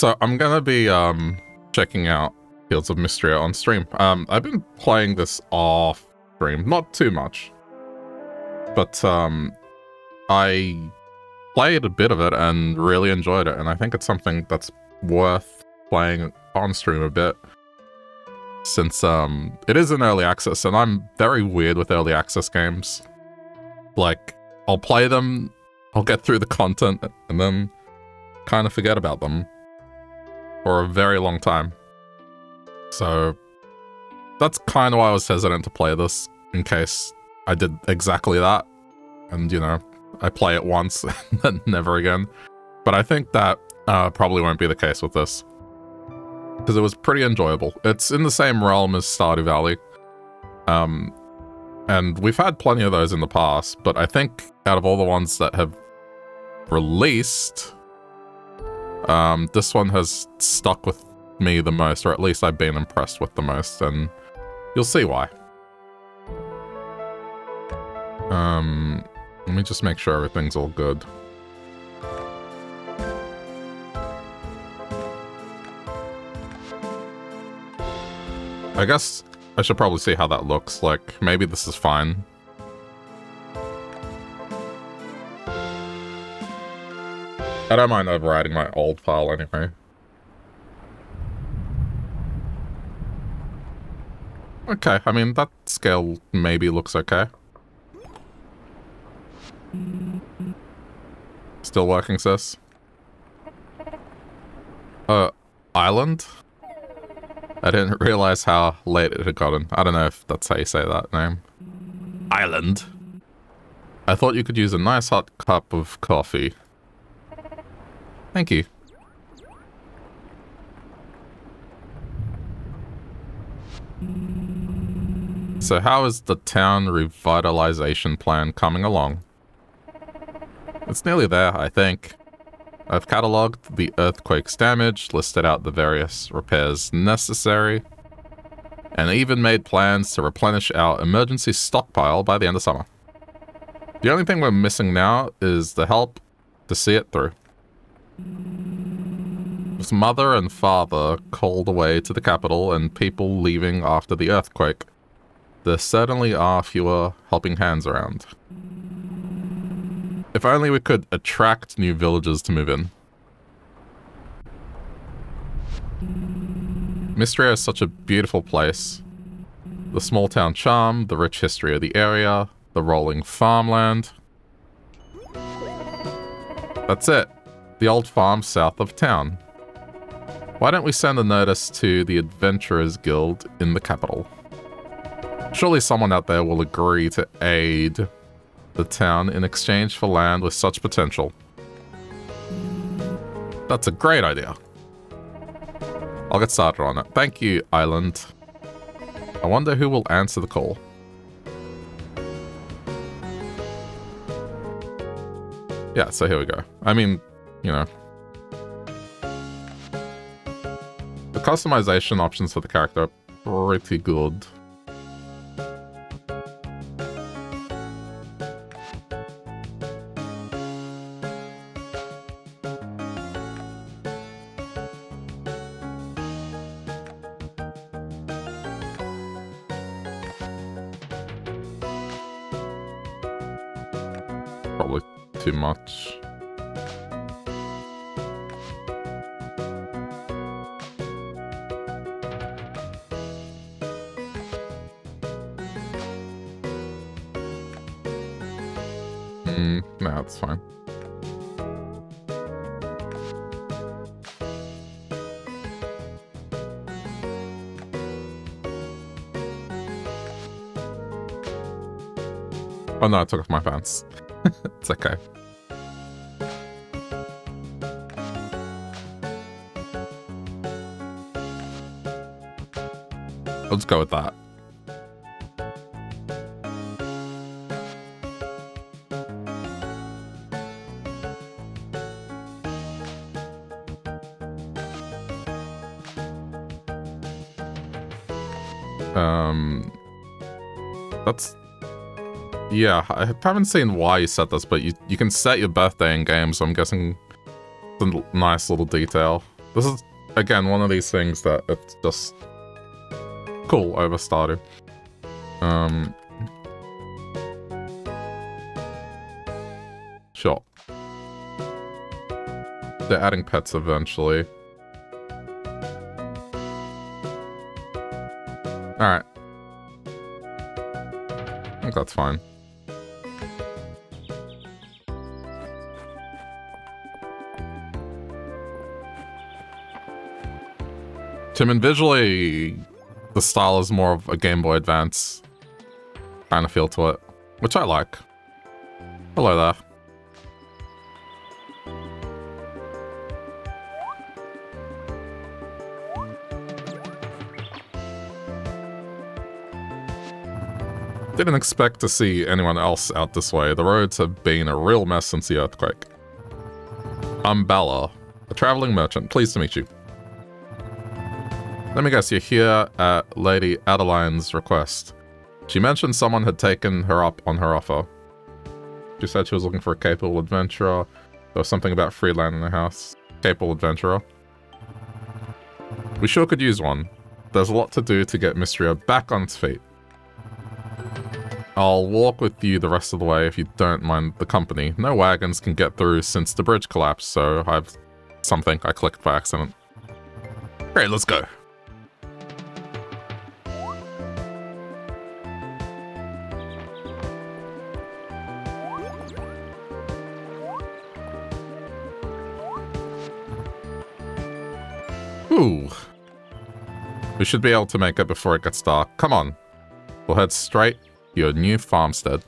So I'm gonna be um checking out Fields of Mistria on stream. Um, I've been playing this off stream, not too much, but um, I played a bit of it and really enjoyed it, and I think it's something that's worth playing on stream a bit since um it is in early access and I'm very weird with early access games. Like I'll play them, I'll get through the content and then kind of forget about them for a very long time. So that's kind of why I was hesitant to play this in case I did exactly that and you know, I play it once and then never again. But I think that uh, probably won't be the case with this because it was pretty enjoyable. It's in the same realm as Stardew Valley. Um, and we've had plenty of those in the past, but I think out of all the ones that have released, um, this one has stuck with me the most, or at least I've been impressed with the most, and you'll see why. Um, let me just make sure everything's all good. I guess I should probably see how that looks. Like, maybe this is fine. I don't mind overriding my old file anyway. Okay, I mean, that scale maybe looks okay. Still working, sis? Uh, Eiland? I didn't realize how late it had gotten. I don't know if that's how you say that name. Eiland. I thought you could use a nice hot cup of coffee. Thank you. So how is the town revitalization plan coming along? It's nearly there, I think. I've catalogued the earthquake's damage, listed out the various repairs necessary, and even made plans to replenish our emergency stockpile by the end of summer. The only thing we're missing now is the help to see it through. With mother and father called away to the capital and people leaving after the earthquake, there certainly are fewer helping hands around. If only we could attract new villagers to move in. Mistria is such a beautiful place. The small town charm, the rich history of the area, the rolling farmland. That's it. The old farm south of town. Why don't we send a notice to the Adventurers Guild in the capital? Surely someone out there will agree to aid the town in exchange for land with such potential. That's a great idea. I'll get started on it. Thank you, Eiland. I wonder who will answer the call. Yeah, so here we go. I mean, you know. The customization options for the character are pretty good. No, I took off my pants. it's okay. Let's go with that. Yeah. I haven't seen why you set this, but you you can set your birthday in game, so I'm guessing it's a nice little detail. This is, again, one of these things that it's just cool over Stardew. Um, sure. They're adding pets eventually. Alright. I think that's fine. And visually, the style is more of a Game Boy Advance kind of feel to it, which I like. Hello there. Didn't expect to see anyone else out this way. The roads have been a real mess since the earthquake. I'm Bella, a traveling merchant. Pleased to meet you. Let me guess, you're here at Lady Adeline's request. She mentioned someone had taken her up on her offer. She said she was looking for a capable adventurer. There was something about free land in the house. Capable adventurer. We sure could use one. There's a lot to do to get Mistria back on its feet. I'll walk with you the rest of the way if you don't mind the company. No wagons can get through since the bridge collapsed, so I've something I clicked by accident. Great, let's go. Ooh. We should be able to make it before it gets dark. Come on. We'll head straight to your new farmstead.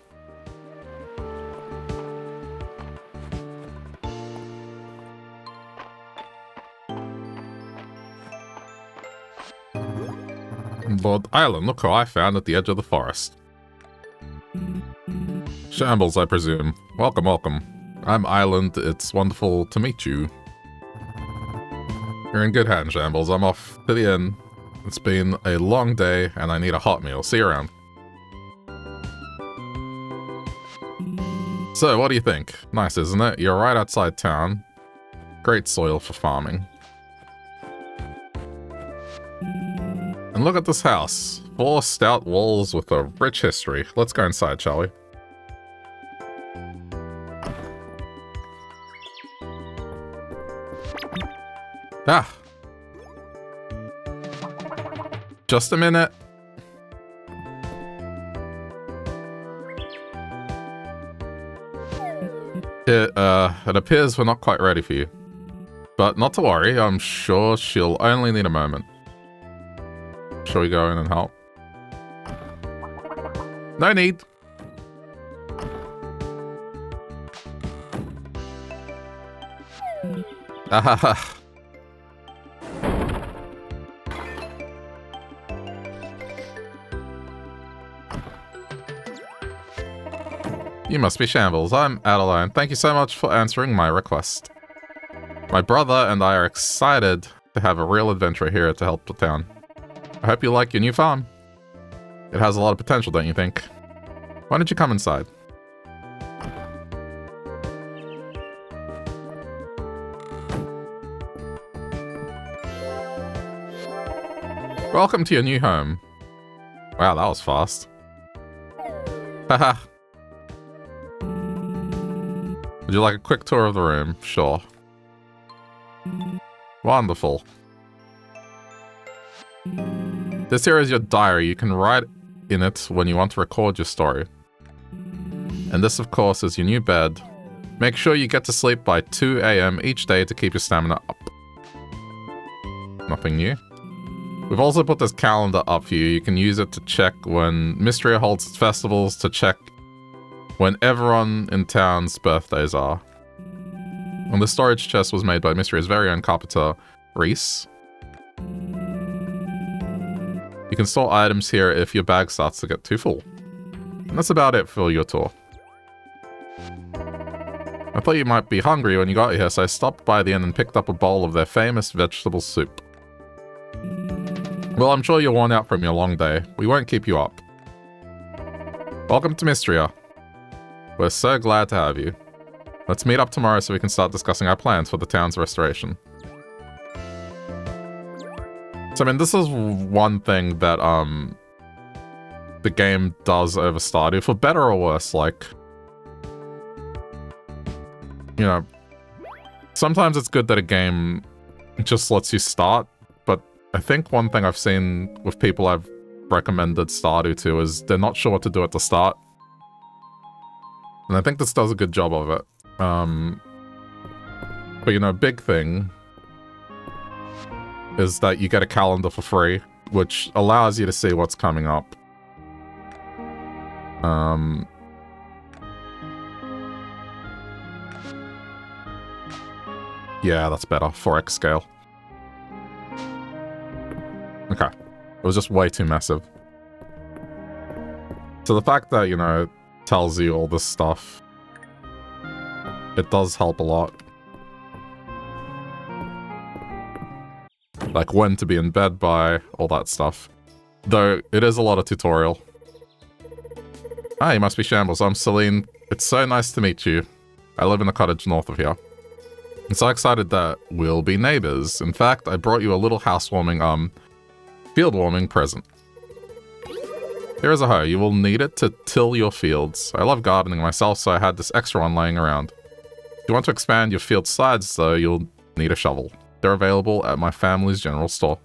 Lord Eiland, look who I found at the edge of the forest. Shambles, I presume. Welcome, welcome. I'm Eiland. It's wonderful to meet you. You're in good hands, Shambles. I'm off to the inn. It's been a long day, and I need a hot meal. See you around. So, what do you think? Nice, isn't it? You're right outside town. Great soil for farming. And look at this house. Four stout walls with a rich history. Let's go inside, shall we? Ah. Just a minute. It, uh, it appears we're not quite ready for you. But not to worry, I'm sure she'll only need a moment. Shall we go in and help? No need. Ah, You must be Shambles. I'm Adeline. Thank you so much for answering my request. My brother and I are excited to have a real adventure here to help the town. I hope you like your new farm. It has a lot of potential, don't you think? Why don't you come inside? Welcome to your new home. Wow, that was fast. Haha, Would you like a quick tour of the room? Sure. Wonderful. This here is your diary. You can write in it when you want to record your story. And this, of course, is your new bed. Make sure you get to sleep by 2 a.m. each day to keep your stamina up. Nothing new. We've also put this calendar up for you. You can use it to check when Mistria holds its festivals, to check when everyone in town's birthdays are. And the storage chest was made by Mistria's very own carpenter, Reese. You can store items here if your bag starts to get too full. And that's about it for your tour. I thought you might be hungry when you got here, so I stopped by the inn and picked up a bowl of their famous vegetable soup. Well, I'm sure you're worn out from your long day. We won't keep you up. Welcome to Mistria. We're so glad to have you. Let's meet up tomorrow so we can start discussing our plans for the town's restoration. So I mean, this is one thing that um the game does over Stardew, for better or worse. Like, you know, sometimes it's good that a game just lets you start, but I think one thing I've seen with people I've recommended Stardew to is they're not sure what to do at the start. And I think this does a good job of it. Um, but you know, big thing is that you get a calendar for free, which allows you to see what's coming up. Um, yeah, that's better. 4x scale. Okay. It was just way too massive. So the fact that, you know, tells you all this stuff, it does help a lot. Like when to be in bed by, all that stuff. Though, it is a lot of tutorial. Ah, you must be Shambles. I'm Celine. It's so nice to meet you. I live in a cottage north of here. I'm so excited that we'll be neighbors. In fact, I brought you a little housewarming, um, field warming present. Here is a hoe. You will need it to till your fields. I love gardening myself, so I had this extra one laying around. If you want to expand your field size, though, you'll need a shovel. They're available at my family's general store.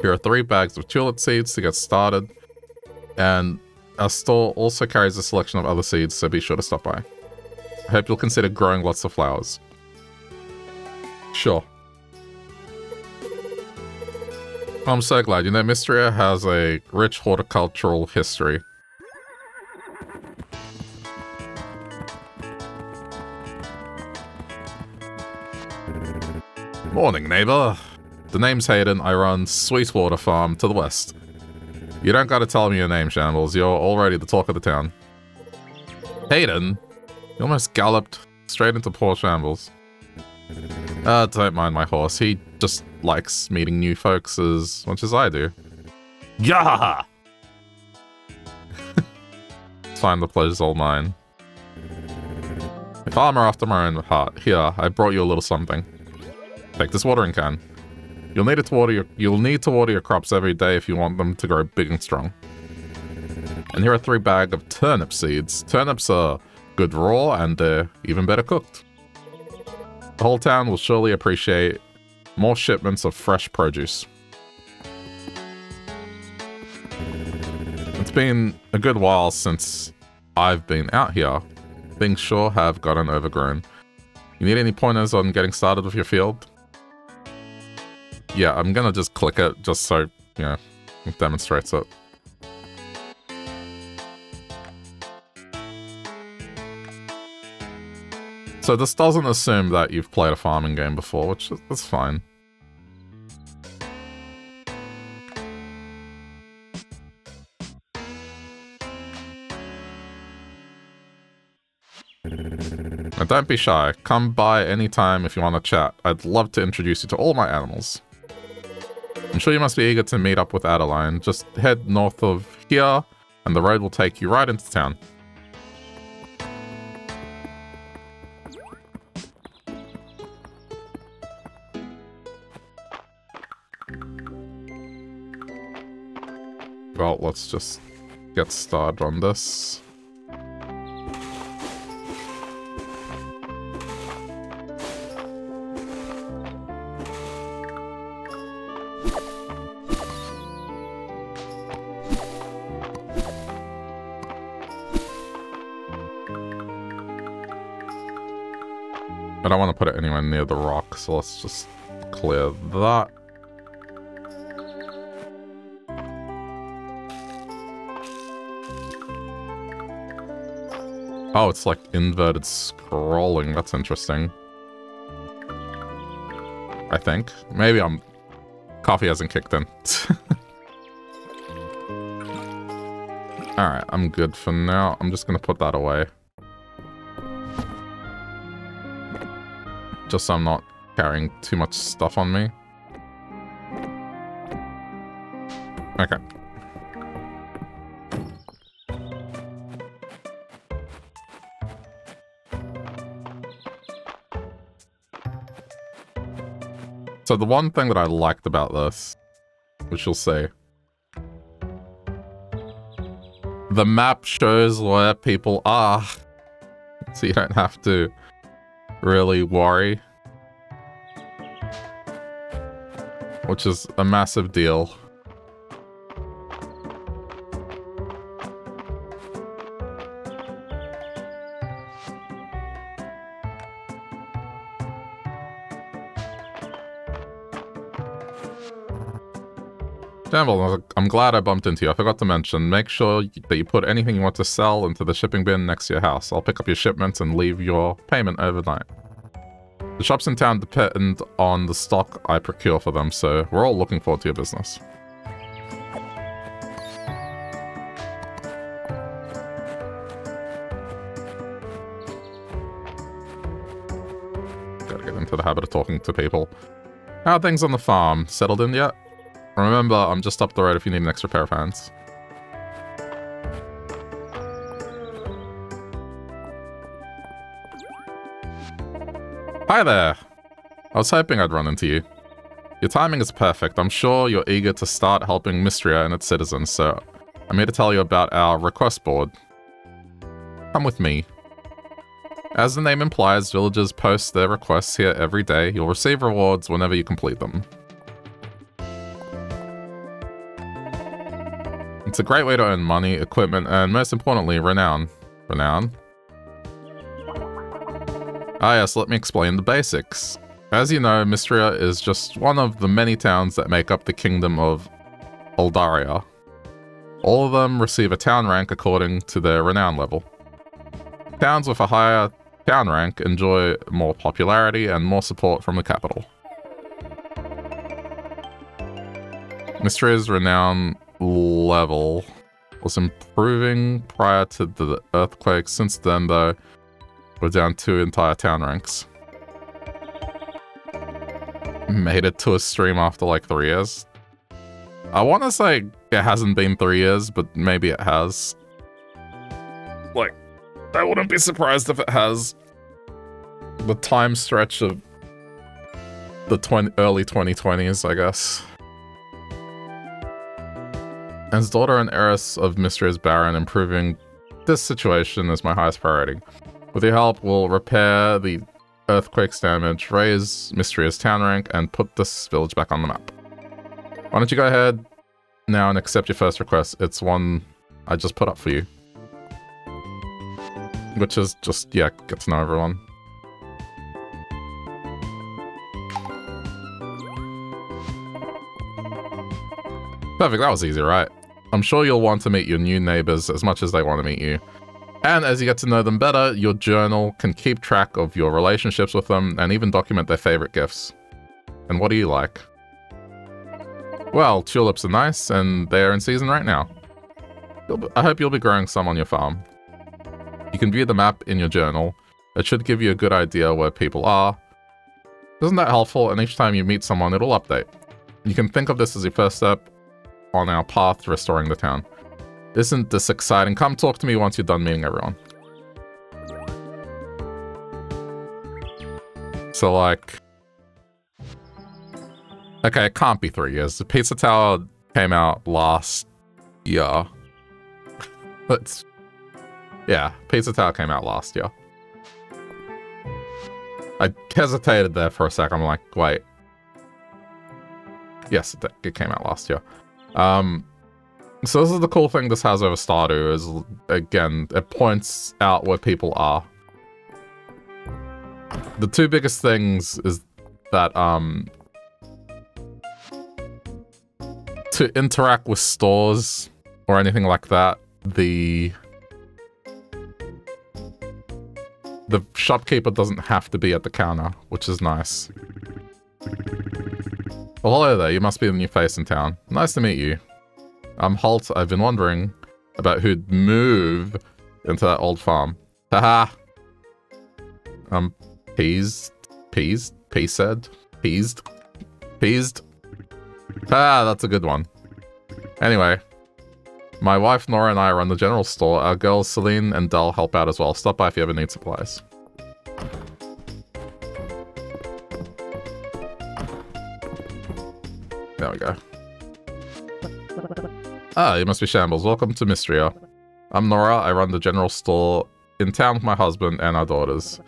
Here are three bags of tulip seeds to get started, and our store also carries a selection of other seeds, so be sure to stop by. I hope you'll consider growing lots of flowers. Sure. I'm so glad. You know, Mistria has a rich horticultural history. Morning, neighbor. The name's Hayden. I run Sweetwater Farm to the west. You don't gotta tell me your name, Shambles. You're already the talk of the town. Hayden? You almost galloped straight into poor Shambles. Uh, don't mind my horse. He just likes meeting new folks as much as I do. Yeah! Fine, the pleasure's all mine. A farmer after my own heart. Here, I brought you a little something. Take this watering can. You'll need it to water your you'll need to water your crops every day if you want them to grow big and strong. And here are three bags of turnip seeds. Turnips are good raw and uh, even better cooked. The whole town will surely appreciate more shipments of fresh produce. It's been a good while since I've been out here. Things sure have gotten overgrown. You need any pointers on getting started with your field? Yeah, I'm gonna just click it just so, you know, it demonstrates it. So this doesn't assume that you've played a farming game before, which is fine. And don't be shy. Come by anytime if you want to chat. I'd love to introduce you to all my animals. I'm sure you must be eager to meet up with Adeline. Just head north of here, and the road will take you right into town. Well, let's just get started on this. I don't want to put it anywhere near the rock, so let's just clear that. Oh, it's like inverted scrolling. That's interesting. I think. Maybe I'm... Coffee hasn't kicked in. Alright, I'm good for now. I'm just gonna put that away. Just so I'm not carrying too much stuff on me. Okay. So the one thing that I liked about this, which you'll see, the map shows where people are. So you don't have to really worry. Which is a massive deal. Danville, I'm glad I bumped into you. I forgot to mention, make sure that you put anything you want to sell into the shipping bin next to your house. I'll pick up your shipments and leave your payment overnight. The shops in town depend on the stock I procure for them, so we're all looking forward to your business. Gotta get into the habit of talking to people. How are things on the farm? Settled in yet? Remember, I'm just up the road if you need an extra pair of hands. Hi there! I was hoping I'd run into you. Your timing is perfect. I'm sure you're eager to start helping Mistria and its citizens, so I'm here to tell you about our request board. Come with me. As the name implies, villagers post their requests here every day. You'll receive rewards whenever you complete them. It's a great way to earn money, equipment, and most importantly, renown. Renown? Ah yes, let me explain the basics. As you know, Mistria is just one of the many towns that make up the kingdom of Aldaria. All of them receive a town rank according to their renown level. Towns with a higher town rank enjoy more popularity and more support from the capital. Mistria's renown level was improving prior to the earthquake. Since then, though, we're down two entire town ranks. Made it to a stream after like three years. I want to say it hasn't been three years, but maybe it has. Like, I wouldn't be surprised if it has. The time stretch of the 20, early 2020s, I guess. As daughter and heiress of Mistria's Baron, improving this situation is my highest priority. With your help, we'll repair the earthquake's damage, raise Mistria's town rank, and put this village back on the map. Why don't you go ahead now and accept your first request? It's one I just put up for you. Which is just, yeah, get to know everyone. Perfect, that was easy, right? I'm sure you'll want to meet your new neighbors as much as they want to meet you. And as you get to know them better, your journal can keep track of your relationships with them and even document their favorite gifts. And what do you like? Well, tulips are nice, and they're in season right now. I hope you'll be growing some on your farm. You can view the map in your journal. It should give you a good idea where people are. Isn't that helpful? And each time you meet someone, it'll update. You can think of this as your first step on our path to restoring the town. Isn't this exciting? Come talk to me once you're done meeting everyone. So, like... Okay, it can't be three years. The Pizza Tower came out last year. but... Yeah, Pizza Tower came out last year. I hesitated there for a sec. I'm like, wait. Yes, it came out last year. Um, so this is the cool thing this has over Stardew is, again, it points out where people are. The two biggest things is that, um, to interact with stores or anything like that, the the shopkeeper doesn't have to be at the counter, which is nice. Well, hello there. You must be the new face in town. Nice to meet you. I'm Holt. I've been wondering about who'd move into that old farm. Haha. I'm peased. Peased? Peased? Peased? Peased? Ah, that's a good one. Anyway, my wife Nora and I run the general store. Our girls Celine and Dell help out as well. Stop by if you ever need supplies. There we go. Ah, you must be Shambles. Welcome to Mistria. I'm Nora. I run the general store in town with my husband and our daughters.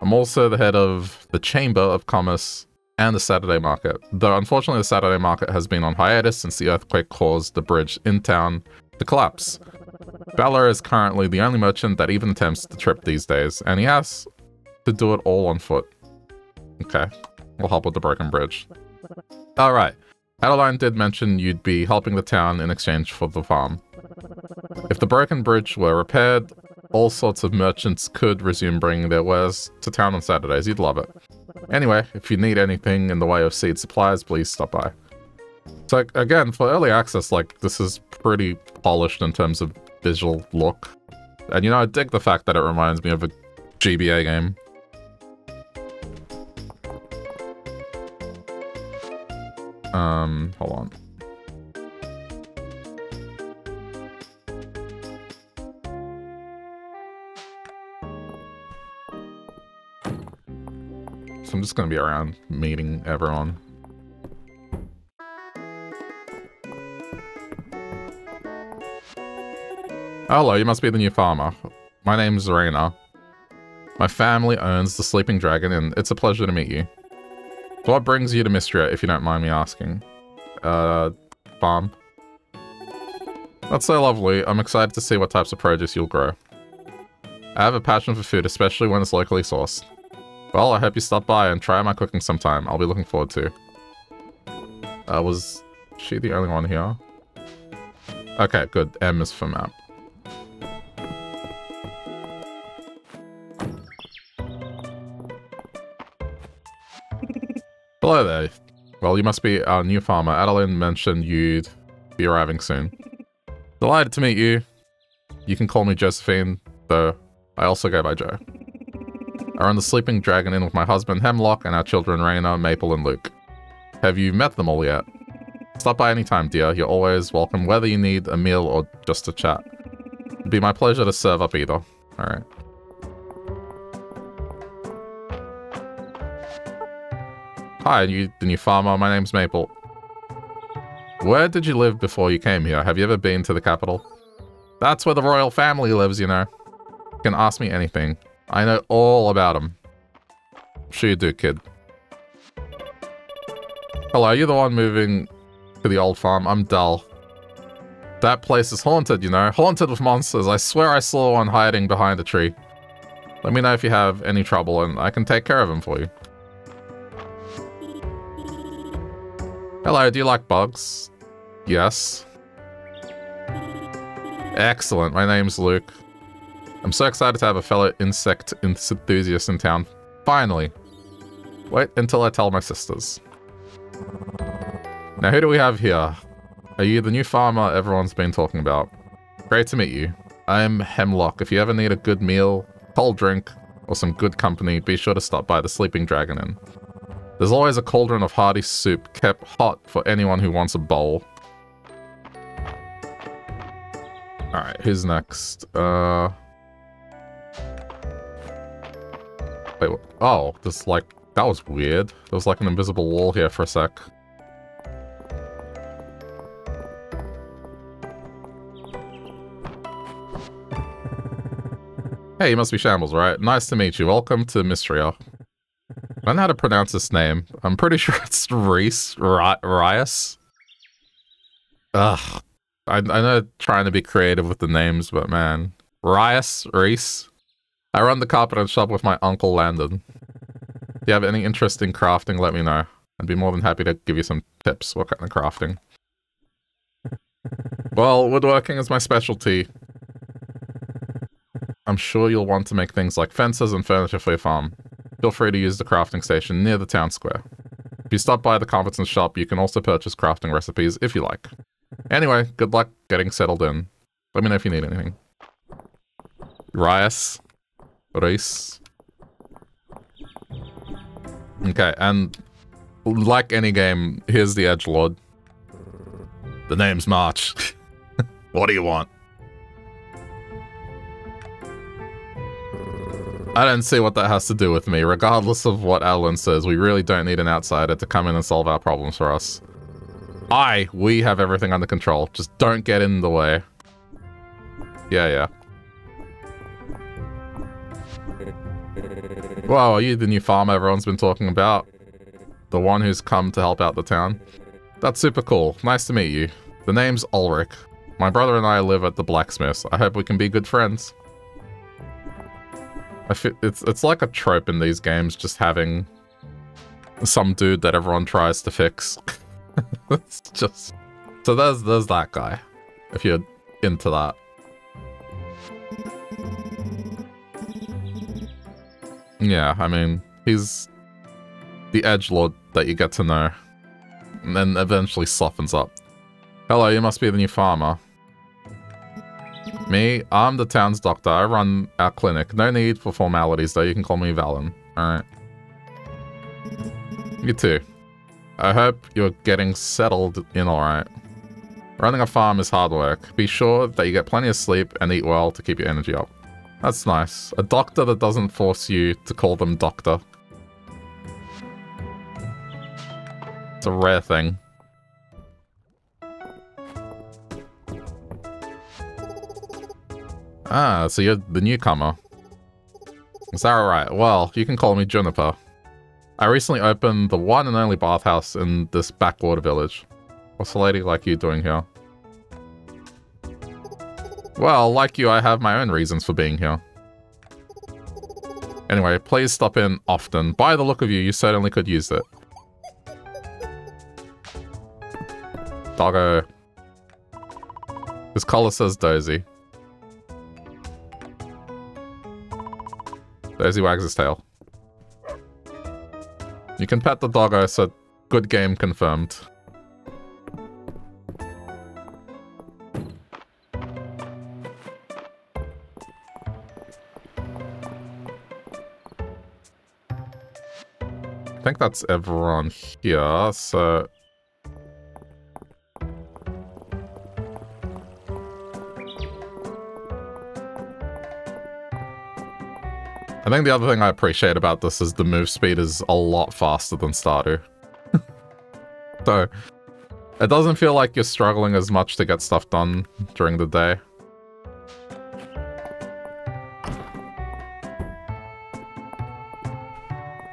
I'm also the head of the Chamber of Commerce and the Saturday Market, though unfortunately the Saturday Market has been on hiatus since the earthquake caused the bridge in town to collapse. Balor is currently the only merchant that even attempts the trip these days, and he has to do it all on foot. Okay, we'll help with the broken bridge. Alright, Adeline did mention you'd be helping the town in exchange for the farm. If the broken bridge were repaired, all sorts of merchants could resume bringing their wares to town on Saturdays. You'd love it. Anyway, if you need anything in the way of seed supplies, please stop by. So again, for early access, like, this is pretty polished in terms of visual look. And you know, I dig the fact that it reminds me of a GBA game. Um, hold on. So I'm just gonna be around meeting everyone. Hello, you must be the new farmer. My name's Reina. My family owns the Sleeping Dragon, and it's a pleasure to meet you. What brings you to Mistria, if you don't mind me asking? Uh, farm. That's so lovely. I'm excited to see what types of produce you'll grow. I have a passion for food, especially when it's locally sourced. Well, I hope you stop by and try my cooking sometime. I'll be looking forward to. Uh, was she the only one here? Okay, good. M is for map. Hello there. Well, you must be our new farmer. Adeline mentioned you'd be arriving soon. Delighted to meet you. You can call me Josephine, though I also go by Joe. I run the Sleeping Dragon Inn with my husband Hemlock and our children Reina, Maple, and Luke. Have you met them all yet? Stop by anytime, dear. You're always welcome, whether you need a meal or just a chat. It'd be my pleasure to serve up either. Alright. Hi, you, the new farmer. My name's Maple. Where did you live before you came here? Have you ever been to the capital? That's where the royal family lives, you know. You can ask me anything. I know all about them. Sure you do, kid. Hello, are you the one moving to the old farm? I'm Dell. That place is haunted, you know. Haunted with monsters. I swear I saw one hiding behind a tree. Let me know if you have any trouble and I can take care of him for you. Hello, do you like bugs? Yes. Excellent, my name's Luke. I'm so excited to have a fellow insect enthusiast in town. Finally. Wait until I tell my sisters. Now who do we have here? Are you the new farmer everyone's been talking about? Great to meet you. I'm Hemlock. If you ever need a good meal, cold drink, or some good company, be sure to stop by the Sleeping Dragon Inn. There's always a cauldron of hearty soup kept hot for anyone who wants a bowl. Alright, who's next? Uh... Wait, what? oh, this like, that was weird. There was like an invisible wall here for a sec. Hey, you must be Shambles, right? Nice to meet you. Welcome to Mistria. I don't know how to pronounce this name. I'm pretty sure it's Reese, Rias. Ugh. I, I know trying to be creative with the names, but man. Rias, Reese. I run the carpet shop with my uncle Landen. If you have any interest in crafting, let me know. I'd be more than happy to give you some tips. What kind of crafting? well, woodworking is my specialty. I'm sure you'll want to make things like fences and furniture for your farm. Feel free to use the crafting station near the town square. If you stop by the competence shop, you can also purchase crafting recipes if you like. Anyway, good luck getting settled in. Let me know if you need anything. Rias. Reis. Okay, and like any game, here's the edge lord. The name's March. what do you want? I don't see what that has to do with me. Regardless of what Alan says, we really don't need an outsider to come in and solve our problems for us. I, we have everything under control. Just don't get in the way. Yeah, yeah. Whoa, are you the new farmer everyone's been talking about? The one who's come to help out the town? That's super cool. Nice to meet you. The name's Olric. My brother and I live at the blacksmith's. I hope we can be good friends. I feel, it's, it's like a trope in these games, just having some dude that everyone tries to fix. it's just... So there's, there's that guy, if you're into that. Yeah, I mean, he's the edge lord that you get to know, and then eventually softens up. Hello, you must be the new farmer. Me? I'm the town's doctor. I run our clinic. No need for formalities, though. You can call me Valen. Alright. You too. I hope you're getting settled in alright. Running a farm is hard work. Be sure that you get plenty of sleep and eat well to keep your energy up. That's nice. A doctor that doesn't force you to call them doctor. It's a rare thing. Ah, so you're the newcomer. Is that right? Well, you can call me Juniper. I recently opened the one and only bathhouse in this backwater village. What's a lady like you doing here? Well, like you, I have my own reasons for being here. Anyway, please stop in often. By the look of you, you certainly could use it. Doggo. His collar says Dozy. Dozy wags his tail. You can pet the doggo, so good game confirmed. I think that's everyone here, so... I think the other thing I appreciate about this is the move speed is a lot faster than Stardew. so, it doesn't feel like you're struggling as much to get stuff done during the day.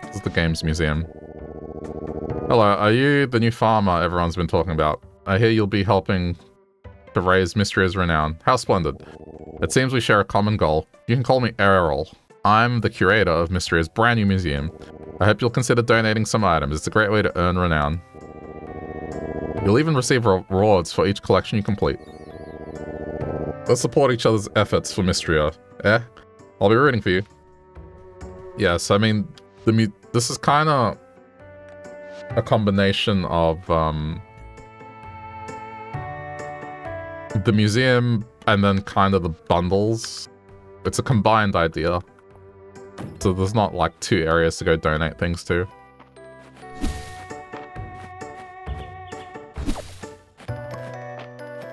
This is the Games Museum. Hello, are you the new farmer everyone's been talking about? I hear you'll be helping to raise Mistria's renown. How splendid. It seems we share a common goal. You can call me Errol. I'm the curator of Mistria's brand new museum. I hope you'll consider donating some items. It's a great way to earn renown. You'll even receive rewards for each collection you complete. Let's support each other's efforts for Mistria. Eh? I'll be rooting for you. Yes, I mean, the mu this is kind of a combination of um, the museum and then kind of the bundles. It's a combined idea. So there's not like two areas to go donate things to.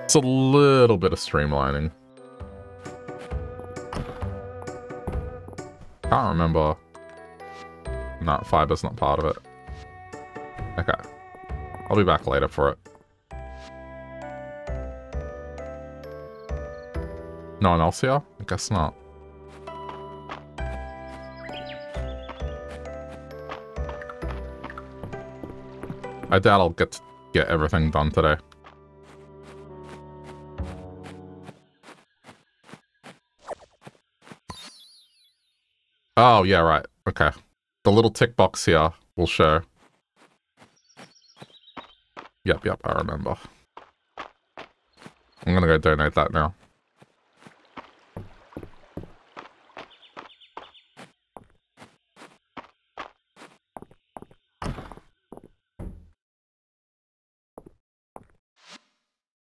It's a little bit of streamlining. Can't remember not fiber's not part of it. Okay. I'll be back later for it. No one else here? I guess not. I doubt I'll get get everything done today. Oh, yeah, right. Okay. The little tick box here will show. Yep, yep, I remember. I'm gonna go donate that now.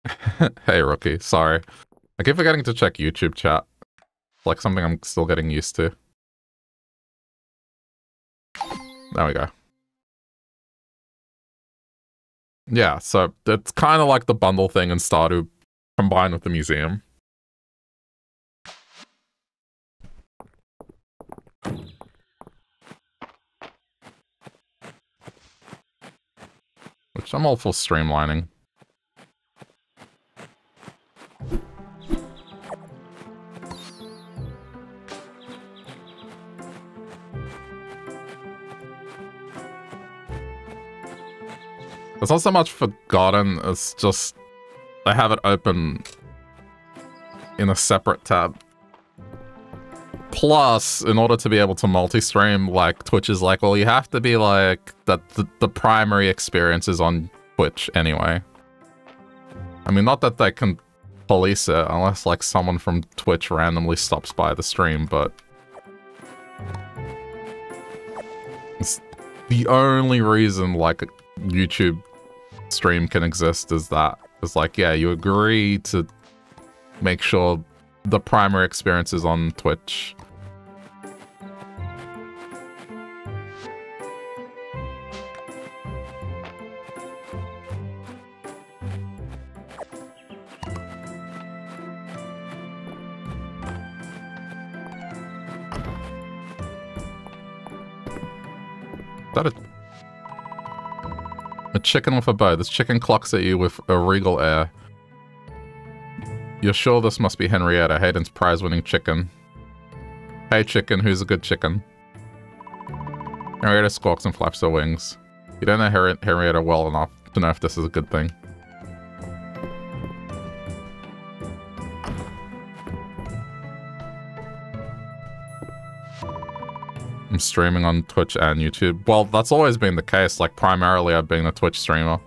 hey, rookie. Sorry. I keep forgetting to check YouTube chat. like something I'm still getting used to. There we go. Yeah, so it's kind of like the bundle thing in Stardew combined with the museum. Which I'm all for streamlining. It's not so much forgotten, it's just I have it open in a separate tab. Plus, in order to be able to multi-stream, like, Twitch is like, well, you have to be like, that the, the primary experience is on Twitch anyway. I mean, not that they can police it, unless, like, someone from Twitch randomly stops by the stream, but... It's the only reason, like, YouTube stream can exist is that. It's like, yeah, you agree to make sure the primary experience is on Twitch. that a... Chicken with a bow. This chicken clocks at you with a regal air. You're sure this must be Henrietta, Hayden's prize-winning chicken. Hey chicken, who's a good chicken? Henrietta squawks and flaps her wings. You don't know Henrietta well enough to know if this is a good thing. I'm streaming on Twitch and YouTube. Well, that's always been the case. Like, primarily I've been a Twitch streamer.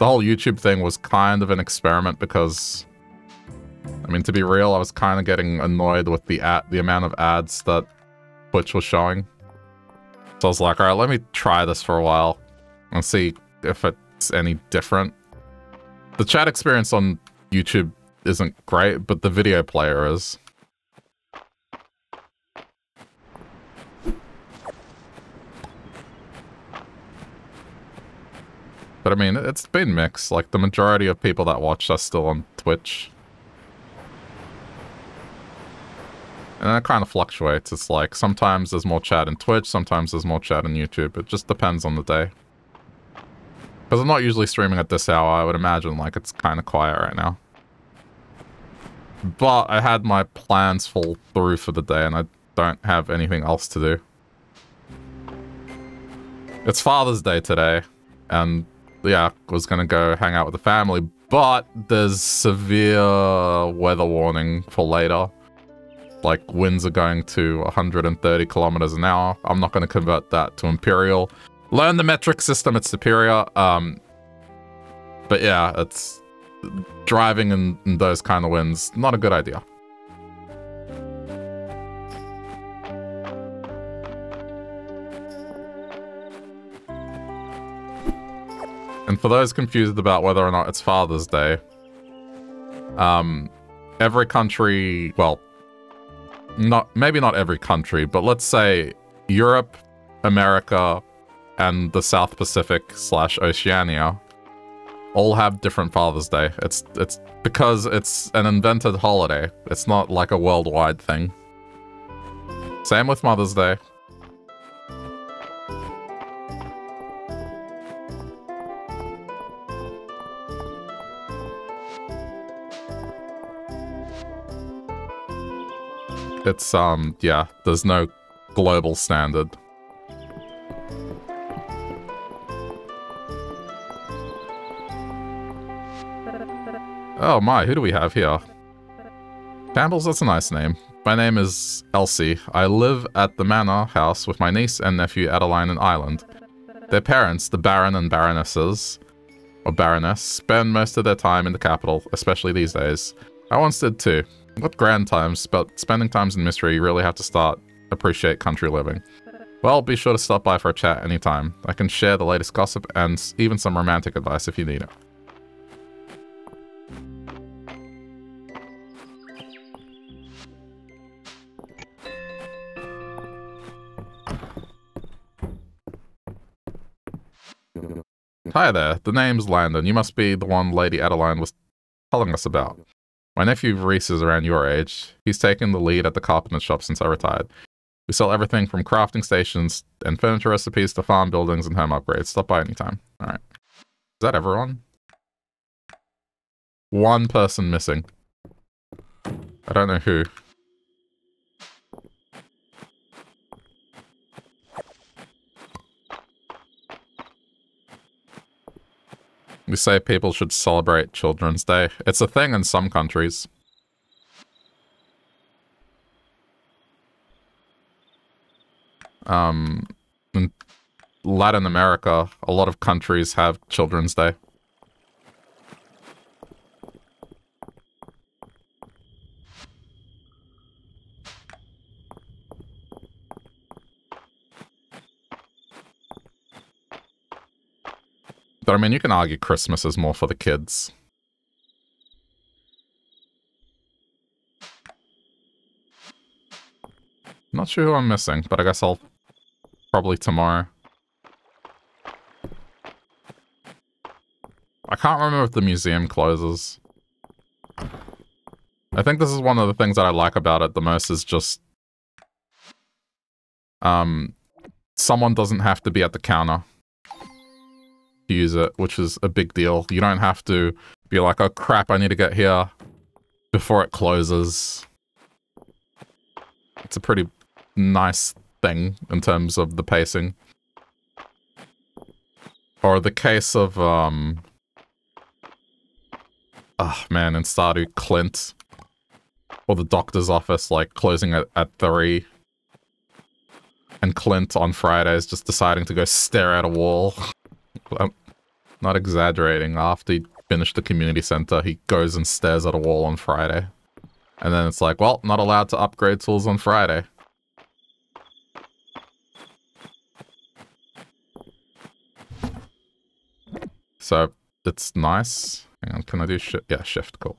The whole YouTube thing was kind of an experiment because... I mean, to be real, I was kind of getting annoyed with the ad the amount of ads that Twitch was showing. So I was like, alright, let me try this for a while and see if it's any different. The chat experience on YouTube isn't great, but the video player is. But I mean, it's been mixed. Like, the majority of people that watch are still on Twitch. And it kind of fluctuates. It's like, sometimes there's more chat in Twitch, sometimes there's more chat in YouTube. It just depends on the day. Because I'm not usually streaming at this hour, I would imagine, like, it's kind of quiet right now. But I had my plans fall through for the day, and I don't have anything else to do. It's Father's Day today, and yeah, was gonna go hang out with the family, but there's severe weather warning for later. Like, winds are going to 130 kilometers an hour. I'm not gonna convert that to imperial. Learn the metric system, it's superior. Um, but yeah, it's driving in, in those kind of winds, not a good idea. And for those confused about whether or not it's Father's Day, um, every country, well, not maybe not every country, but let's say Europe, America, and the South Pacific slash Oceania all have different Father's Day. It's it's because it's an invented holiday. It's not like a worldwide thing. Same with Mother's Day. It's, um, yeah, there's no global standard. Oh my, who do we have here? Campbell's, that's a nice name. My name is Elsie. I live at the manor house with my niece and nephew Adeline and Eiland. Their parents, the Baron and Baronesses, or Baroness, spend most of their time in the capital, especially these days. I once did too. What grand times, but spending times in Mistria, you really have to start appreciate country living. Well, be sure to stop by for a chat anytime. I can share the latest gossip and even some romantic advice if you need it. Hi there, the name's Landen. You must be the one Lady Adeline was telling us about. My nephew Ryis is around your age. He's taken the lead at the carpenter shop since I retired. We sell everything from crafting stations and furniture recipes to farm buildings and home upgrades. Stop by anytime. Alright. Is that everyone? One person missing. I don't know who. We say people should celebrate Children's Day. It's a thing in some countries. Um, in Latin America, a lot of countries have Children's Day. But I mean, you can argue Christmas is more for the kids. Not sure who I'm missing, but I guess I'll probably tomorrow. I can't remember if the museum closes. I think this is one of the things that I like about it the most is just um someone doesn't have to be at the counter use it, which is a big deal. You don't have to be like, oh crap, I need to get here before it closes. It's a pretty nice thing in terms of the pacing. Or the case of, um... Oh man, in Stardew, Clint. Or the doctor's office, like, closing at, at 3. And Clint on Fridays just deciding to go stare at a wall. I'm not exaggerating. After he finished the community center, he goes and stares at a wall on Friday. And then it's like, well, not allowed to upgrade tools on Friday. So, it's nice. Hang on, can I do shift? Yeah, shift, cool.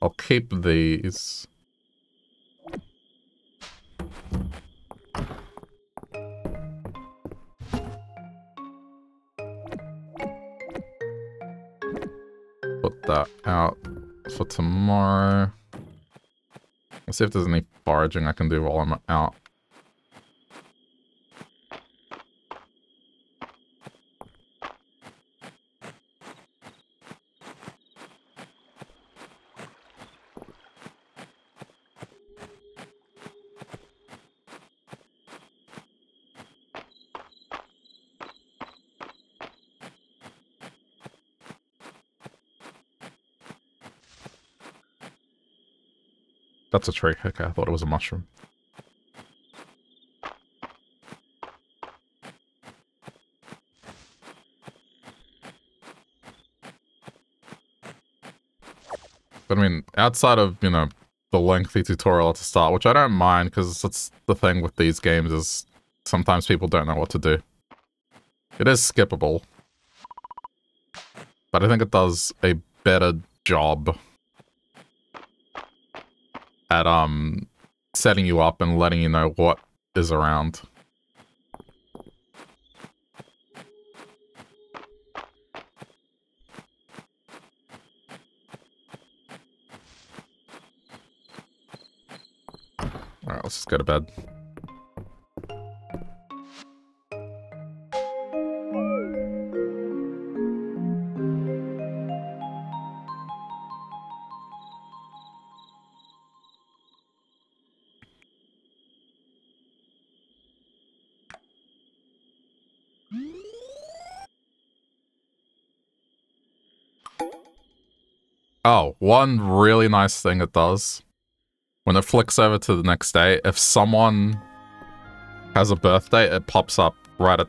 I'll keep these. That out for tomorrow. Let's see if there's any foraging I can do while I'm out. That's a tree. Okay, I thought it was a mushroom. But I mean, outside of, you know, the lengthy tutorial the start, which I don't mind, because that's the thing with these games is sometimes people don't know what to do. It is skippable. But I think it does a better job at um setting you up and letting you know what is around. Alright, let's just go to bed. Oh, one really nice thing it does. When it flicks over to the next day, if someone has a birthday, it pops up right at,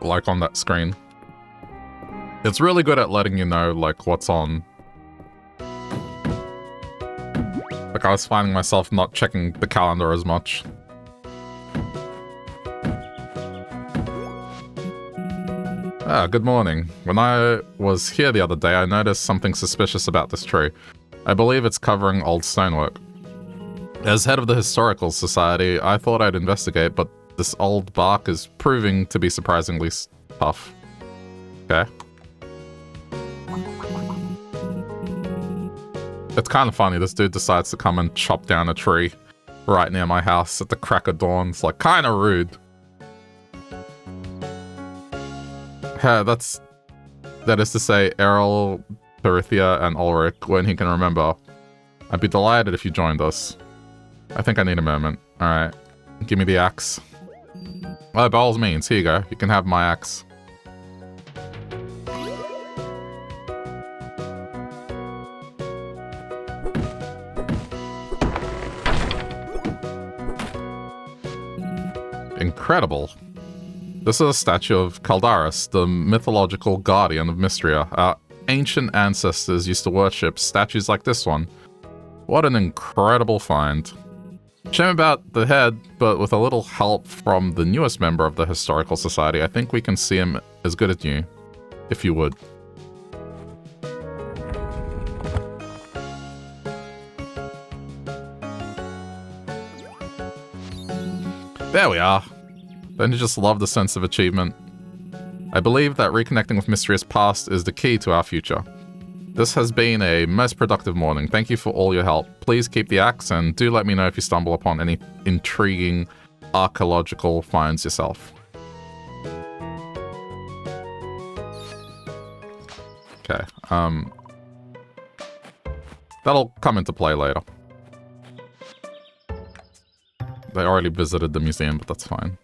like, on that screen. It's really good at letting you know, like, what's on. Like, I was finding myself not checking the calendar as much. Ah, good morning. When I was here the other day, I noticed something suspicious about this tree. I believe it's covering old stonework. As head of the Historical Society, I thought I'd investigate, but this old bark is proving to be surprisingly tough. Okay. It's kind of funny, this dude decides to come and chop down a tree right near my house at the crack of dawn. It's like kind of rude. Yeah, that's... That is to say, Errol, Terithia, and Olric when he can remember. I'd be delighted if you joined us. I think I need a moment. Alright. Give me the axe. Oh, by all means, here you go. You can have my axe. Incredible. This is a statue of Caldarus, the mythological guardian of Mistria. Our ancient ancestors used to worship statues like this one. What an incredible find. Shame about the head, but with a little help from the newest member of the Historical Society, I think we can see him as good as new, if you would. There we are. Don't you just love the sense of achievement? I believe that reconnecting with Mistria's past is the key to our future. This has been a most productive morning. Thank you for all your help. Please keep the axe and do let me know if you stumble upon any intriguing archaeological finds yourself. Okay, um... That'll come into play later. They already visited the museum, but that's fine.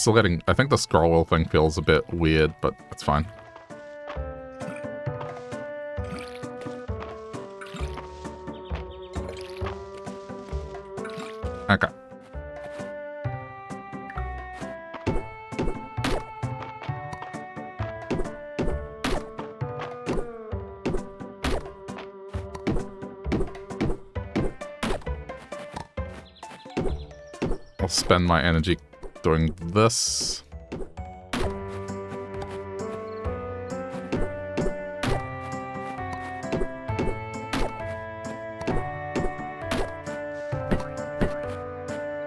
Still getting... I think the scroll thing feels a bit weird, but it's fine. Okay. I'll spend my energy doing this.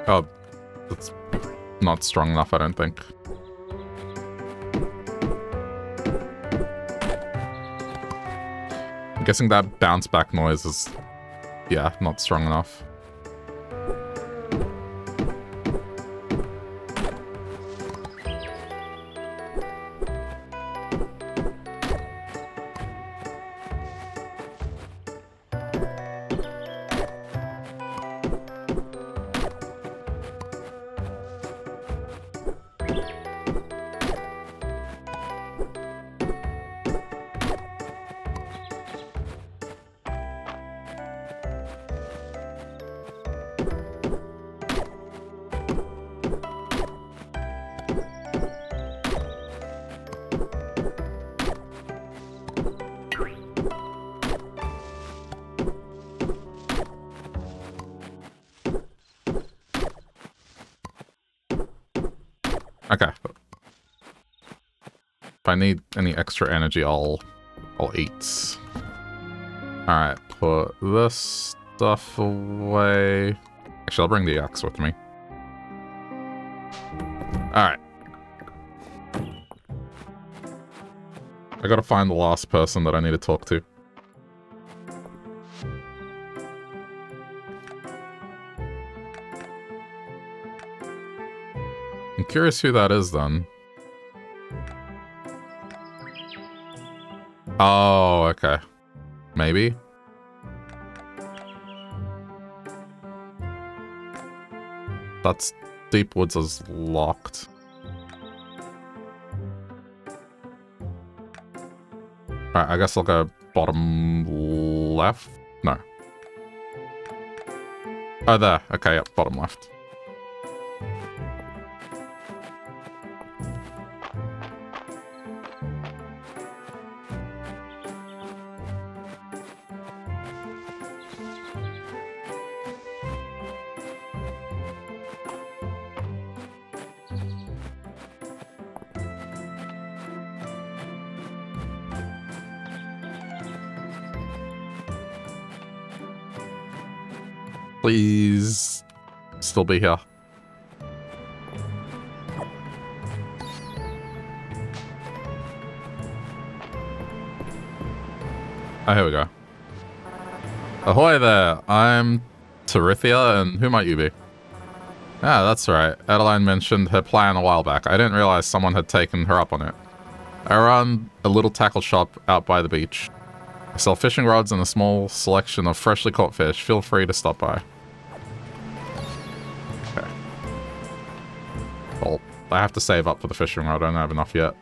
Oh, that's not strong enough, I don't think. I'm guessing that bounce back noise is, yeah, not strong enough. Extra energy, I'll I'll eat. Alright, put this stuff away. Actually, I'll bring the axe with me. Alright. I gotta find the last person that I need to talk to. I'm curious who that is then. Oh, okay. Maybe? That's Deep Woods is locked. Alright, I guess I'll go bottom left? No. Oh, there. Okay, yep, bottom left. Still be here. Oh, here we go. Ahoy there, I'm Terithia, and who might you be? Ah, that's right. Adeline mentioned her plan a while back. I didn't realize someone had taken her up on it. I run a little tackle shop out by the beach. I sell fishing rods and a small selection of freshly caught fish. Feel free to stop by. I have to save up for the fishing rod. I don't have enough yet.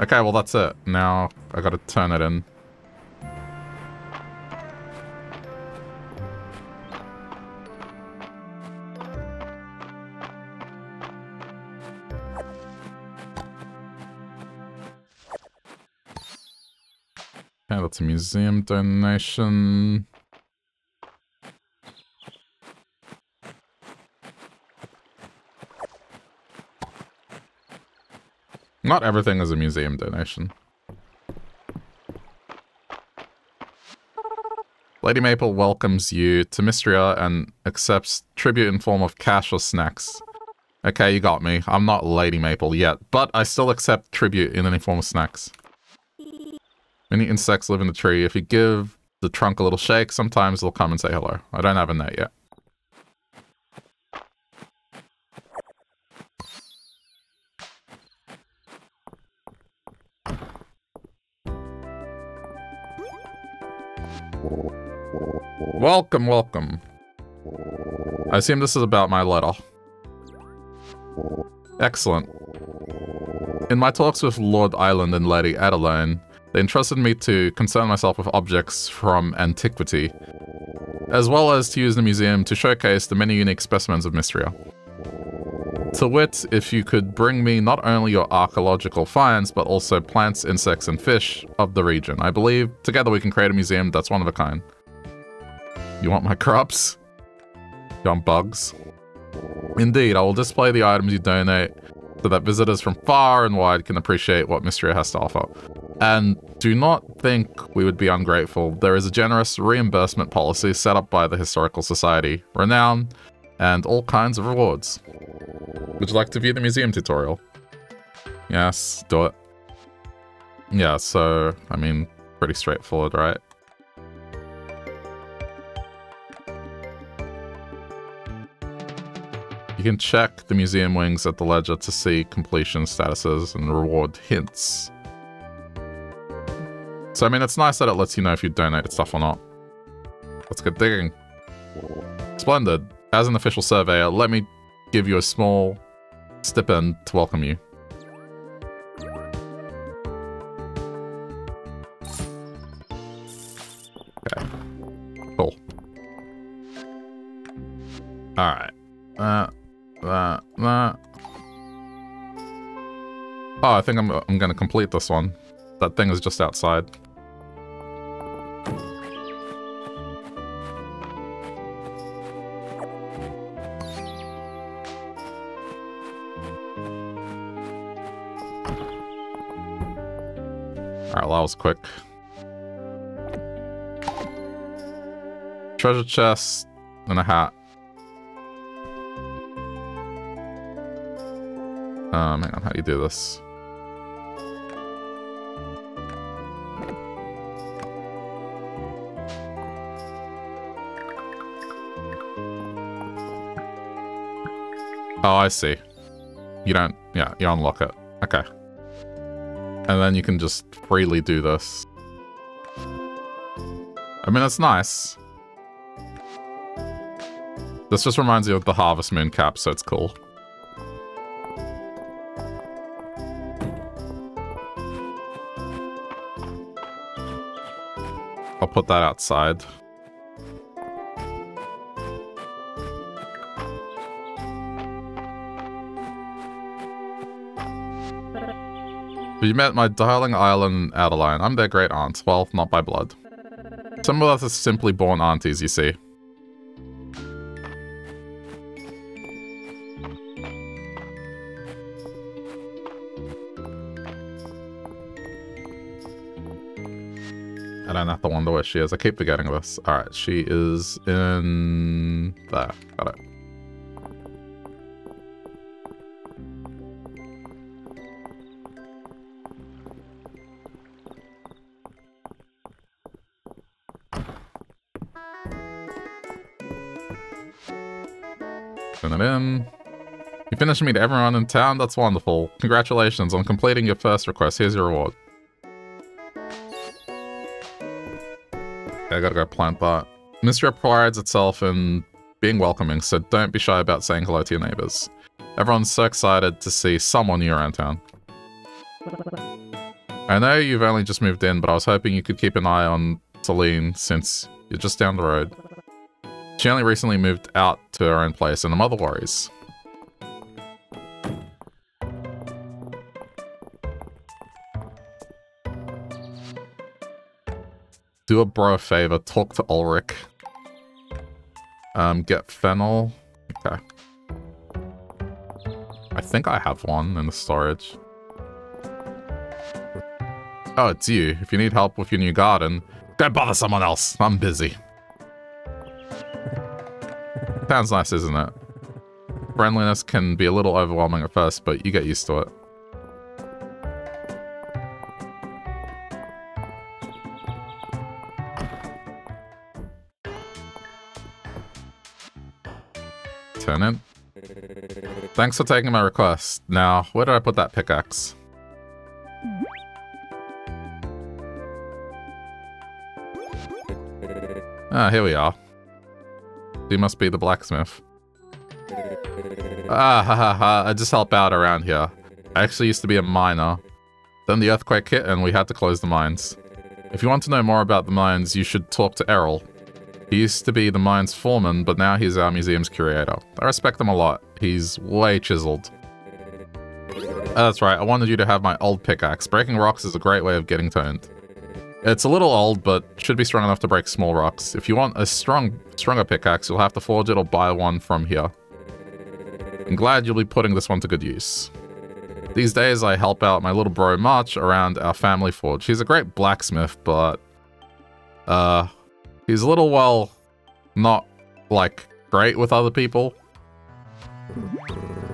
Okay, well that's it. Now I gotta turn it in. Okay, that's a museum donation. Not everything is a museum donation. Lady Maple welcomes you to Mistria and accepts tribute in form of cash or snacks. Okay, you got me. I'm not Lady Maple yet, but I still accept tribute in any form of snacks. Many insects live in the tree. If you give the trunk a little shake, sometimes they'll come and say hello. I don't have a net yet. Welcome, welcome. I assume this is about my letter. Excellent. In my talks with Lord Eiland and Lady Adeline, they entrusted me to concern myself with objects from antiquity, as well as to use the museum to showcase the many unique specimens of Mistria. To wit, if you could bring me not only your archaeological finds, but also plants, insects, and fish of the region. I believe together we can create a museum that's one of a kind. You want my crops? You want bugs? Indeed, I will display the items you donate so that visitors from far and wide can appreciate what Mistria has to offer. And do not think we would be ungrateful. There is a generous reimbursement policy set up by the Historical Society, renown, and all kinds of rewards. Would you like to view the museum tutorial? Yes, do it. Yeah, so, I mean, pretty straightforward, right? You can check the museum wings at the ledger to see completion statuses and reward hints. So, I mean, it's nice that it lets you know if you donated stuff or not. Let's get digging. Splendid. As an official surveyor, let me give you a small stipend to welcome you. Okay. Cool. Alright. Uh, that, that. Oh, I think I'm, I'm gonna complete this one. That thing is just outside. That was quick. Treasure chest and a hat. Um, hang on, how do you do this? Oh, I see. You don't, yeah, you unlock it. Okay. And then you can just freely do this. I mean, it's nice. This just reminds you of the Harvest Moon cap, so it's cool. I'll put that outside. You met my darling Eiland Adeline. I'm their great aunt. Well, not by blood. Some of us are simply born aunties, you see. I don't have to wonder where she is. I keep forgetting this. Alright, she is in... there. Got it. Send it in. You finished to meet everyone in town? That's wonderful. Congratulations on completing your first request. Here's your reward. I gotta go plant that. Mistria prides itself in being welcoming, so don't be shy about saying hello to your neighbors. Everyone's so excited to see someone new around town. I know you've only just moved in, but I was hoping you could keep an eye on Celine since you're just down the road. She only recently moved out to her own place and the mother worries. Do a bro a favor, talk to Olric. Um, get fennel. Okay. I think I have one in the storage. Oh, it's you. If you need help with your new garden, go bother someone else. I'm busy. Sounds nice, isn't it? Friendliness can be a little overwhelming at first, but you get used to it. Tenant. Thanks for taking my request. Now, where did I put that pickaxe? Ah, here we are. You must be the blacksmith. Ah, ha ha ha, I just help out around here. I actually used to be a miner. Then the earthquake hit and we had to close the mines. If you want to know more about the mines, you should talk to Errol. He used to be the mine's foreman, but now he's our museum's curator. I respect him a lot. He's way chiseled. Oh, that's right, I wanted you to have my old pickaxe. Breaking rocks is a great way of getting toned. It's a little old, but should be strong enough to break small rocks. If you want a strong, stronger pickaxe, you'll have to forge it or buy one from here. I'm glad you'll be putting this one to good use. These days, I help out my little bro March around our family forge. He's a great blacksmith, but... Uh... He's a little, well... Not, like, great with other people.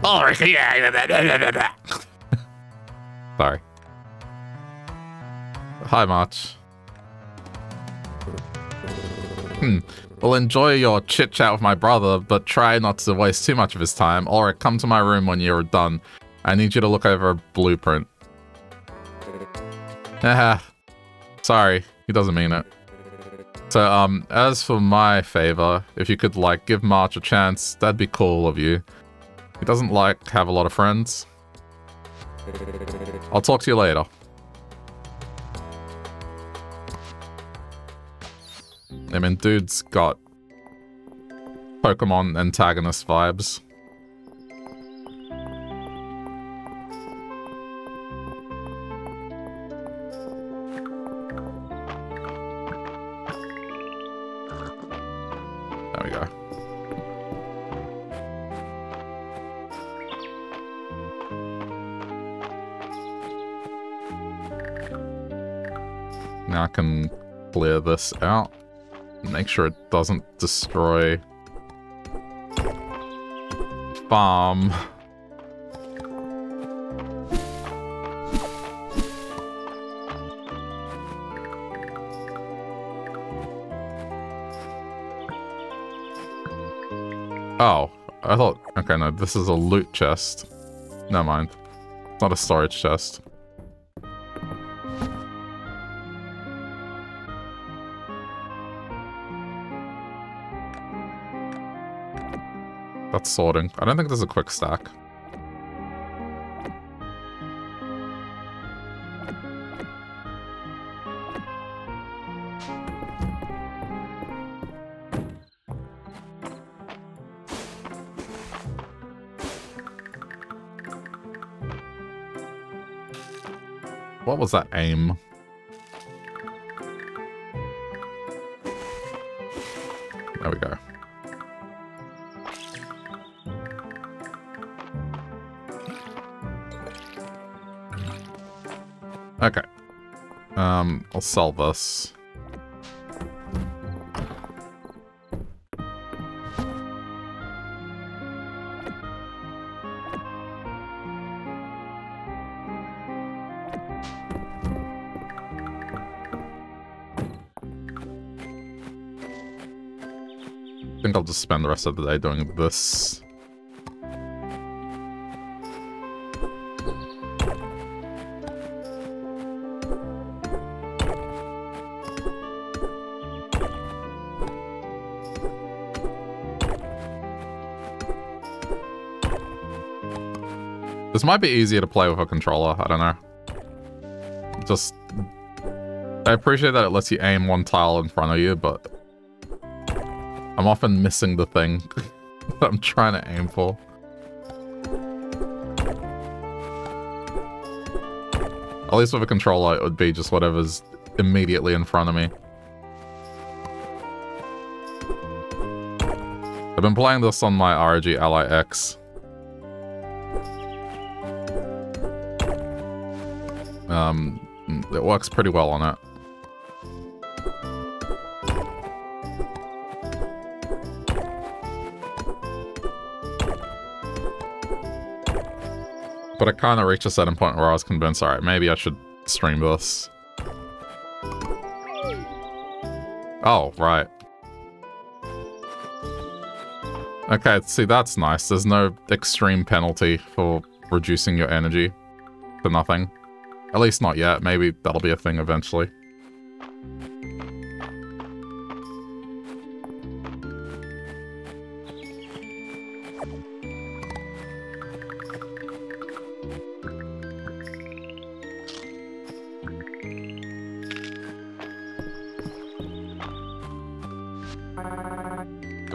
Oh, yeah! Sorry. Hi, March. Hmm. Well, enjoy your chit-chat with my brother, but try not to waste too much of his time. Alright, come to my room when you're done. I need you to look over a blueprint. Haha. Sorry, he doesn't mean it. So, um, as for my favor, if you could, like, give March a chance, that'd be cool of you. He doesn't, like, have a lot of friends. I'll talk to you later. I mean, dude's got Pokemon antagonist vibes. There we go. Now I can clear this out. Make sure it doesn't destroy farm. Oh, I thought, okay, no, this is a loot chest. Never mind. It's not a storage chest. That's sorting. I don't think there's a quick stack. What was that aim? I'll sell this. I think I'll just spend the rest of the day doing this. Might be easier to play with a controller, I don't know. just... I appreciate that it lets you aim one tile in front of you, but... I'm often missing the thing that I'm trying to aim for. At least with a controller, it would be just whatever's immediately in front of me. I've been playing this on my ROG Ally X. Um, it works pretty well on it. But I kind of reached a certain point where I was convinced, alright, maybe I should stream this. Oh, right. Okay, see, that's nice. There's no extreme penalty for reducing your energy for nothing. At least not yet. Maybe that'll be a thing eventually.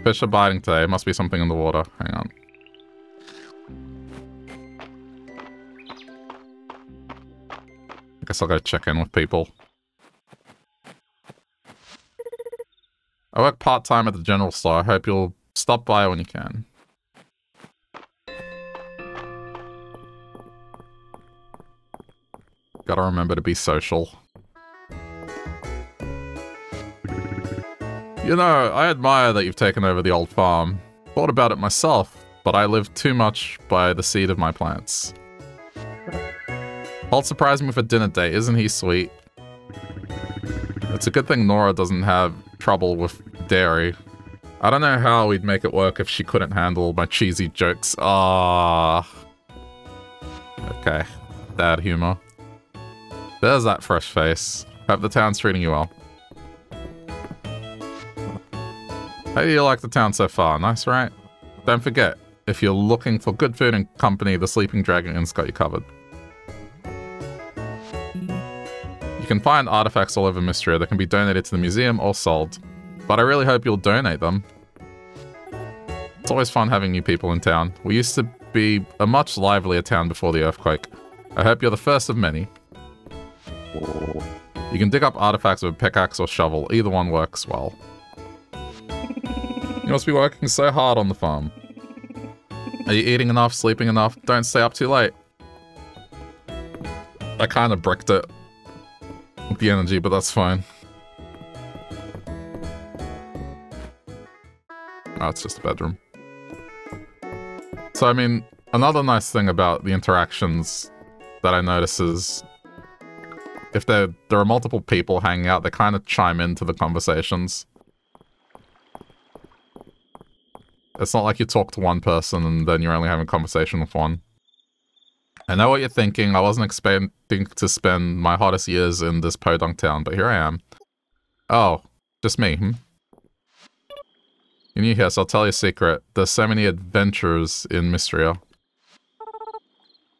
fish are biting today. Must be something in the water. Hang on. Guess I'll go check in with people. I work part-time at the general store. I hope you'll stop by when you can. Gotta remember to be social. You know, I admire that you've taken over the old farm. Thought about it myself, but I live too much by the seed of my plants. Holt surprised me for dinner date, isn't he sweet? It's a good thing Nora doesn't have trouble with dairy. I don't know how we'd make it work if she couldn't handle my cheesy jokes. Ah. Okay. Bad humor. There's that fresh face. Hope the town's treating you well. How do you like the town so far? Nice, right? Don't forget, if you're looking for good food and company, the Sleeping Dragon Inn's got you covered. You can find artifacts all over Mistria that can be donated to the museum or sold, but I really hope you'll donate them. It's always fun having new people in town. We used to be a much livelier town before the earthquake. I hope you're the first of many. You can dig up artifacts with a pickaxe or shovel, either one works well. You must be working so hard on the farm. Are you eating enough, sleeping enough? Don't stay up too late. I kind of bricked it the energy, but that's fine. Oh, it's just a bedroom. So, I mean, another nice thing about the interactions that I notice is if there, there are multiple people hanging out, they kind of chime into the conversations. It's not like you talk to one person and then you're only having a conversation with one. I know what you're thinking. I wasn't expecting to spend my hottest years in this podunk town, but here I am. Oh, just me, hmm? You're new here, so I'll tell you a secret. There's so many adventures in Mistria.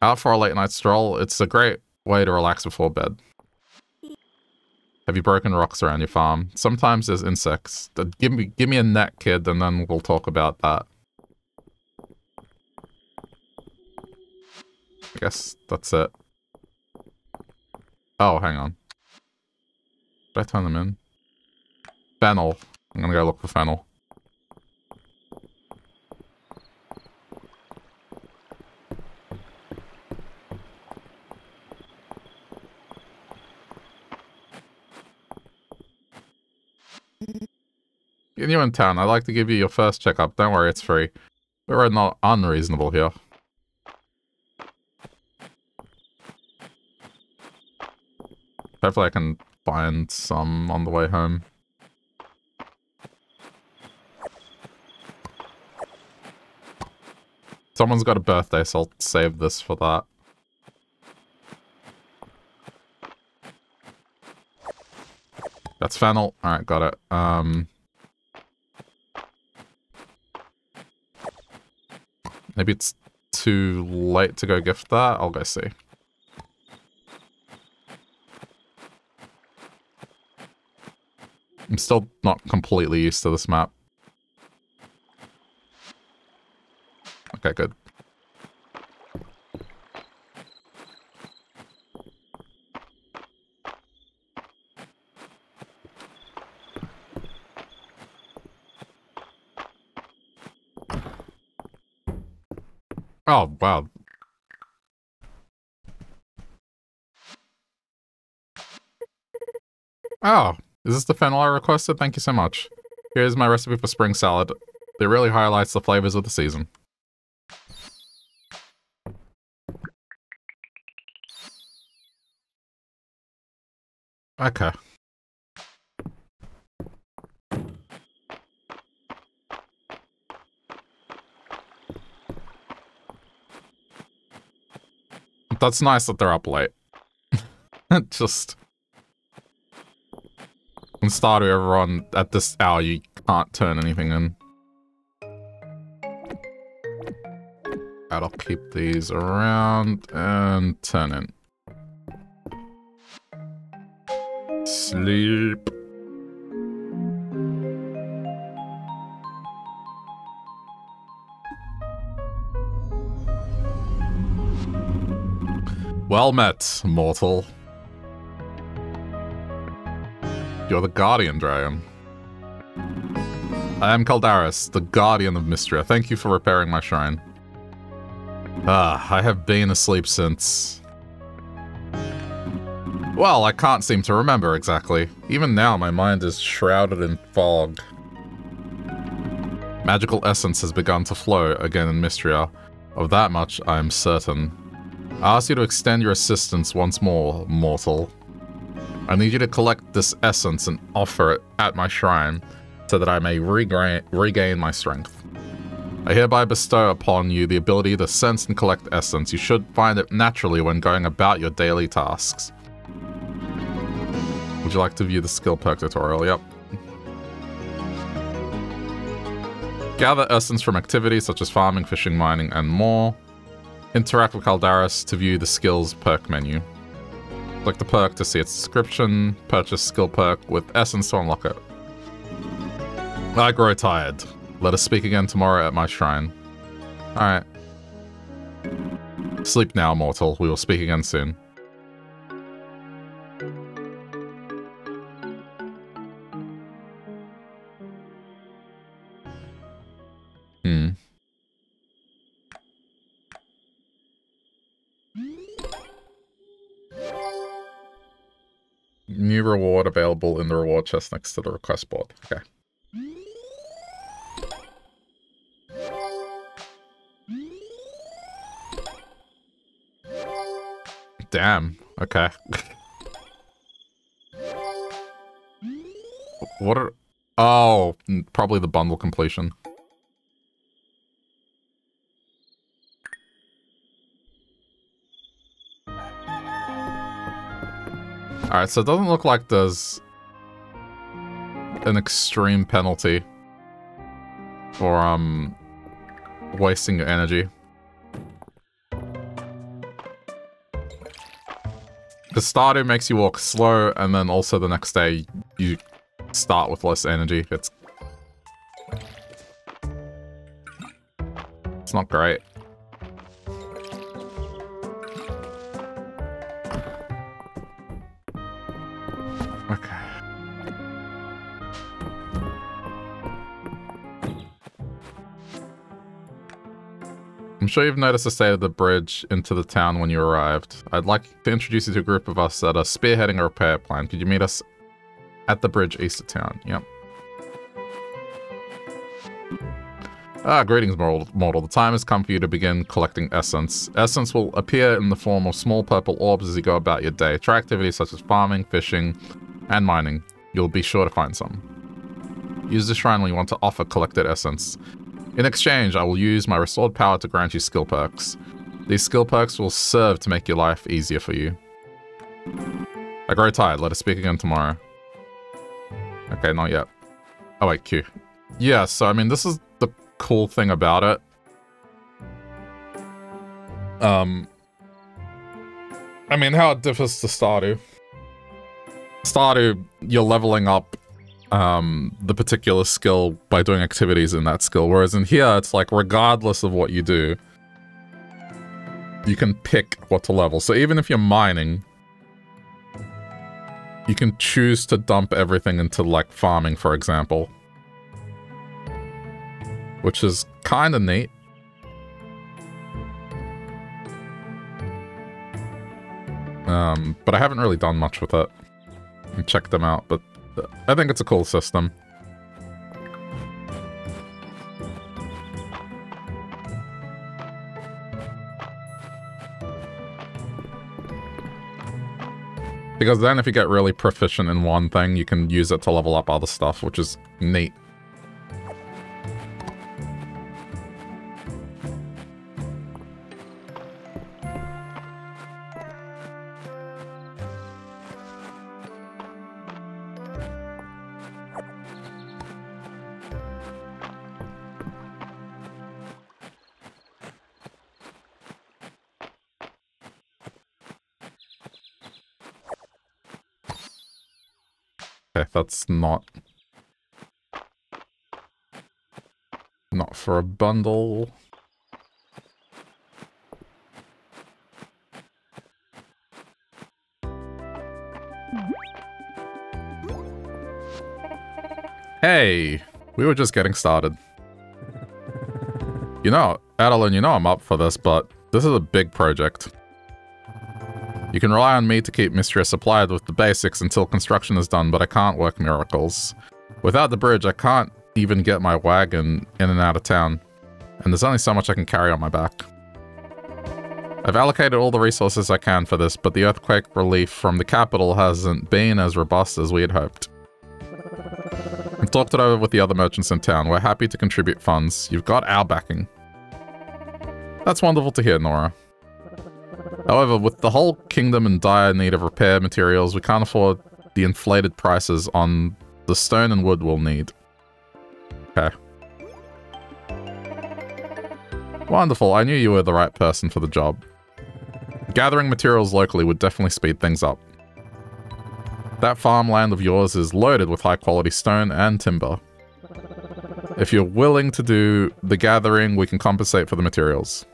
Out for a late night stroll, it's a great way to relax before bed. Have you broken rocks around your farm? Sometimes there's insects. Give me, give me a net, kid, and then we'll talk about that. I guess that's it. Oh, hang on. Did I turn them in? Fennel. I'm gonna go look for fennel. Get you in town. I'd like to give you your first checkup. Don't worry, it's free. We're not unreasonable here. Hopefully I can find some on the way home. Someone's got a birthday, so I'll save this for that. That's fennel. Alright, got it. Um... Maybe it's too late to go gift that? I'll go see. I'm still not completely used to this map. Okay, good. Oh, wow. Oh, is this the fennel I requested? Thank you so much. Here's my recipe for spring salad. It really highlights the flavors of the season. Okay. That's nice that they're up late. Just... In Stardew, everyone, at this hour, you can't turn anything in. I'll keep these around and turn in. Sleep. Well met, mortal. You're the Guardian Dragon. I am Caldarus, the Guardian of Mistria. Thank you for repairing my shrine. Ah, I have been asleep since... Well, I can't seem to remember exactly. Even now, my mind is shrouded in fog. Magical essence has begun to flow again in Mistria. Of that much, I am certain. I ask you to extend your assistance once more, mortal. I need you to collect this essence and offer it at my shrine so that I may regain, regain my strength. I hereby bestow upon you the ability to sense and collect essence. You should find it naturally when going about your daily tasks. Would you like to view the skill perk tutorial? Yep. Gather essence from activities such as farming, fishing, mining, and more. Interact with Caldarus to view the skills perk menu. Click the perk to see its description. Purchase skill perk with essence to unlock it. I grow tired. Let us speak again tomorrow at my shrine. Alright. Sleep now, mortal. We will speak again soon. Hmm. New reward available in the reward chest next to the request board. Okay. Damn. Okay. what are... Oh, probably the bundle completion. Alright, so it doesn't look like there's an extreme penalty for um wasting your energy. The starter makes you walk slow, and then also the next day you start with less energy. It's it's not great. Sure you've noticed the state of the bridge into the town when you arrived. I'd like to introduce you to a group of us that are spearheading a repair plan. Could you meet us at the bridge east of town? Yep. Ah, greetings, mortal. The time has come for you to begin collecting essence. Essence will appear in the form of small purple orbs as you go about your day. Try activities such as farming, fishing, and mining. You'll be sure to find some. Use the shrine when you want to offer collected essence. In exchange, I will use my restored power to grant you skill perks. These skill perks will serve to make your life easier for you. I grow tired. Let us speak again tomorrow. Okay, not yet. Oh, wait, Q. Yeah, so, I mean, this is the cool thing about it. Um, I mean, how it differs to Stardew. Stardew, you're leveling up um, the particular skill by doing activities in that skill. Whereas in here, it's like regardless of what you do, you can pick what to level. So even if you're mining, you can choose to dump everything into like farming, for example. Which is kind of neat. Um, but I haven't really done much with it. And checked them out, but I think it's a cool system. Because then if you get really proficient in one thing, you can use it to level up other stuff, which is neat. Okay, that's not... Not for a bundle. Hey, we were just getting started. You know, Adeline, you know I'm up for this, but this is a big project. You can rely on me to keep Mistria supplied with the basics until construction is done, but I can't work miracles. Without the bridge, I can't even get my wagon in and out of town, and there's only so much I can carry on my back. I've allocated all the resources I can for this, but the earthquake relief from the capital hasn't been as robust as we had hoped. I've talked it over with the other merchants in town. We're happy to contribute funds. You've got our backing. That's wonderful to hear, Nora. However, with the whole kingdom in dire need of repair materials, we can't afford the inflated prices on the stone and wood we'll need. Okay. Wonderful, I knew you were the right person for the job. Gathering materials locally would definitely speed things up. That farmland of yours is loaded with high-quality stone and timber. If you're willing to do the gathering, we can compensate for the materials.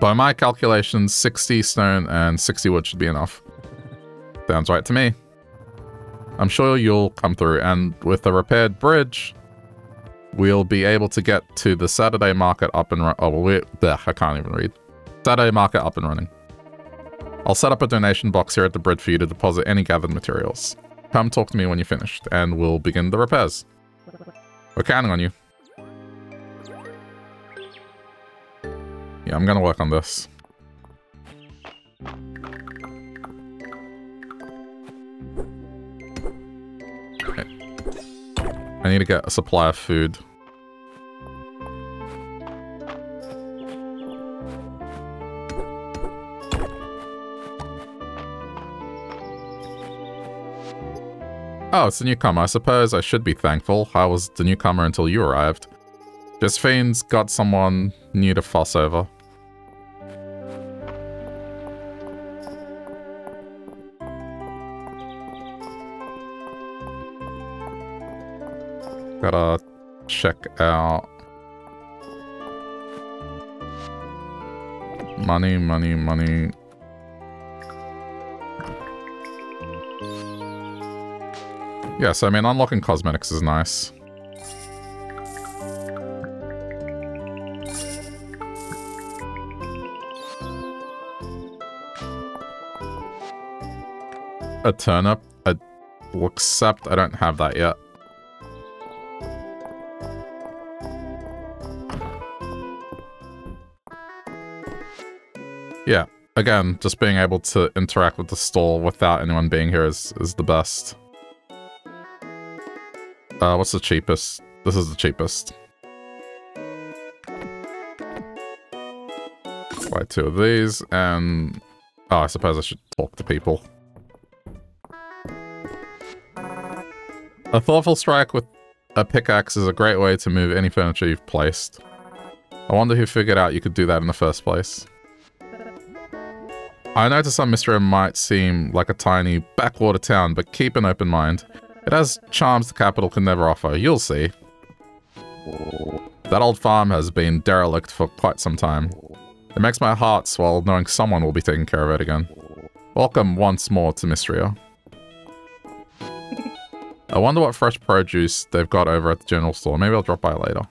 By my calculations, 60 stone and 60 wood should be enough. Sounds right to me. I'm sure you'll come through, and with the repaired bridge, we'll be able to get to the Saturday market up and run- oh, well, we I can't even read. Saturday market up and running. I'll set up a donation box here at the bridge for you to deposit any gathered materials. Come talk to me when you're finished, and we'll begin the repairs. We're counting on you. Yeah, I'm gonna work on this. Okay. I need to get a supply of food. Oh, it's a newcomer. I suppose I should be thankful. I was the newcomer until you arrived. Josephine's got someone new to fuss over. Gotta check out... Money, money, money. Yes, I mean, unlocking cosmetics is nice. A turnip? I, except I don't have that yet. Yeah, again, just being able to interact with the store without anyone being here is, is the best. Uh, what's the cheapest? This is the cheapest. Buy two of these, and... Oh, I suppose I should talk to people. A thoughtful strike with a pickaxe is a great way to move any furniture you've placed. I wonder who figured out you could do that in the first place. I know to some Mistria might seem like a tiny backwater town, but keep an open mind. It has charms the capital can never offer. You'll see. That old farm has been derelict for quite some time. It makes my heart swell knowing someone will be taking care of it again. Welcome once more to Mistria. I wonder what fresh produce they've got over at the general store. Maybe I'll drop by later.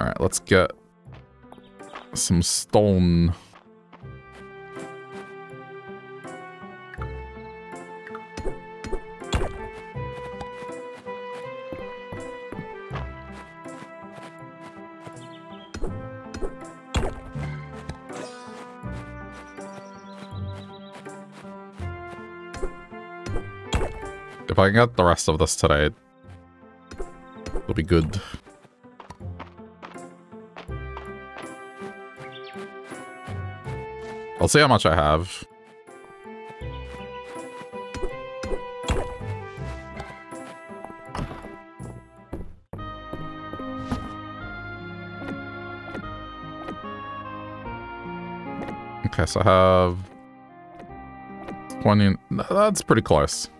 Alright, let's get some stone If I can get the rest of this today, it'll be good. I'll see how much I have. Okay, so I have 20, that's pretty close.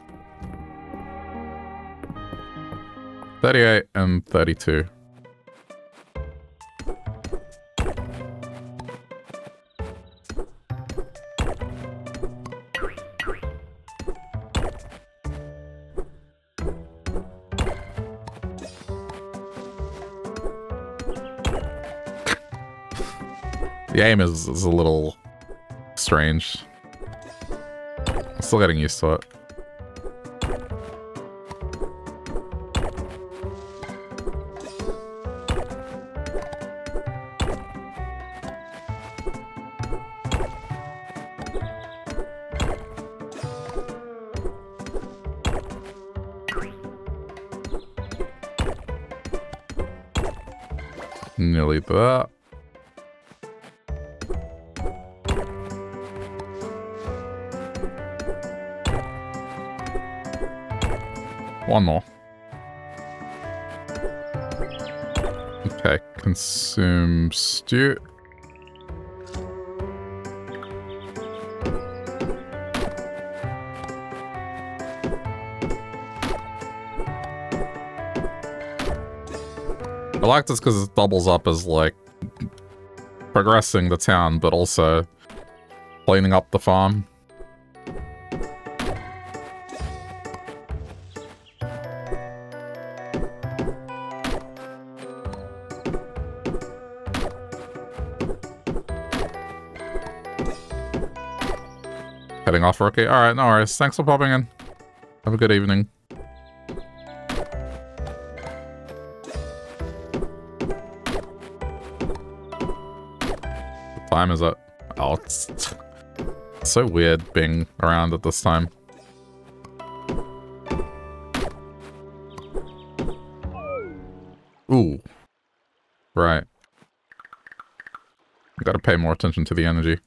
38 and 32. The aim is, is a little strange. I'm still getting used to it. Nearly that. One more. Okay, consume stew. I like this because it doubles up as like progressing the town, but also cleaning up the farm. Heading off, Rookie. Alright, no worries. Thanks for popping in. Have a good evening. time is it? Oh, it's so weird being around at this time. Ooh. Right. Gotta pay more attention to the energy.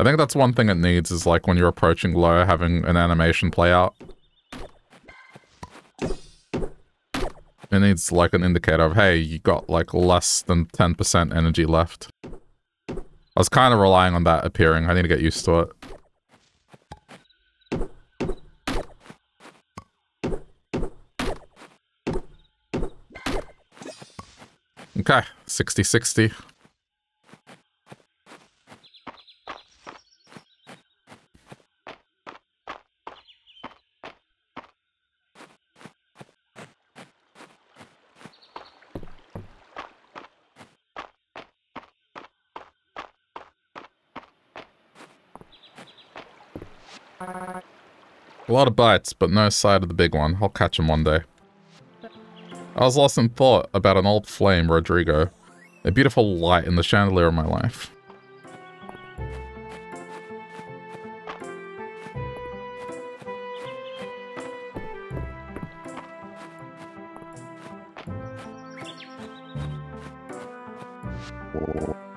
I think that's one thing it needs is like when you're approaching low, having an animation play out. It needs like an indicator of, hey, you got like less than 10% energy left. I was kind of relying on that appearing. I need to get used to it. Okay, 60-60. A lot of bites, but no sight of the big one. I'll catch him one day. I was lost in thought about an old flame, Rodrigo. A beautiful light in the chandelier of my life.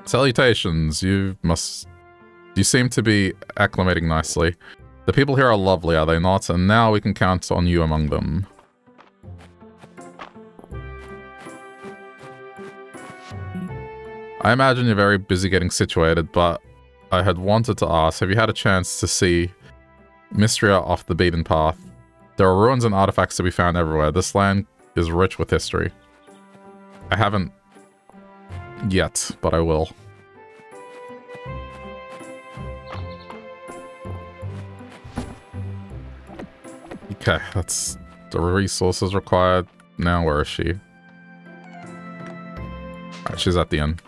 Salutations, you must... You seem to be acclimating nicely. The people here are lovely, are they not? And now we can count on you among them. I imagine you're very busy getting situated, but I had wanted to ask, have you had a chance to see Mistria off the beaten path? There are ruins and artifacts to be found everywhere. This land is rich with history. I haven't yet, but I will. Okay, that's the resources required. Now where is she? Alright, she's at the end.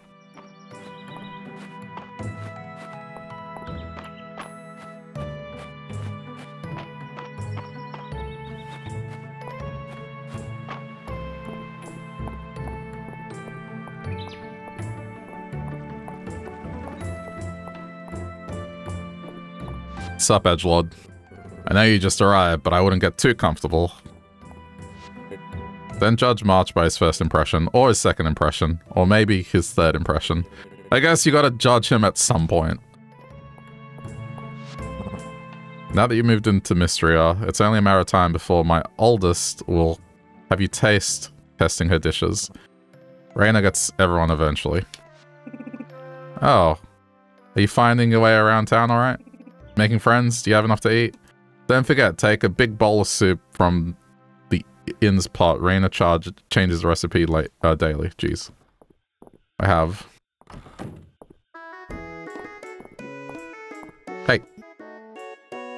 Sup, Edgelord? I know you just arrived, but I wouldn't get too comfortable. Then judge March by his first impression, or his second impression, or maybe his third impression. I guess you gotta judge him at some point. Now that you moved into Mistria, it's only a matter of time before my oldest will have you taste testing her dishes. Reina gets everyone eventually. Oh. Are you finding your way around town alright? Making friends? Do you have enough to eat? Don't forget, take a big bowl of soup from the inn's pot. Reina charge changes the recipe like uh, daily. Jeez. I have. Hey.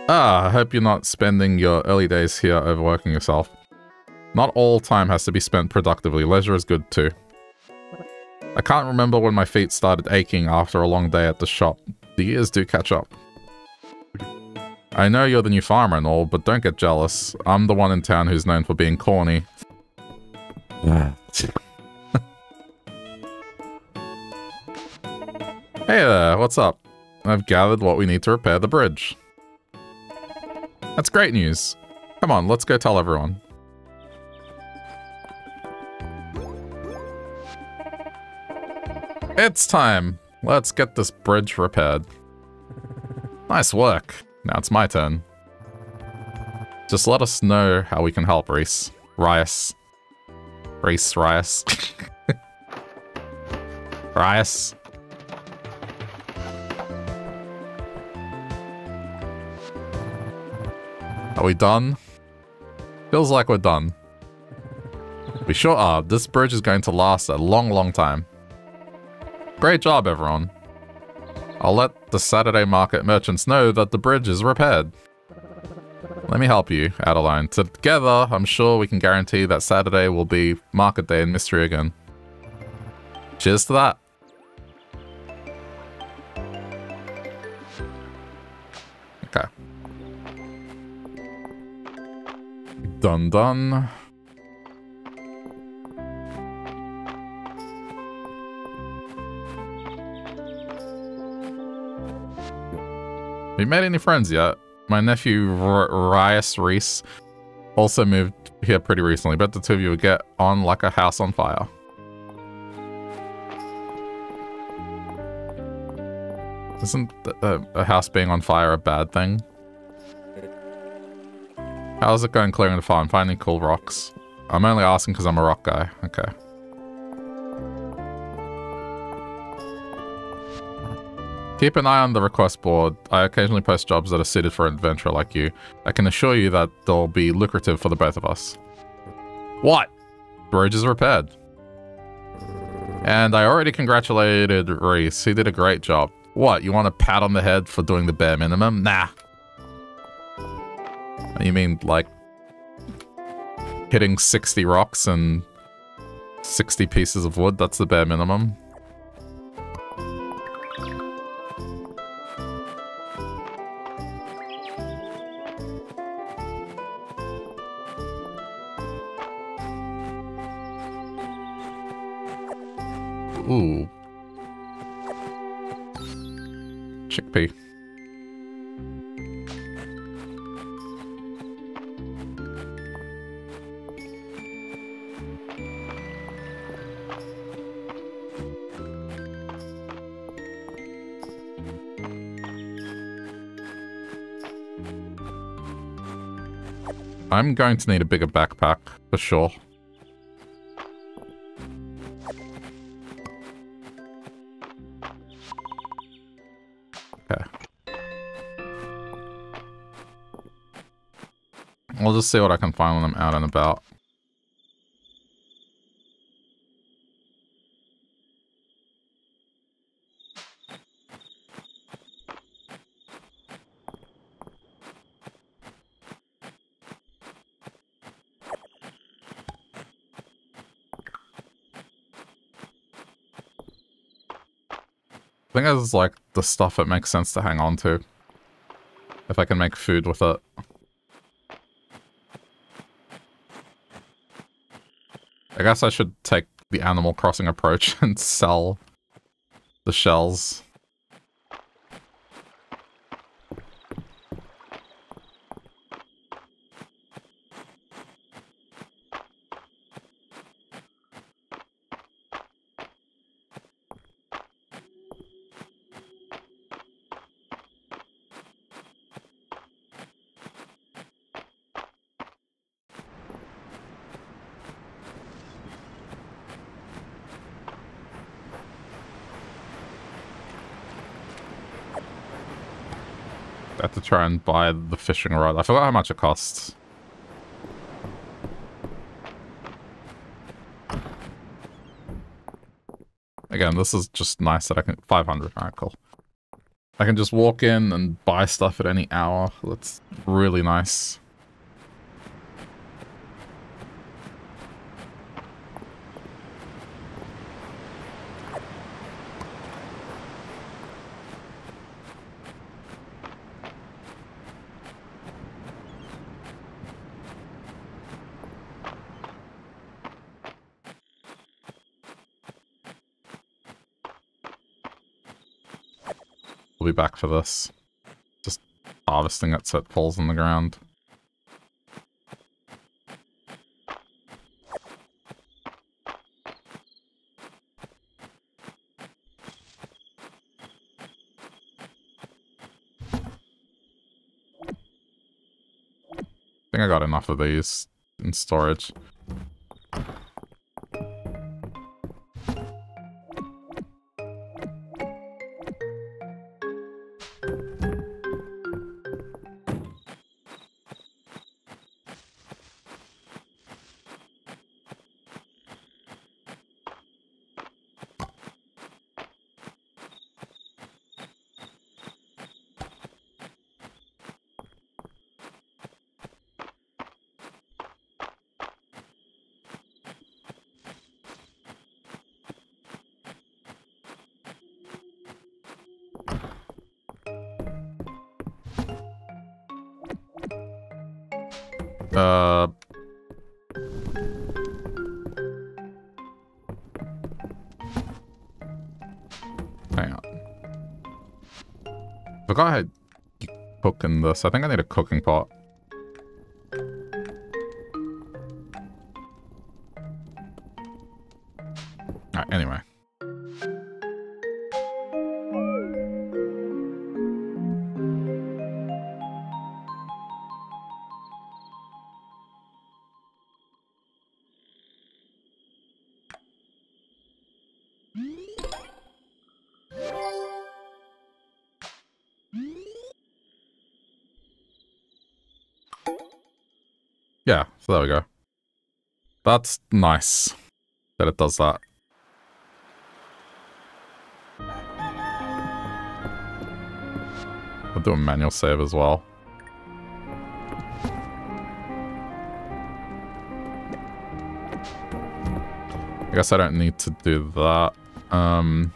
Ah, I hope you're not spending your early days here overworking yourself. Not all time has to be spent productively. Leisure is good too. I can't remember when my feet started aching after a long day at the shop. The years do catch up. I know you're the new farmer and all, but don't get jealous. I'm the one in town who's known for being corny. hey there, what's up? I've gathered what we need to repair the bridge. That's great news. Come on, let's go tell everyone. It's time. Let's get this bridge repaired. Nice work. Now it's my turn. Just let us know how we can help, Reese. Rias. Reese, Rias. Rias. Are we done? Feels like we're done. We sure are. This bridge is going to last a long, long time. Great job, everyone. I'll let the Saturday market merchants know that the bridge is repaired. Let me help you, Adeline. Together, I'm sure we can guarantee that Saturday will be market day in Mistria again. Cheers to that. Okay. Done done. Have you made any friends yet? My nephew Rias Reese also moved here pretty recently. Bet the two of you would get on like a house on fire. Isn't a, a house being on fire a bad thing? How's it going clearing the farm? Finding cool rocks? I'm only asking because I'm a rock guy. Okay. Keep an eye on the request board. I occasionally post jobs that are suited for an adventurer like you. I can assure you that they'll be lucrative for the both of us. What? Bridge is repaired. And I already congratulated Reese. He did a great job. What, you want a pat on the head for doing the bare minimum? Nah. You mean, like, hitting 60 rocks and 60 pieces of wood? That's the bare minimum? Ooh. Chickpea. I'm going to need a bigger backpack, for sure. Okay. I'll just see what I can find when I'm out and about. I think it's like the stuff that makes sense to hang on to. If I can make food with it. I guess I should take the Animal Crossing approach and sell the shells. Try and buy the fishing rod. I forgot how much it costs. Again, this is just nice that I can... 500, alright, cool. I can just walk in and buy stuff at any hour. That's really nice. Back for this. Just harvesting it so it falls on the ground. I think I got enough of these in storage. This. I think I need a cooking pot. That's nice that it does that. I'll do a manual save as well. I guess I don't need to do that. Um...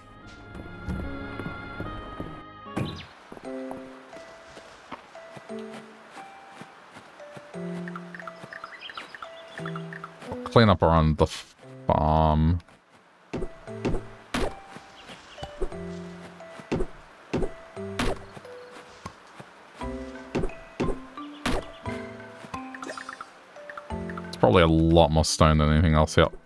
clean up around the farm. It's probably a lot more stone than anything else, yep.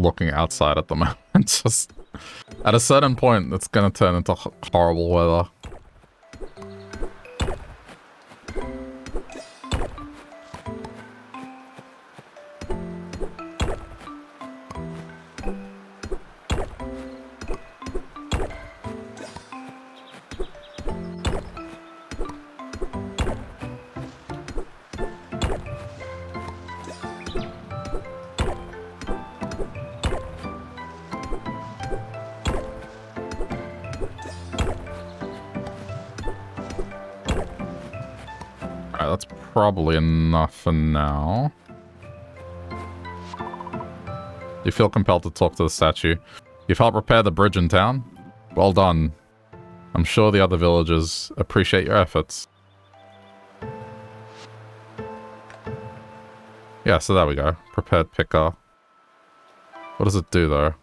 Looking outside at the moment. just at a certain point, it's gonna turn into horrible weather. Probably enough for now. You feel compelled to talk to the statue. You've helped repair the bridge in town? Well done. I'm sure the other villagers appreciate your efforts. Yeah, so there we go. Prepared picker. What does it do, though?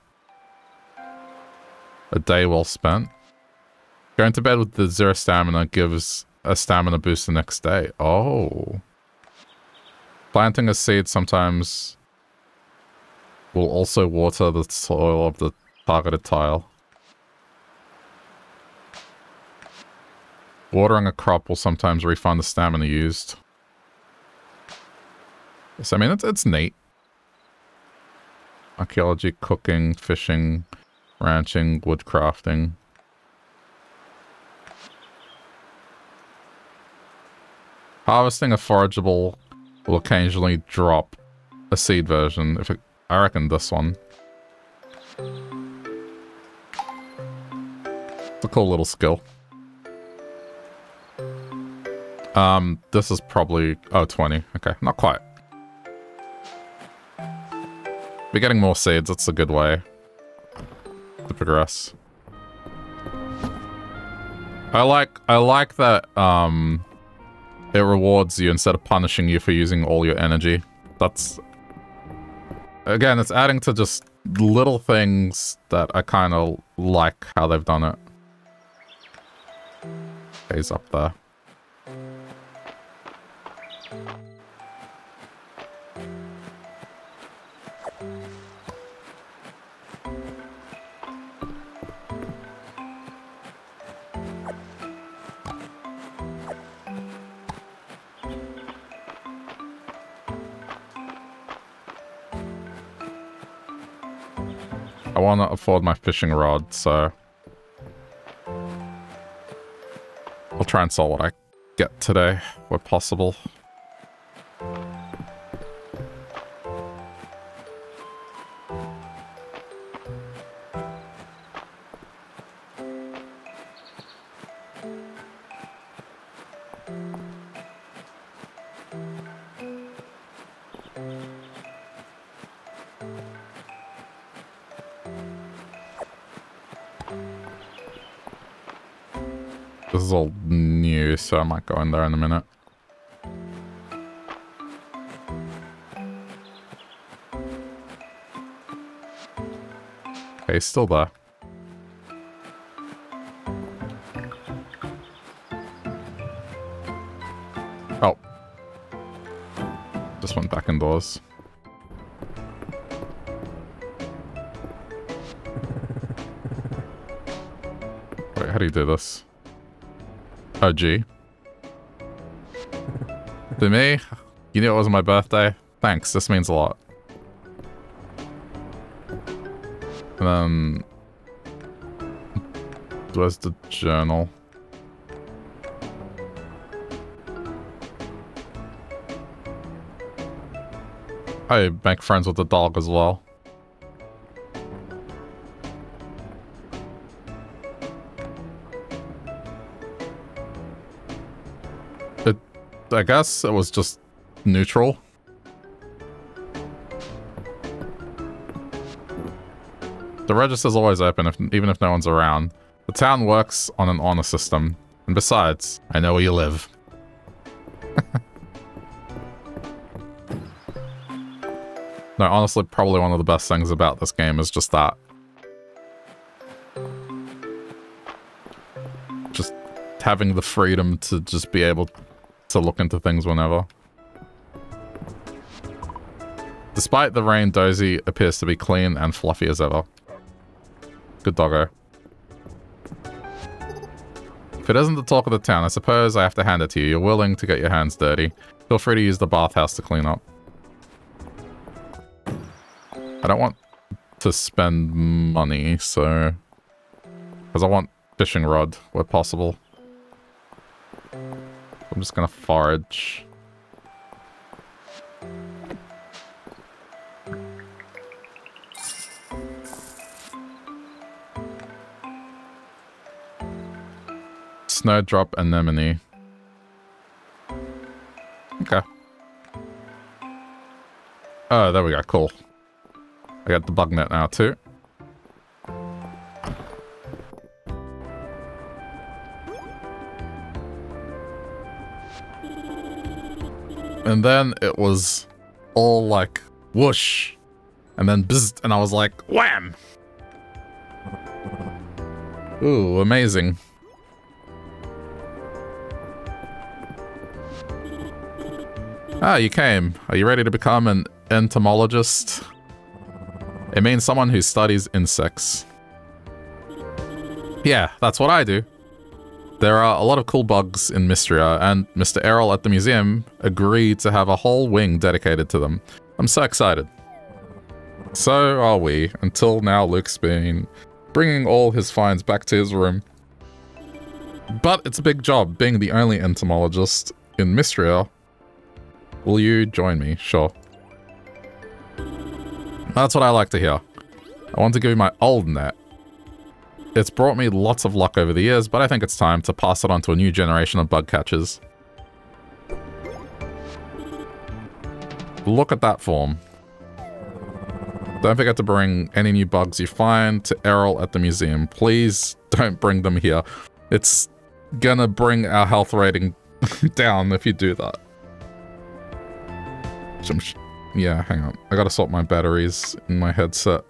A day well spent. Going to bed with the zero stamina gives a stamina boost the next day. Oh. Planting a seed sometimes will also water the soil of the targeted tile. Watering a crop will sometimes refund the stamina used. So, I mean, it's, it's neat. Archaeology, cooking, fishing, ranching, woodcrafting. Harvesting a forageable will occasionally drop a seed version. If it, I reckon this one. It's a cool little skill. Um, this is probably... Oh, 20. Okay, not quite. We're getting more seeds. That's a good way to progress. I like I like that um it rewards you instead of punishing you for using all your energy. That's... Again, it's adding to just little things that I kind of like how they've done it. He's up there. Want to afford my fishing rod, so... I'll try and sell what I get today, where possible. So I might go in there in a minute. Okay, he's still there. Oh. Just went back indoors. Wait, how do you do this? Oh, gee. To me, you knew it wasn't my birthday? Thanks, this means a lot. Then... Where's the journal? I make friends with the dog as well. I guess it was just neutral. The register's always open, if, even if no one's around. The town works on an honor system. And besides, I know where you live. no, honestly, probably one of the best things about this game is just that. Just having the freedom to just be able to look into things whenever. Despite the rain, Dozy appears to be clean and fluffy as ever. Good doggo. If it isn't the talk of the town, I suppose I have to hand it to you. You're willing to get your hands dirty. Feel free to use the bathhouse to clean up. I don't want to spend money, so... Because I want fishing rod where possible. I'm just gonna forage. Snowdrop anemone. Okay. Oh, there we go. Cool. I got the bug net now too. And then it was all like whoosh. And then bzzzt, and I was like, wham! Ooh, amazing. Ah, you came. Are you ready to become an entomologist? It means someone who studies insects. Yeah, that's what I do. There are a lot of cool bugs in Mistria, and Mr. Errol at the museum agreed to have a whole wing dedicated to them. I'm so excited. So are we, until now Luc's been bringing all his finds back to his room. But it's a big job, being the only entomologist in Mistria Will you join me? Sure. That's what I like to hear. I want to give you my old net. It's brought me lots of luck over the years, but I think it's time to pass it on to a new generation of bug catchers. Look at that form. Don't forget to bring any new bugs you find to Errol at the museum. Please don't bring them here. It's gonna bring our health rating down if you do that. Yeah, hang on. I gotta swap my batteries in my headset.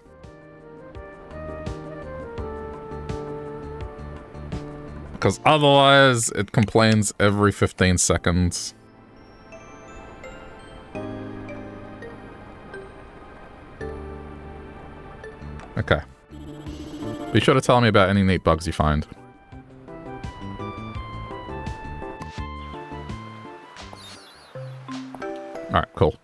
Because otherwise, it complains every 15 seconds. Okay. Be sure to tell me about any neat bugs you find. Alright, cool.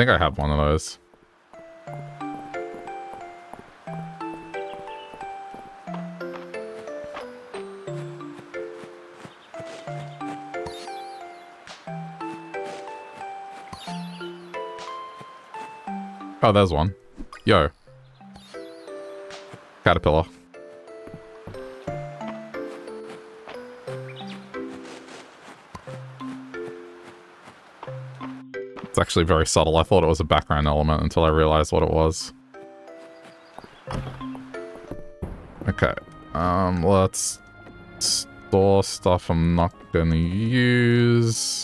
Think I have one of those. Oh, there's one. Yo. Caterpillar. Actually very subtle. I thought it was a background element until I realized what it was. Okay. Um, let's store stuff I'm not gonna use.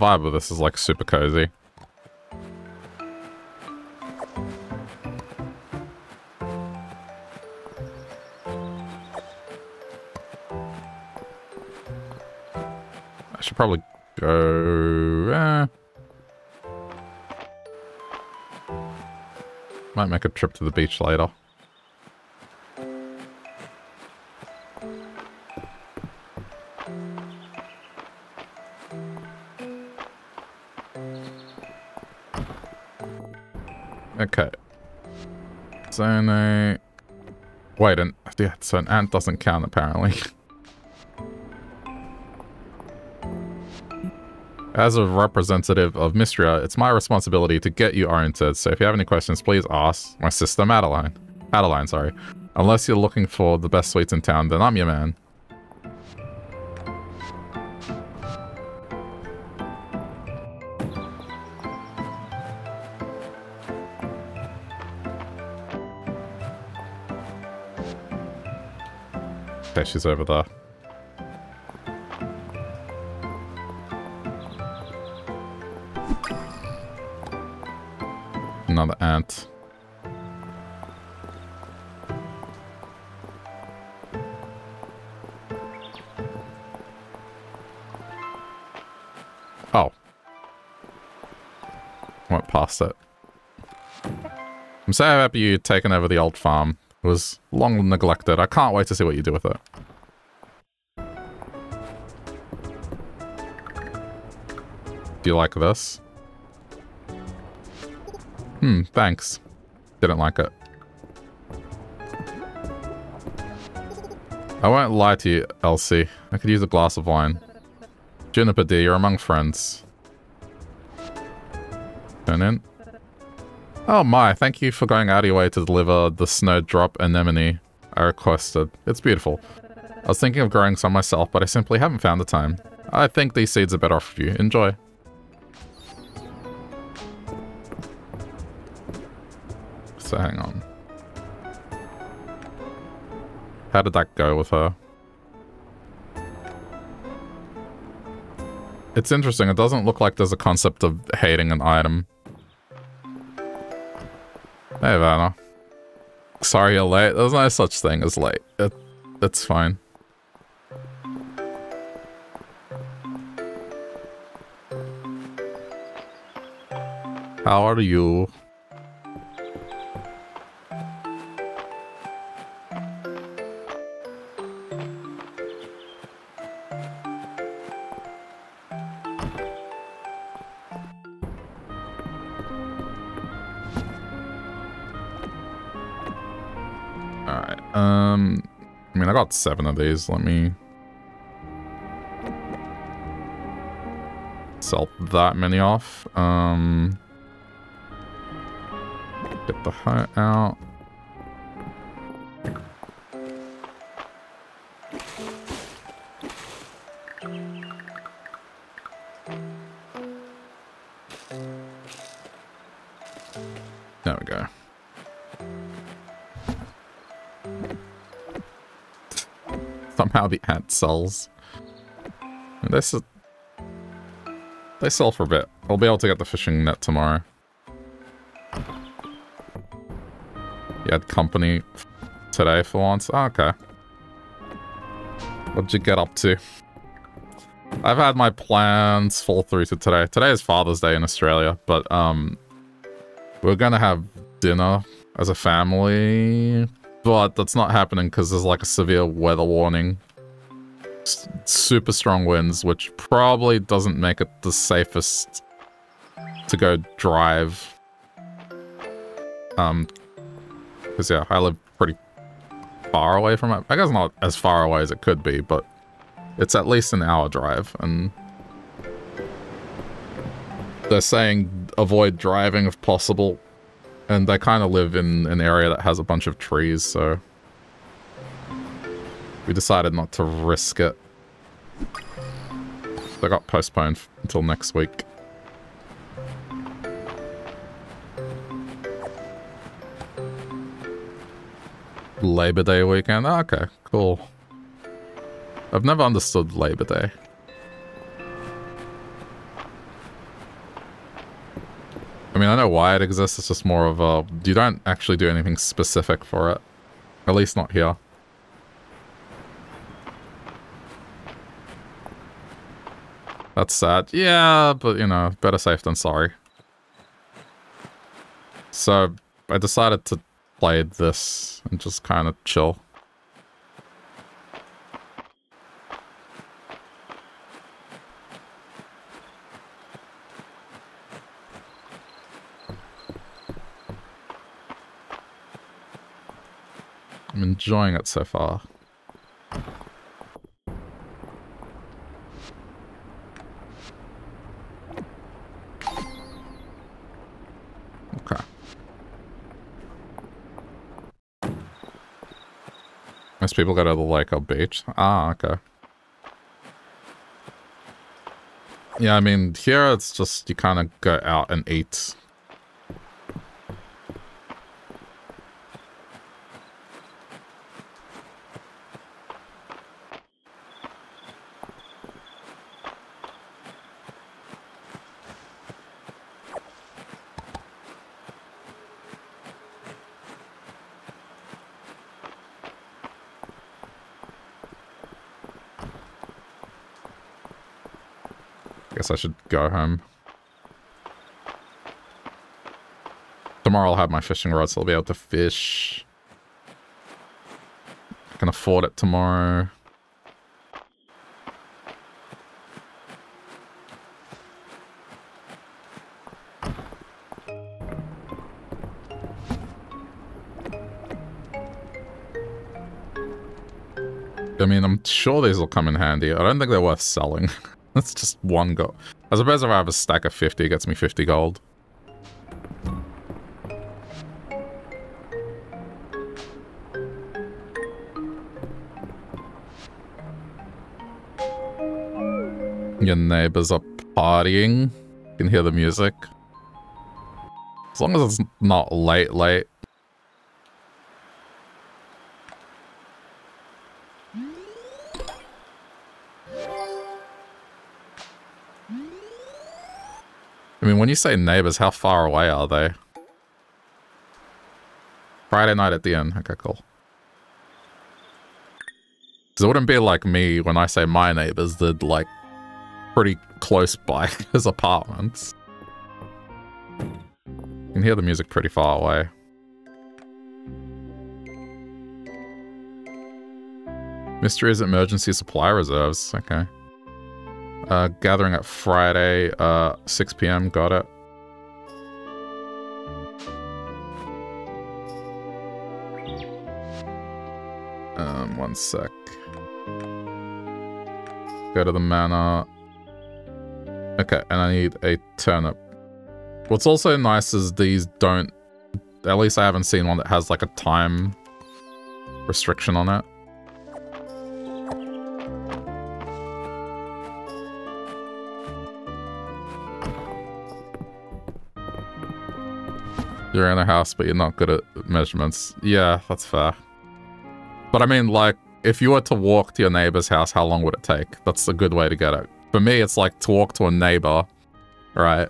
Vibe of this is like super cozy. I should probably go... Eh. Might make a trip to the beach later. Wait, an, yeah, so an ant doesn't count apparently. As a representative of Mistria, it's my responsibility to get you oriented, so if you have any questions, please ask my sister Madeline. Adeline, sorry. Unless you're looking for the best sweets in town, then I'm your man. Okay, she's over there. Another ant. Oh. Went past it. I'm so happy you've taken over the old farm. It was long neglected. I can't wait to see what you do with it. Do you like this? Hmm, thanks. Didn't like it. I won't lie to you, Elsie. I could use a glass of wine. Juniper dear, you're among friends. Turn in. Oh my, thank you for going out of your way to deliver the snowdrop anemone I requested. It's beautiful. I was thinking of growing some myself, but I simply haven't found the time. I think these seeds are better off for you. Enjoy. So hang on. How did that go with her? It's interesting. It doesn't look like there's a concept of hating an item. Hey, Vanna. Sorry you're late. There's no such thing as late. It, it's fine. How are you? Seven of these. Let me sell that many off. Um, get the hut out. The ant sells. This is... They sell for a bit. I'll be able to get the fishing net tomorrow. You had company today for once? Oh, okay. What'd you get up to? I've had my plans fall through to today. Today is Father's Day in Australia, but um, we're gonna have dinner as a family but that's not happening because there's like a severe weather warning. Super strong winds, which probably doesn't make it the safest to go drive. Um, because yeah, I live pretty far away from it. I guess not as far away as it could be, but it's at least an hour drive, and they're saying avoid driving if possible and they kind of live in an area that has a bunch of trees, so... We decided not to risk it. They got postponed until next week. Labor Day weekend? Oh, okay, cool. I've never understood Labor Day. I mean, I know why it exists, it's just more of a... You don't actually do anything specific for it. At least not here. That's sad. Yeah, but, you know, better safe than sorry. So, I decided to play this and just kind of chill. I'm enjoying it so far. Most people go to the lake or beach. Ah, okay. Yeah, I mean, here it's just you kind of go out and eat I should go home. Tomorrow I'll have my fishing rod, so I'll be able to fish. I can afford it tomorrow. I mean, I'm sure these will come in handy. I don't think they're worth selling. That's just one gold. I suppose if I have a stack of 50, it gets me 50 gold. Your neighbors are partying. You can hear the music. As long as it's not late, late. You say neighbors, how far away are they? Friday night at the end. Okay, cool. Because it wouldn't be like me when I say my neighbors, they're like pretty close by his apartments. You can hear the music pretty far away. Mistria's emergency supply reserves. Okay. Uh, gathering at Friday, uh, 6 p.m. Got it. Um, one sec. Go to the manor. Okay, and I need a turnip. What's also nice is these don't... At least I haven't seen one that has like a time restriction on it. You're in a house, but you're not good at measurements. Yeah, that's fair. But I mean, like, if you were to walk to your neighbor's house, how long would it take? That's a good way to get it. For me, it's like to walk to a neighbor, right?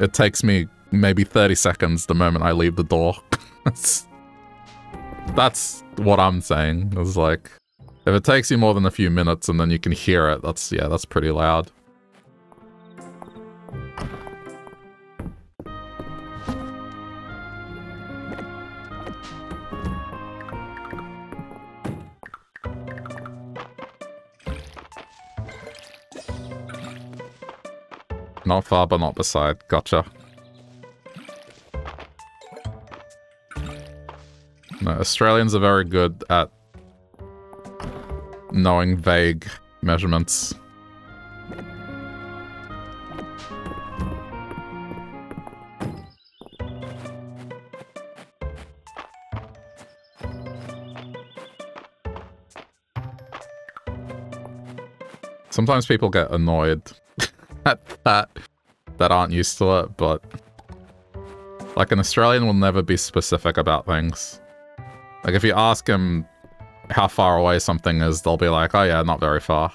It takes me maybe 30 seconds the moment I leave the door. that's, that's what I'm saying. It's like, if it takes you more than a few minutes and then you can hear it, that's, yeah, that's pretty loud. Not far, but not beside. Gotcha. No, Australians are very good at knowing vague measurements. Sometimes people get annoyed that that aren't used to it, but like an Australian will never be specific about things. Like if you ask them how far away something is, they'll be like, oh yeah, not very far.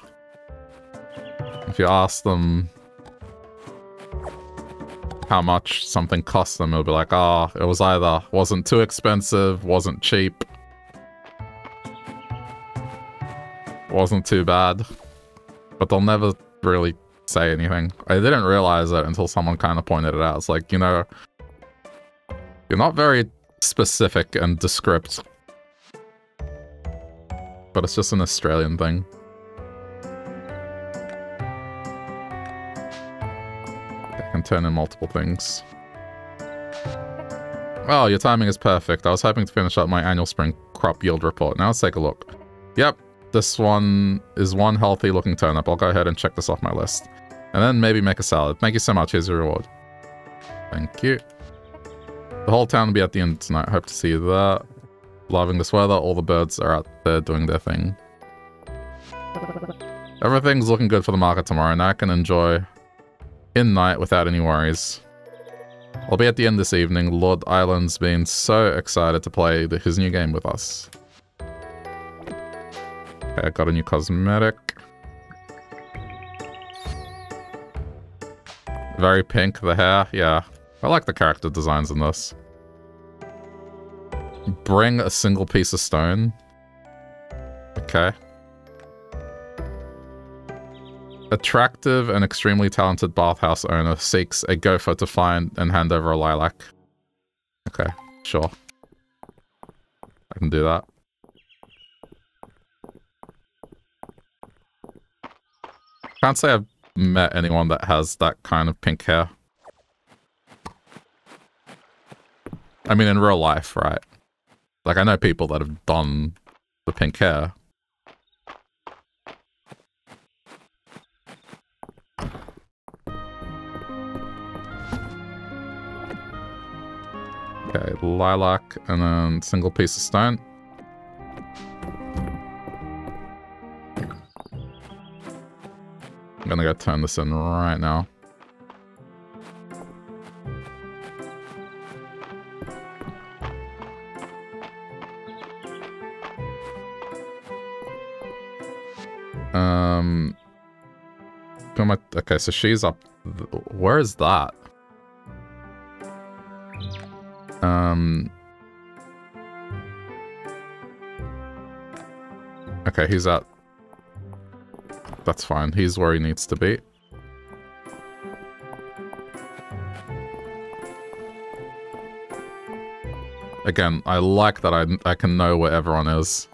If you ask them how much something cost them, it'll be like, oh, it was either wasn't too expensive, wasn't cheap, wasn't too bad. But they'll never really say anything. I didn't realize it until someone kind of pointed it out. It's like, you know, you're not very specific and descript. But it's just an Australian thing. I can turn in multiple things. Oh, your timing is perfect. I was hoping to finish up my annual spring crop yield report. Now let's take a look. Yep, this one is one healthy looking turnip. I'll go ahead and check this off my list. And then maybe make a salad. Thank you so much. Here's your reward. Thank you. The whole town will be at the end tonight. Hope to see you there. Loving this weather. All the birds are out there doing their thing. Everything's looking good for the market tomorrow. Now I can enjoy in night without any worries. I'll be at the end this evening. Lord Eiland's been so excited to play his new game with us. I got a new cosmetic. Very pink, the hair. Yeah, I like the character designs in this. Bring a single piece of stone. Okay. Attractive and extremely talented bathhouse owner seeks a gopher to find and hand over a lilac. Okay, sure. I can do that. Can't say I've met anyone that has that kind of pink hair. I mean, in real life, right? Like, I know people that have done the pink hair. Okay, lilac and then single piece of stone. I'm gonna go turn this in right now. Um, okay, so she's up. Where is that? Um. Okay, he's at. That's fine. He's where he needs to be. Again, I like that I, I can know where everyone is.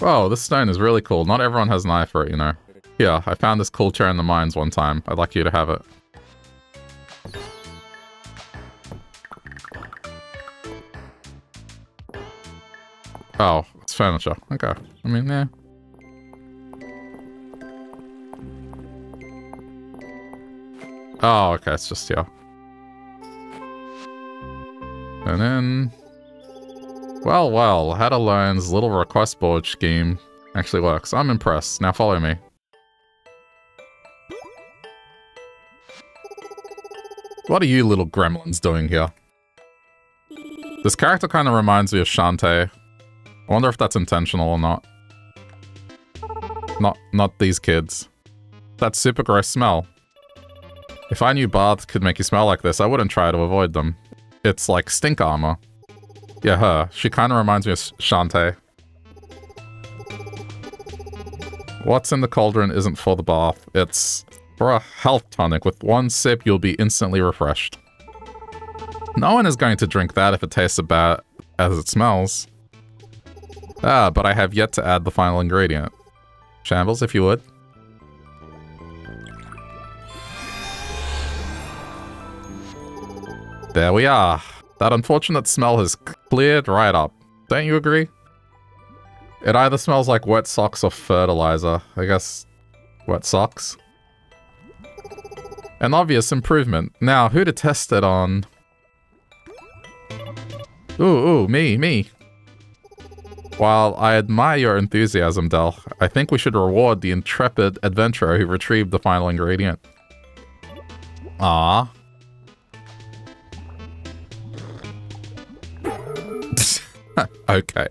Oh, this stone is really cool. Not everyone has an eye for it, you know. Yeah, I found this cool chair in the mines one time. I'd like you to have it. Oh, it's furniture. Okay. I mean, yeah. Oh, okay, it's just, yeah. And then... Well, well, Adeline's little request board scheme actually works. I'm impressed. Now follow me. What are you little gremlins doing here? This character kind of reminds me of Shantae. I wonder if that's intentional or not. Not, not these kids. That super gross smell. If I knew baths could make you smell like this, I wouldn't try to avoid them. It's like stink armor. Yeah, her. She kind of reminds me of Shantae. What's in the cauldron isn't for the bath. It's for a health tonic. With one sip, you'll be instantly refreshed. No one is going to drink that if it tastes as bad as it smells. Ah, but I have yet to add the final ingredient. Shambles, if you would. There we are. That unfortunate smell has cleared right up. Don't you agree? It either smells like wet socks or fertilizer. I guess wet socks. An obvious improvement. Now, who to test it on? Ooh, ooh, me, me. While I admire your enthusiasm, Dell, I think we should reward the intrepid adventurer who retrieved the final ingredient. Ah. okay.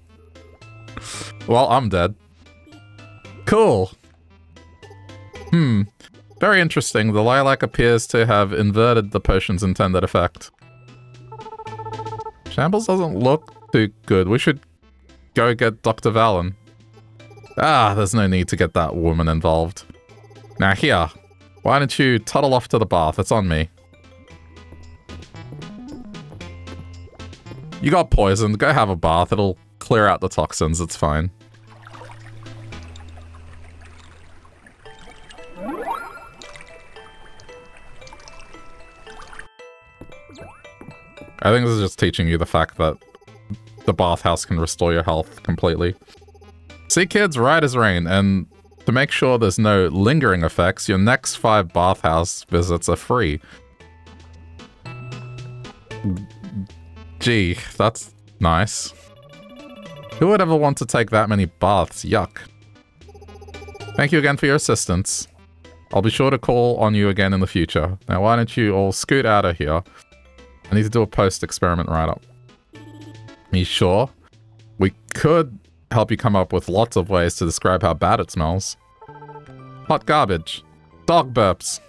Well, I'm dead. Cool. Hmm. Very interesting. The lilac appears to have inverted the potion's intended effect. Shambles doesn't look too good. We should go get Dr. Valen. Ah, there's no need to get that woman involved. Now here, why don't you toddle off to the bath? It's on me. You got poisoned. Go have a bath. It'll clear out the toxins. It's fine. I think this is just teaching you the fact that the bathhouse can restore your health completely. See kids, right as rain, and to make sure there's no lingering effects, your next five bathhouse visits are free. Gee, that's nice. Who would ever want to take that many baths? Yuck. Thank you again for your assistance. I'll be sure to call on you again in the future. Now, why don't you all scoot out of here? I need to do a post-experiment write-up. You sure? We could help you come up with lots of ways to describe how bad it smells. Hot garbage. Dog burps.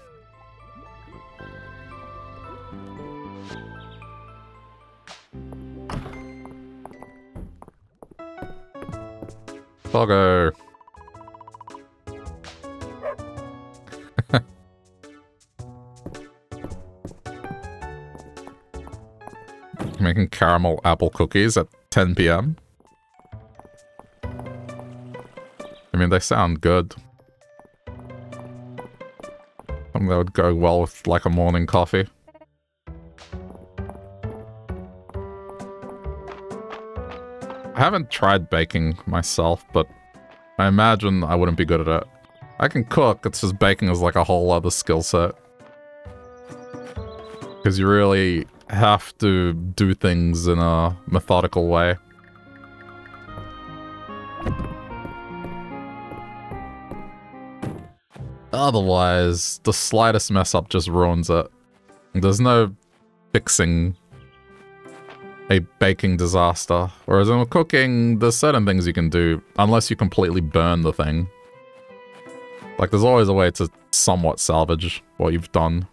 Doggo. Making caramel apple cookies at 10 p.m. I mean, they sound good. Something that would go well with like a morning coffee. I haven't tried baking myself, but I imagine I wouldn't be good at it. I can cook, it's just baking is like a whole other skill set. Because you really have to do things in a methodical way. Otherwise, the slightest mess up just ruins it. There's no fixing a baking disaster. Whereas in cooking, there's certain things you can do, unless you completely burn the thing. Like, there's always a way to somewhat salvage what you've done.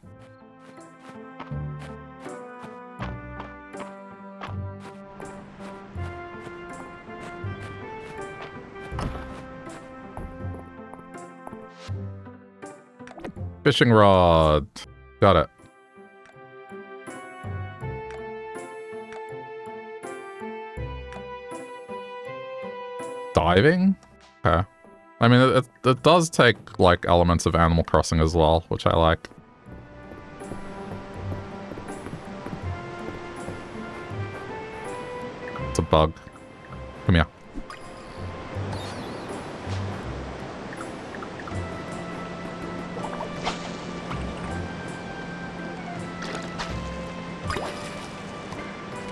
Fishing rod. Got it. Diving? Okay. I mean, it, it does take, like, elements of Animal Crossing as well, which I like. It's a bug. Come here.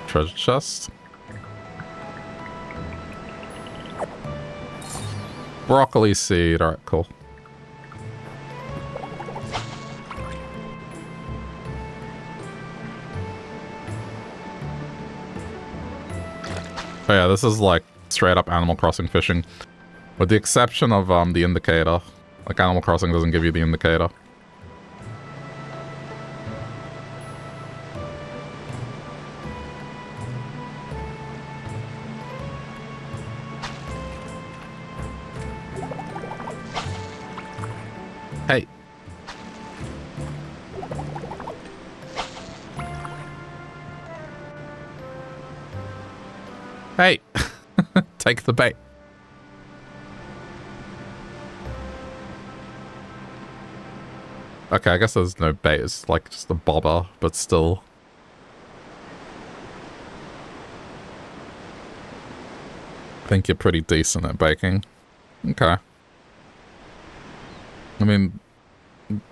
Treasure chest. Broccoli seed. Alright, cool. Oh yeah, this is like straight up Animal Crossing fishing. With the exception of um, the indicator. Like Animal Crossing doesn't give you the indicator. Hey. Hey. Take the bait. Okay, I guess there's no bait. It's like just a bobber, but still. I think you're pretty decent at baking. Okay. I mean,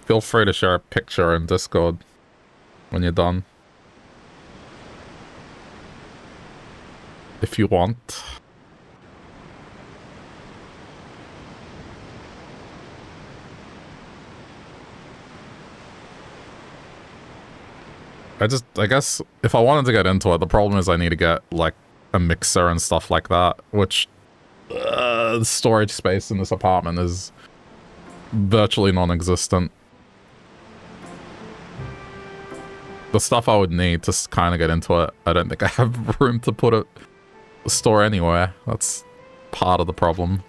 feel free to share a picture in Discord when you're done. If you want. I just, I guess, if I wanted to get into it, the problem is I need to get, like, a mixer and stuff like that, which, uh, storage space in this apartment is virtually non-existent. The stuff I would need to kind of get into it, I don't think I have room to put it store anywhere. That's part of the problem.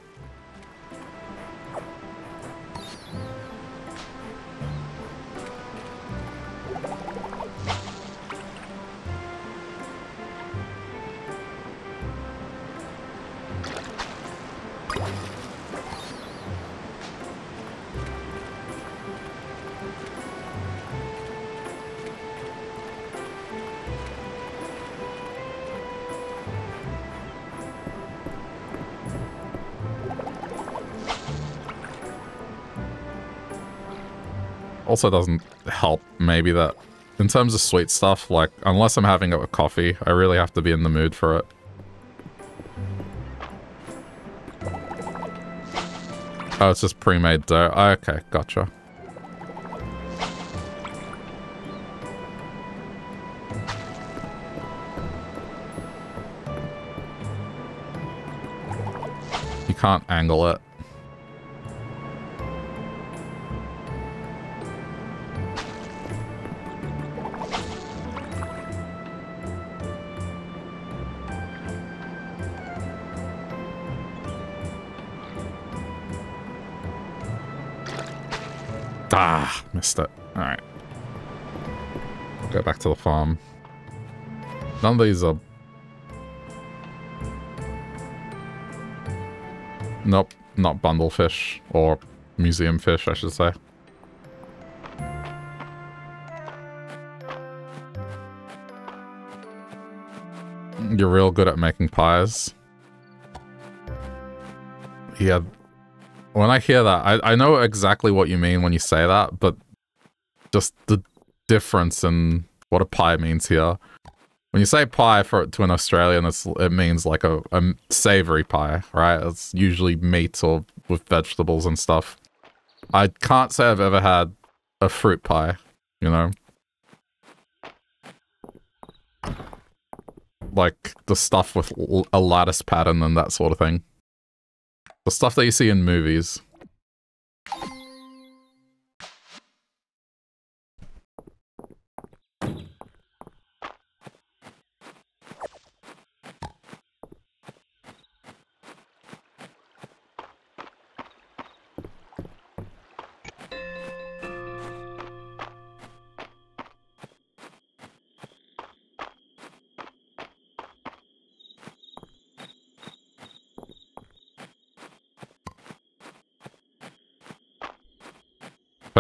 Also doesn't help, maybe, that in terms of sweet stuff, like, unless I'm having it with coffee, I really have to be in the mood for it. Oh, it's just pre-made dough. Oh, okay, gotcha. You can't angle it. Ah, missed it. Alright. Go back to the farm. None of these are... Nope, not bundle fish. Or museum fish, I should say. You're real good at making pies. Yeah, when I hear that, I, I know exactly what you mean when you say that, but just the difference in what a pie means here. When you say pie for to an Australian, it's, it means like a, a savory pie, right? It's usually meat or with vegetables and stuff. I can't say I've ever had a fruit pie, you know? Like the stuff with a lattice pattern and that sort of thing. The stuff that you see in movies.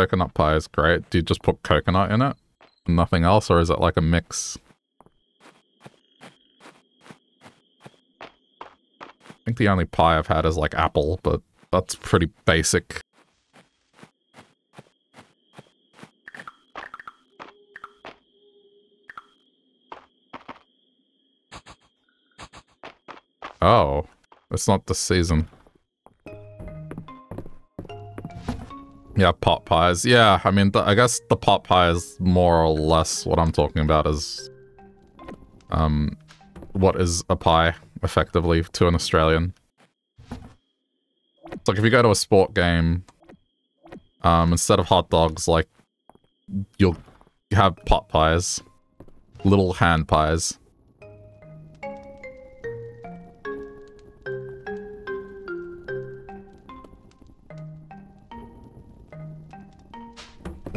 Coconut pie is great. Do you just put coconut in it? Nothing else, or is it like a mix? I think the only pie I've had is like apple, but that's pretty basic. Oh, it's not the season. Yeah, pot pies. Yeah, I mean, the, I guess the pot pie is more or less what I'm talking about is, um, what is a pie, effectively, to an Australian. It's like if you go to a sport game, um, instead of hot dogs, like, you'll have pot pies. Little hand pies.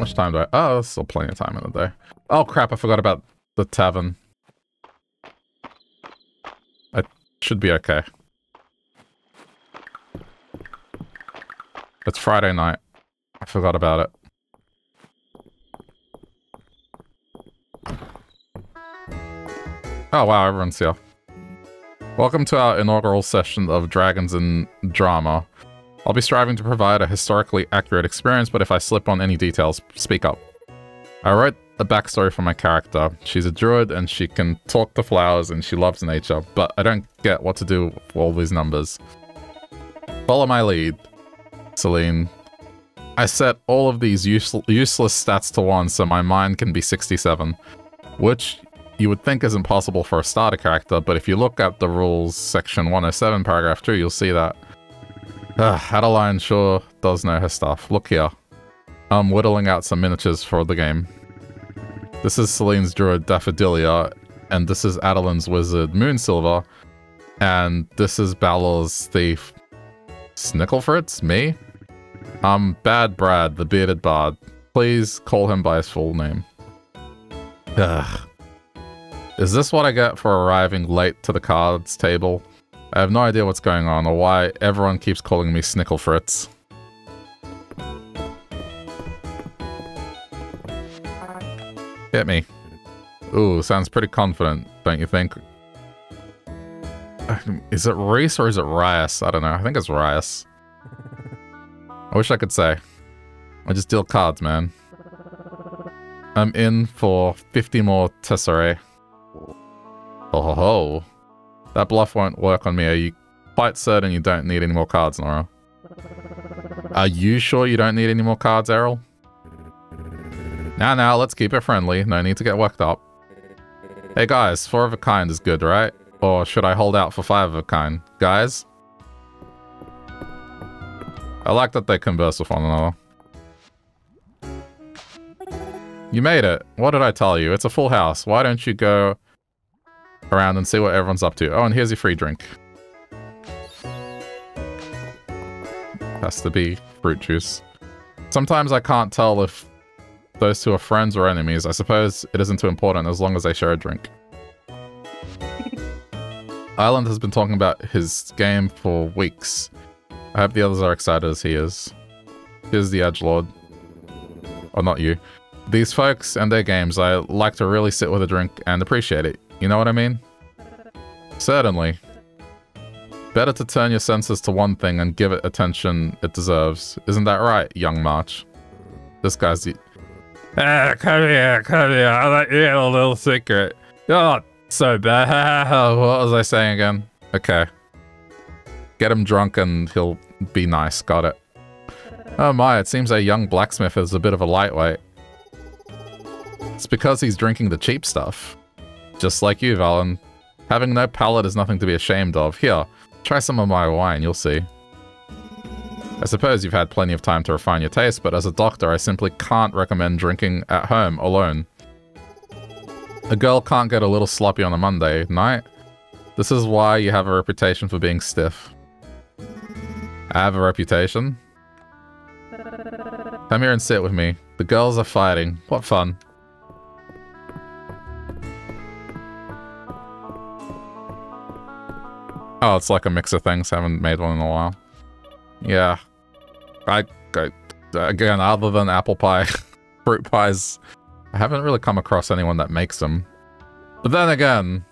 Much time do I... Oh, there's still plenty of time in the day. Oh, crap, I forgot about the tavern. I should be okay. It's Friday night. I forgot about it. Oh, wow, everyone's here. Welcome to our inaugural session of Dragons and Drama. I'll be striving to provide a historically accurate experience, but if I slip on any details, speak up. I wrote a backstory for my character. She's a druid and she can talk to flowers and she loves nature, but I don't get what to do with all these numbers. Follow my lead, Celine. I set all of these useless stats to 1 so my mind can be 67, which you would think is impossible for a starter character, but if you look at the rules section 107 paragraph 2, you'll see that uh, Adeline sure does know her stuff. Look here. I'm whittling out some miniatures for the game. This is Celine's druid Daffodilia, and this is Adeline's wizard Moonsilver, and this is Balor's thief Snicklefritz? Me? I'm Bad Brad, the bearded bard. Please call him by his full name. Ugh. Is this what I get for arriving late to the cards table? I have no idea what's going on or why everyone keeps calling me Snicklefritz. Hit me. Ooh, sounds pretty confident, don't you think? Um, is it Reese or is it Rias? I don't know. I think it's Rias. I wish I could say. I just deal cards, man. I'm in for 50 more tesserae. Oh ho ho. That bluff won't work on me. Are you quite certain you don't need any more cards, Nora? Are you sure you don't need any more cards, Errol? Now, now, let's keep it friendly. No need to get worked up. Hey guys, four of a kind is good, right? Or should I hold out for five of a kind? Guys? I like that they converse with one another. You made it. What did I tell you? It's a full house. Why don't you go around and see what everyone's up to? Oh, and here's your free drink. Has to be fruit juice. Sometimes I can't tell if those two are friends or enemies. I suppose it isn't too important as long as they share a drink. Eiland has been talking about his game for weeks. I hope the others are excited as he is. Here's the Edge Lord. Or not you. These folks and their games, I like to really sit with a drink and appreciate it. You know what I mean? Certainly. Better to turn your senses to one thing and give it attention it deserves. Isn't that right, young March? This guy's the... Ah, come here, come here. I'll let you in a little secret. Not so bad. what was I saying again? Okay. Get him drunk and he'll be nice. Got it. Oh my, it seems a young blacksmith is a bit of a lightweight. It's because he's drinking the cheap stuff. Just like you, Valen. Having no palate is nothing to be ashamed of. Here, try some of my wine, you'll see. I suppose you've had plenty of time to refine your taste, but as a doctor, I simply can't recommend drinking at home alone. A girl can't get a little sloppy on a Monday night. This is why you have a reputation for being stiff. I have a reputation? Come here and sit with me. The girls are fighting. What fun. Oh, it's like a mix of things. Haven't made one in a while. Yeah. I, I again, other than apple pie, fruit pies, I haven't really come across anyone that makes them. But then again,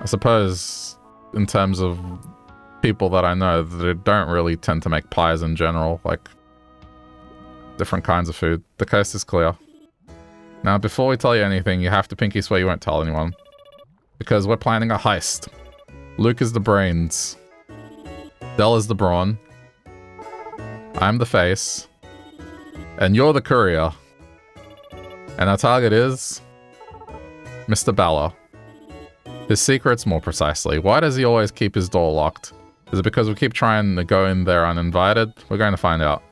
I suppose in terms of people that I know, they don't really tend to make pies in general, like different kinds of food. The coast is clear. Now, before we tell you anything, you have to pinky swear you won't tell anyone. Because we're planning a heist. Luc is the brains. Dell is the brawn. I'm the face. And you're the courier. And our target is... Mr. Balor. His secrets, more precisely. Why does he always keep his door locked? Is it because we keep trying to go in there uninvited? We're going to find out.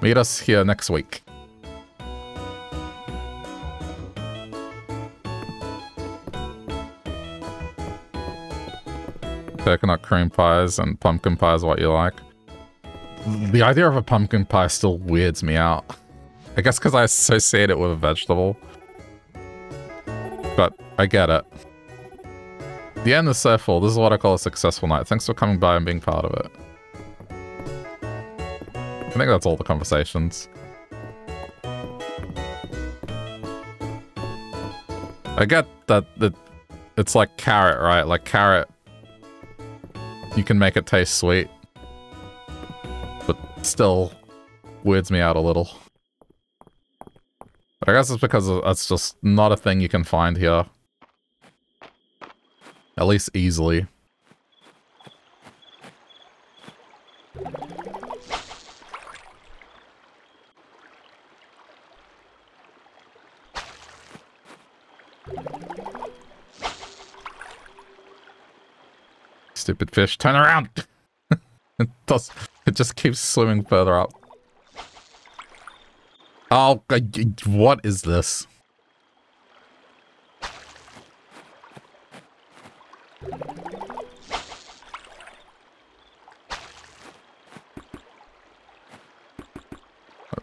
Meet us here next week. Coconut cream pies and pumpkin pies what you like. The idea of a pumpkin pie still weirds me out. I guess because I associate it with a vegetable. But I get it. The end is so full. This is what I call a successful night. Thanks for coming by and being part of it. I think that's all the conversations. I get that it's like carrot, right? Like carrot you can make it taste sweet. But still weirds me out a little. But I guess it's because that's just not a thing you can find here. At least easily. Stupid fish, turn around! it does. It just keeps swimming further up. Oh, what is this?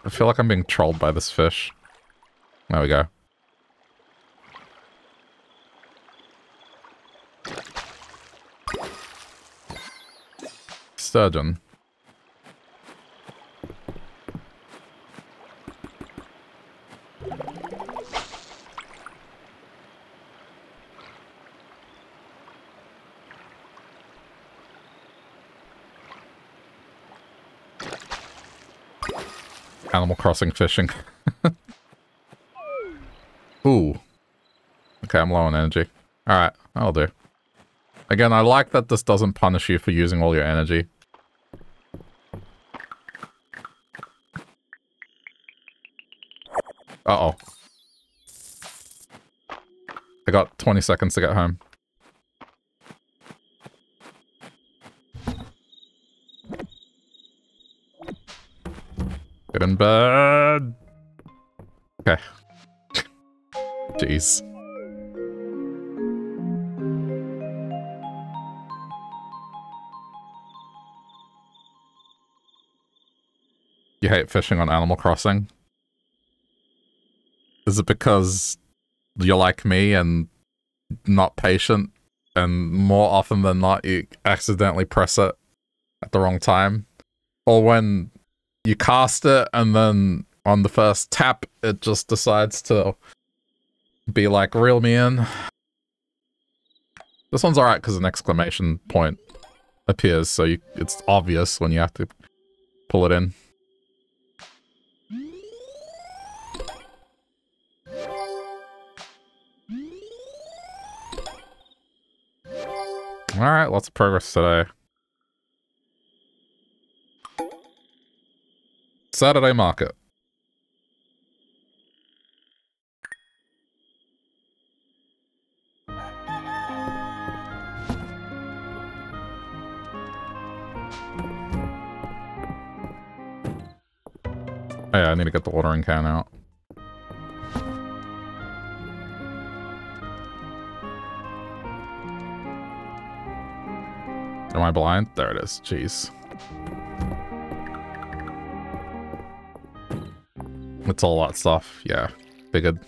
I feel like I'm being trolled by this fish. There we go. Sturgeon. Animal Crossing fishing. Ooh. Okay, I'm low on energy. Alright, that'll do. Again, I like that this doesn't punish you for using all your energy. Uh-oh. I got 20 seconds to get home. Get in bed. Okay. Jeez. You hate fishing on Animal Crossing? Is it because you're like me and not patient and more often than not you accidentally press it at the wrong time? Or when you cast it and then on the first tap it just decides to be like, reel me in. This one's alright because an exclamation point appears, so you, it's obvious when you have to pull it in. Alright, lots of progress today. Saturday market. Oh yeah, I need to get the watering can out. Am I blind? There it is. Jeez. It's all that stuff. Yeah, figured.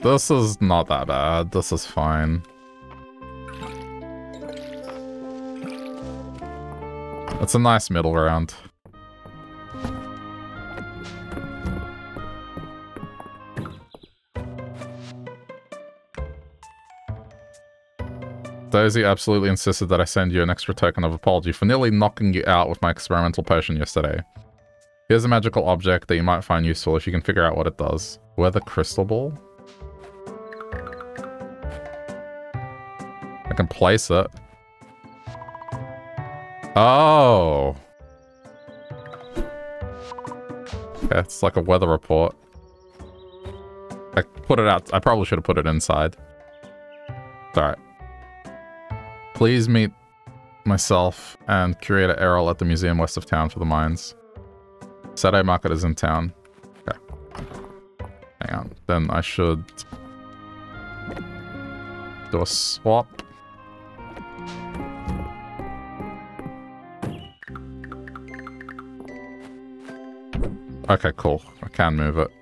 This is not that bad. This is fine. It's a nice middle ground. Daisy absolutely insisted that I send you an extra token of apology for nearly knocking you out with my experimental potion yesterday. Here's a magical object that you might find useful if you can figure out what it does. Weather crystal ball? I can place it. Oh. Okay, it's like a weather report. I put it out. I probably should have put it inside. Alright. Please meet myself and curator Errol at the museum west of town for the mines. Saturday market is in town. Okay. Hang on. Then I should do a swap. Okay, cool. I can move it.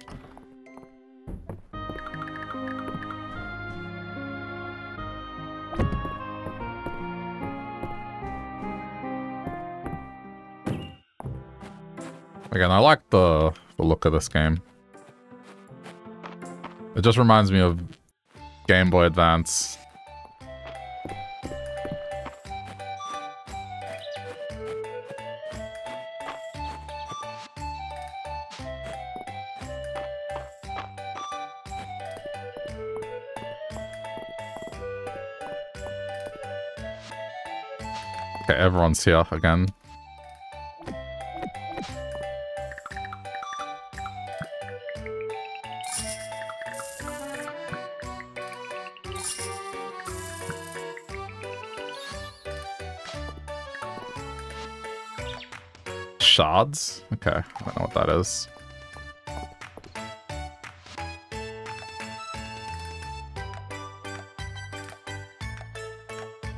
Again, I like the, the look of this game. It just reminds me of Game Boy Advance. Okay, everyone's here again. Shards? Okay, I don't know what that is.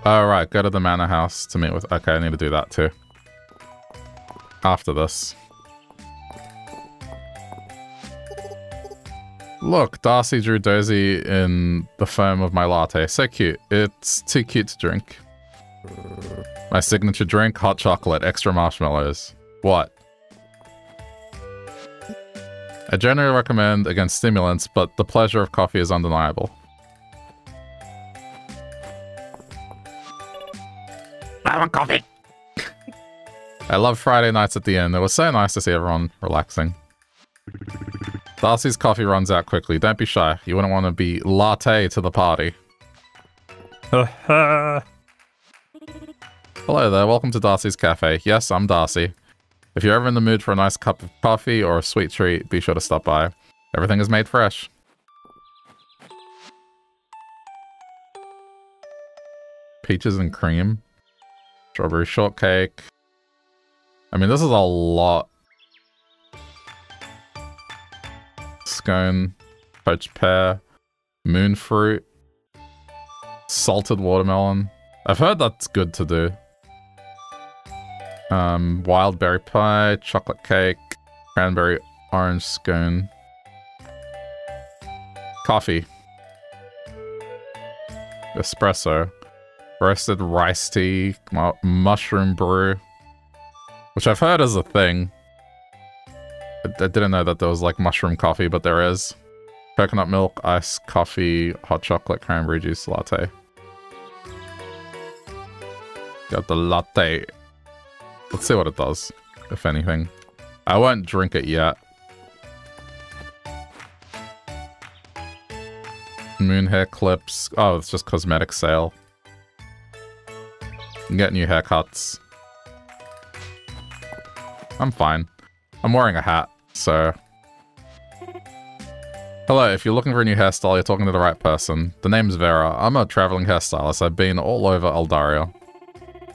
All right, go to the manor house to meet with... Okay, I need to do that too. After this. Look, Darcy drew Dozy in the foam of my latte. So cute. It's too cute to drink. My signature drink, hot chocolate, extra marshmallows. What? I generally recommend against stimulants, but the pleasure of coffee is undeniable. I want coffee. I love Friday nights at the end. It was so nice to see everyone relaxing. Darcy's coffee runs out quickly. Don't be shy. You wouldn't want to be latte to the party. Hello there, welcome to Darcy's Cafe. Yes, I'm Darcy. If you're ever in the mood for a nice cup of coffee or a sweet treat, be sure to stop by. Everything is made fresh. Peaches and cream. Strawberry shortcake. I mean, this is a lot scone, poached pear, moon fruit, salted watermelon. I've heard that's good to do. Um, wild berry pie, chocolate cake, cranberry orange scone. Coffee. Espresso. Roasted rice tea, mushroom brew. Which I've heard is a thing. I, I didn't know that there was like mushroom coffee, but there is. Coconut milk, ice coffee, hot chocolate, cranberry juice, latte. Got the latte. Let's see what it does, if anything. I won't drink it yet. Moon hair clips. Oh, it's just cosmetic sale. Get new haircuts. I'm fine. I'm wearing a hat, so... Hello, if you're looking for a new hairstyle, you're talking to the right person. The name's Vera. I'm a traveling hairstylist. I've been all over Eldaria.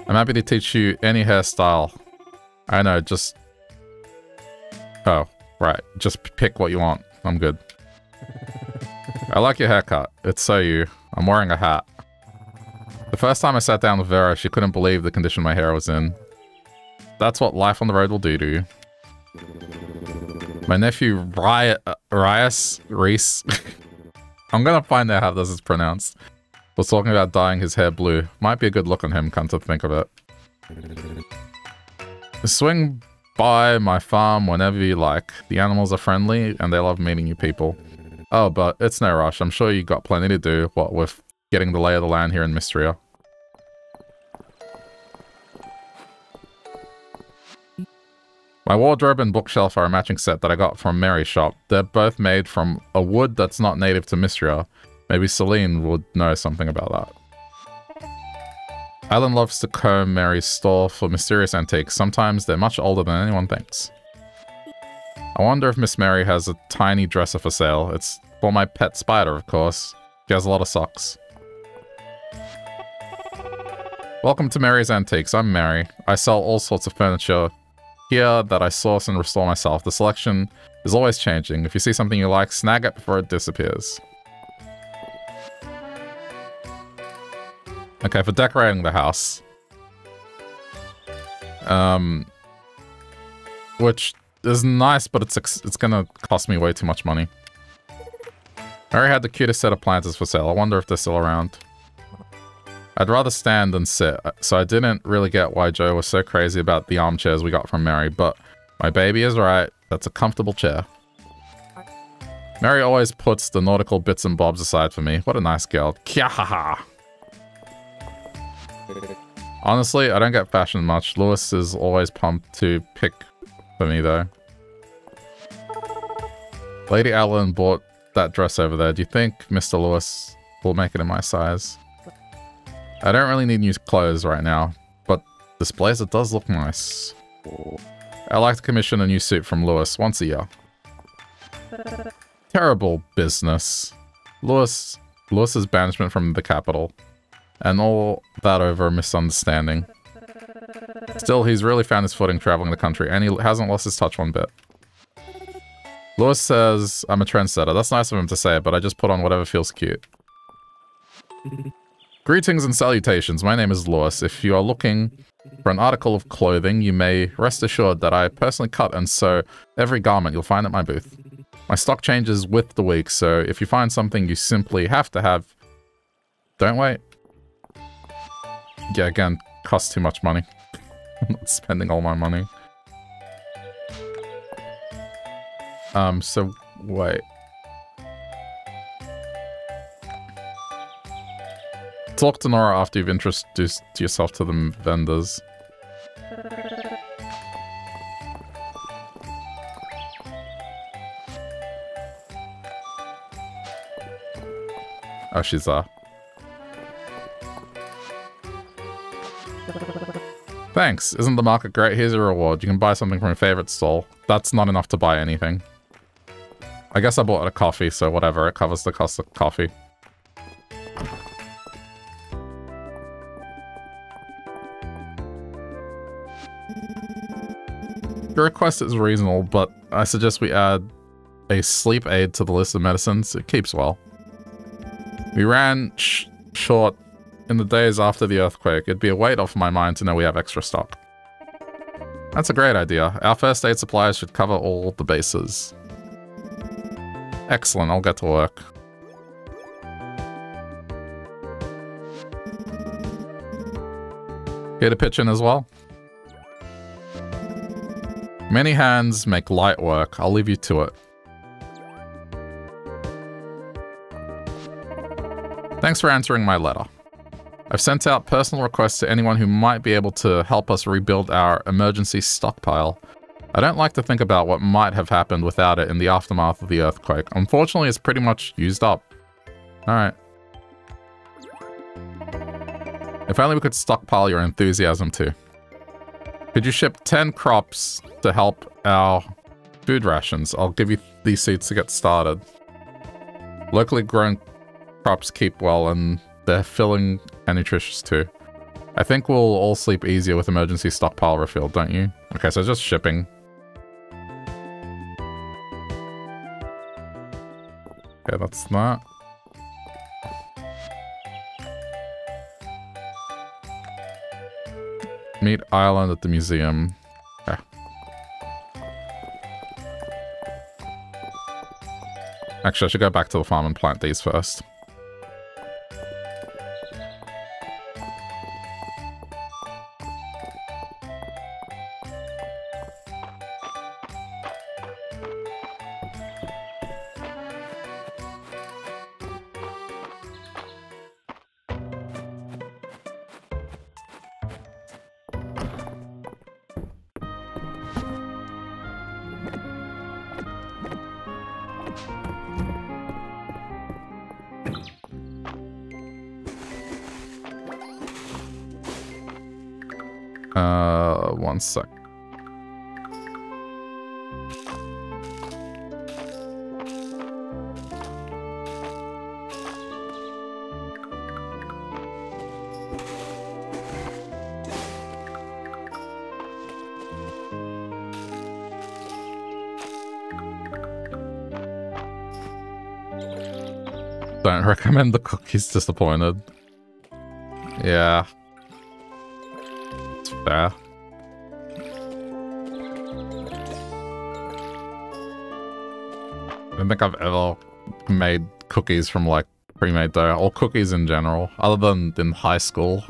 I'm happy to teach you any hairstyle. I know, just... Oh, right. Just pick what you want. I'm good. I like your haircut. It's so you. I'm wearing a hat. The first time I sat down with Vera, she couldn't believe the condition my hair was in. That's what life on the road will do to you. My nephew Riot, uh, Rias, Reese, I'm gonna find out how this is pronounced, was talking about dyeing his hair blue. Might be a good look on him, come to think of it. Swing by my farm whenever you like. The animals are friendly and they love meeting you people. Oh, but it's no rush. I'm sure you got plenty to do, what with getting the lay of the land here in Mistria. My wardrobe and bookshelf are a matching set that I got from Merri's shop. They're both made from a wood that's not native to Mistria. Maybe Celine would know something about that. Alan loves to comb Merri's store for mysterious antiques. Sometimes they're much older than anyone thinks. I wonder if Miss Merri has a tiny dresser for sale. It's for my pet spider, of course. She has a lot of socks. Welcome to Merri's Antiques. I'm Mary. I sell all sorts of furniture here that I source and restore myself. The selection is always changing. If you see something you like, snag it before it disappears. Okay, for decorating the house. Um, which is nice, but it's it's gonna cost me way too much money. I already had the cutest set of planters for sale. I wonder if they're still around. I'd rather stand than sit, so I didn't really get why Joe was so crazy about the armchairs we got from Merri, but my baby is right. That's a comfortable chair. Merri always puts the nautical bits and bobs aside for me. What a nice girl. Kyahaha. Honestly, I don't get fashion much. Lewis is always pumped to pick for me, though. Lady Allen bought that dress over there. Do you think Mr. Lewis will make it in my size? I don't really need new clothes right now, but this blazer does look nice. I like to commission a new suit from Lewis once a year. Terrible business. Lewis, Lewis's banishment from the capital. And all that over a misunderstanding. Still, he's really found his footing traveling the country, and he hasn't lost his touch one bit. Lewis says, I'm a trendsetter. That's nice of him to say, but I just put on whatever feels cute. Greetings and salutations, my name is Lewis. If you are looking for an article of clothing, you may rest assured that I personally cut and sew every garment you'll find at my booth. My stock changes with the week, so if you find something you simply have to have, don't wait. Yeah, again, costs too much money. I'm not spending all my money. Um, so, wait. Talk to Nora after you've introduced yourself to the vendors. Oh, she's there. Thanks. Isn't the market great? Here's a reward. You can buy something from your favorite stall. That's not enough to buy anything. I guess I bought a coffee, so whatever. It covers the cost of coffee. Your request is reasonable, but I suggest we add a sleep aid to the list of medicines. It keeps well. We ran sh short in the days after the earthquake. It'd be a weight off my mind to know we have extra stock. That's a great idea. Our first aid supplies should cover all the bases. Excellent, I'll get to work. Get a pitch in as well? Many hands make light work. I'll leave you to it. Thanks for answering my letter. I've sent out personal requests to anyone who might be able to help us rebuild our emergency stockpile. I don't like to think about what might have happened without it in the aftermath of the earthquake. Unfortunately, it's pretty much used up. Alright. If only we could stockpile your enthusiasm too. Could you ship 10 crops to help our food rations? I'll give you these seeds to get started. Locally grown crops keep well and they're filling and nutritious too. I think we'll all sleep easier with emergency stockpile refilled, don't you? Okay, so just shipping. Okay, that's that. Meet Eiland at the museum. Okay. Actually, I should go back to the farm and plant these first. Recommend the cookies disappointed. Yeah, It's fair. I don't think I've ever made cookies from like pre-made dough, or cookies in general, other than in high school.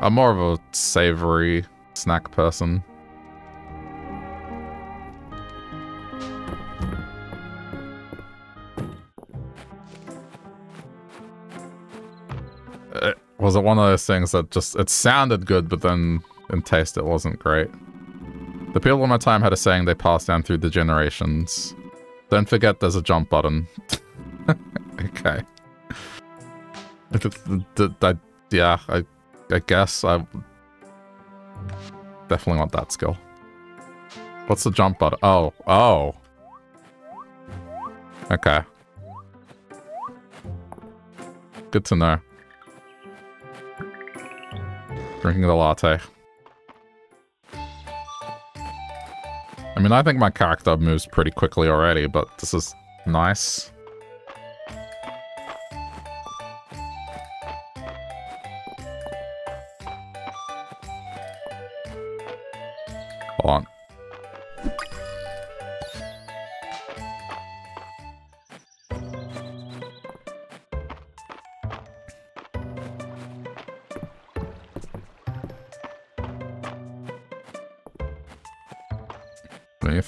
I'm more of a savory snack person. Was it one of those things that just, it sounded good, but then in taste it wasn't great. The people of my time had a saying they passed down through the generations. Don't forget there's a jump button. okay. Yeah, I, I guess I definitely want that skill. What's the jump button? Oh, oh. Okay. Good to know. Drinking the latte. I mean, I think my character moves pretty quickly already, but this is nice. Hold on.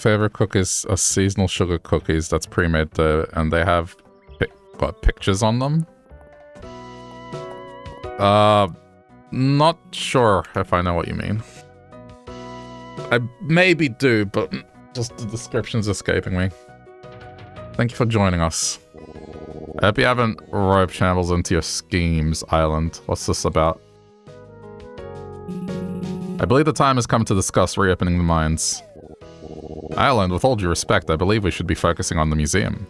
Favorite cookies are seasonal sugar cookies that's pre-made though, and they have what pictures on them. Uh, not sure if I know what you mean. I maybe do, but just the description's escaping me. Thank you for joining us. I hope you haven't roped shambles into your schemes, Eiland. What's this about? I believe the time has come to discuss reopening the mines. Eiland, with all due respect, I believe we should be focusing on the museum.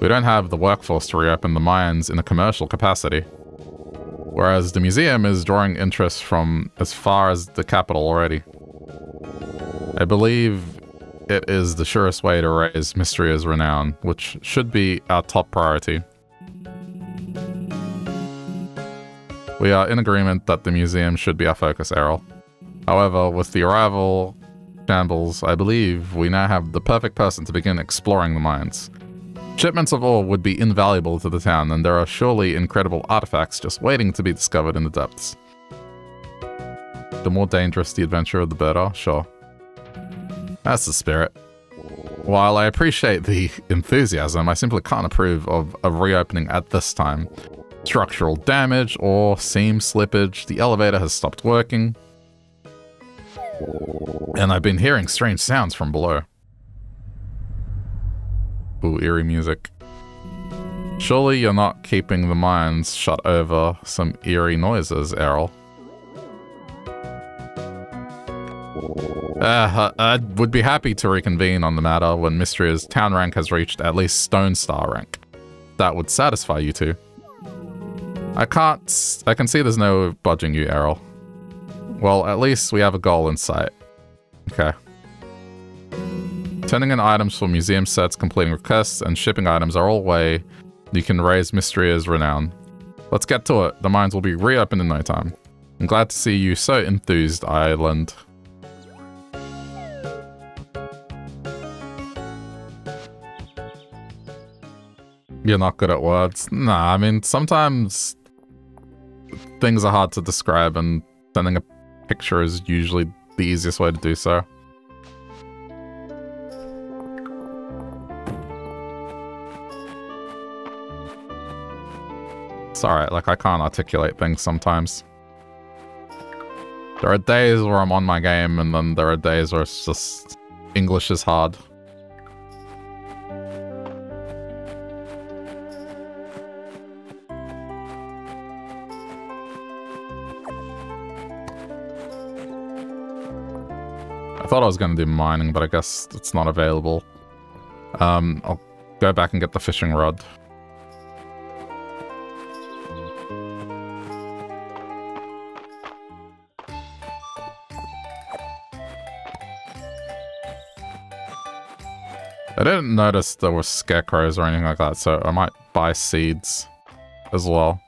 We don't have the workforce to reopen the mines in a commercial capacity. Whereas the museum is drawing interest from as far as the capital already. I believe it is the surest way to raise Mistria's renown, which should be our top priority. We are in agreement that the museum should be our focus, Errol. However, with the arrival Shambles, I believe we now have the perfect person to begin exploring the mines. Shipments of ore would be invaluable to the town, and there are surely incredible artifacts just waiting to be discovered in the depths. The more dangerous the adventure, of the better, sure. That's the spirit. While I appreciate the enthusiasm, I simply can't approve of a reopening at this time. Structural damage or seam slippage, the elevator has stopped working, and I've been hearing strange sounds from below. Ooh, eerie music. Surely you're not keeping the mines shut over some eerie noises, Errol. Uh, I would be happy to reconvene on the matter when Mistria's town rank has reached at least Stone Star rank. That would satisfy you two. I can't... I can see there's no budging you, Errol. Well, at least we have a goal in sight. Okay. Turning in items for museum sets, completing requests, and shipping items are all way you can raise Mistria's renown. Let's get to it. The mines will be reopened in no time. I'm glad to see you so enthused, Eiland. You're not good at words. Nah, I mean, sometimes things are hard to describe and sending a picture is usually the easiest way to do so. It's alright, like I can't articulate things sometimes. There are days where I'm on my game and then there are days where it's just English is hard. Thought I was going to do mining, but I guess it's not available. Um, I'll go back and get the fishing rod. I didn't notice there were scarecrows or anything like that, so I might buy seeds as well.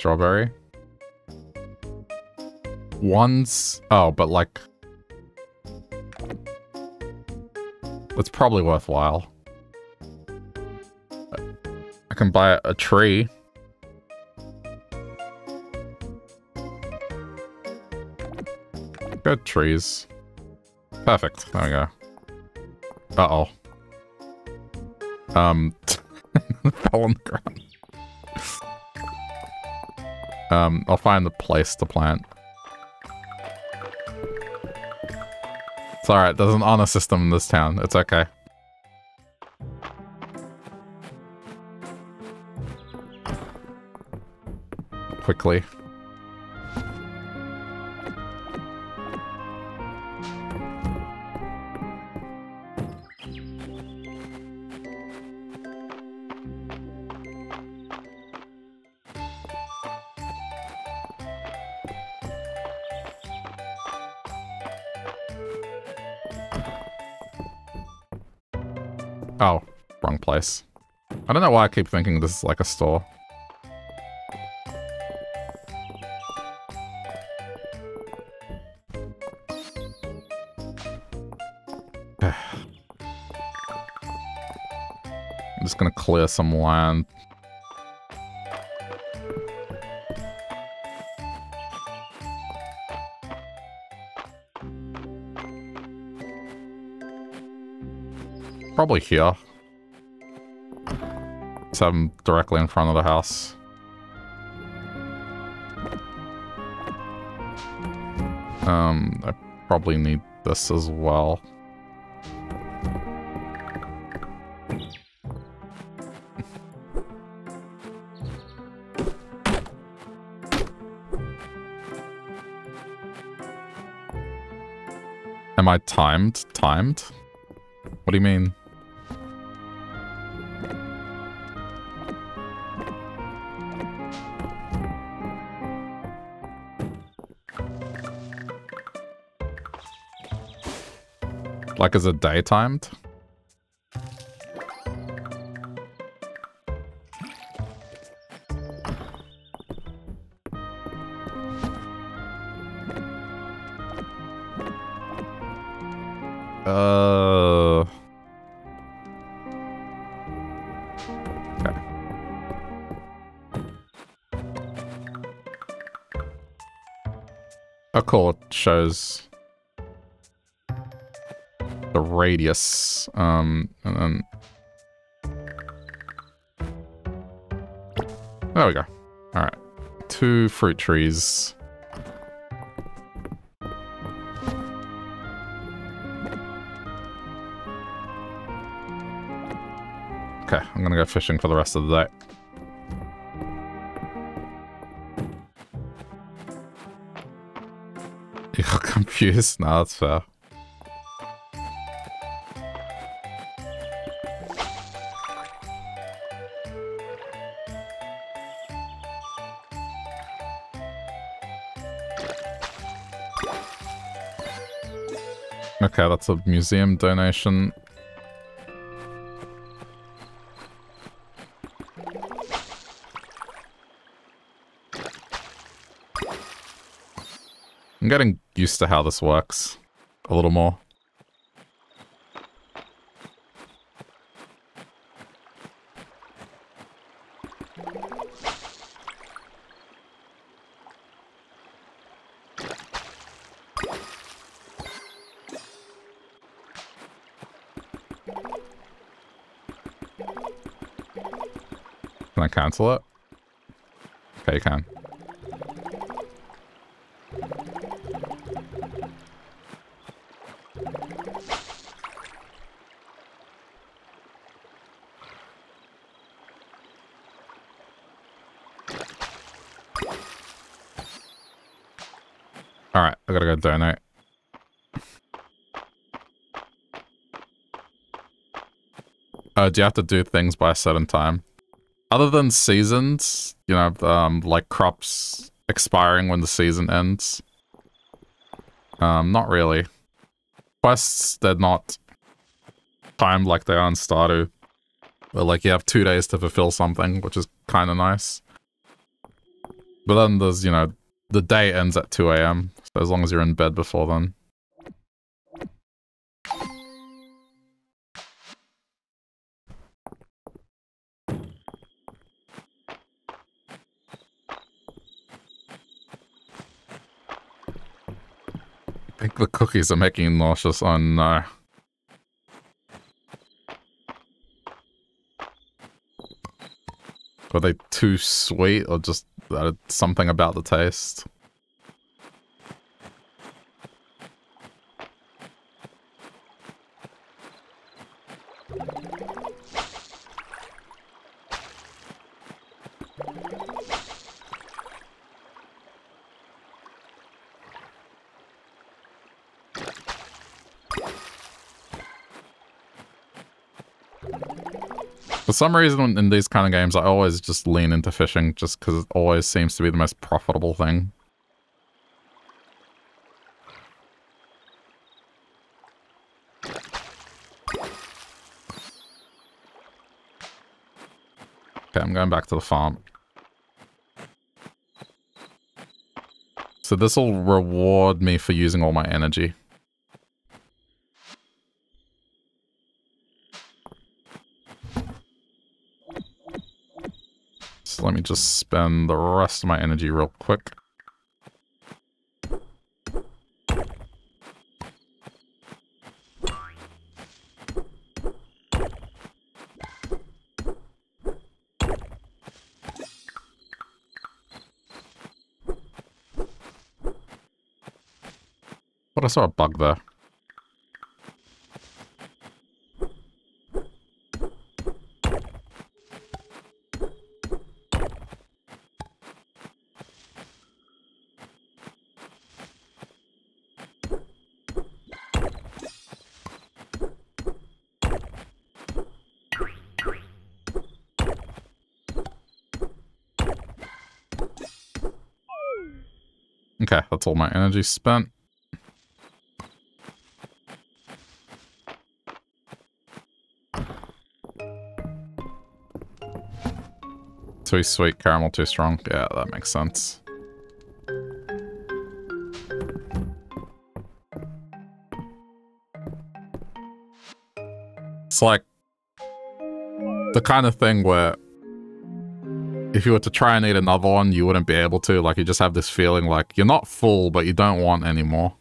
Strawberry. One's... Oh, but like... It's probably worthwhile. I can buy a tree. Good trees. Perfect. There we go. Uh-oh. Um, fell on the ground. Um, I'll find the place to plant. It's alright, there's an honor system in this town. It's okay. Quickly. Oh, place. I don't know why I keep thinking this is like a store. I'm just gonna clear some land. Probably here. Have them directly in front of the house. Um, I probably need this as well. Am I timed? Timed? What do you mean? Like, is it day timed? Uh... Okay. Oh, cool. Shows radius. Um, and then... There we go. Alright. Two fruit trees. Okay, I'm gonna go fishing for the rest of the day. You're confused? No, that's fair. Okay, that's a museum donation. I'm getting used to how this works a little more. Cancel it? Okay, you can. Alright, I gotta go donate. Uh, do you have to do things by a certain time? Other than seasons, you know, um, like crops expiring when the season ends. Um, not really. Quests, they're not timed like they are in Stardew. But like you have two days to fulfill something, which is kind of nice. But then there's, you know, the day ends at 2 a.m. So as long as you're in bed before then. Cookies are making nauseous. Oh no. Were they too sweet or just uh, something about the taste? Some reason in these kind of games, I always just lean into fishing just because it always seems to be the most profitable thing. Okay, I'm going back to the farm. So this will reward me for using all my energy. just spend the rest of my energy real quick. But I saw a bug there. That's all my energy spent. Too sweet, caramel too strong. Yeah, that makes sense. It's like the kind of thing where if you were to try and eat another one, you wouldn't be able to. Like, you just have this feeling like you're not full, but you don't want any more.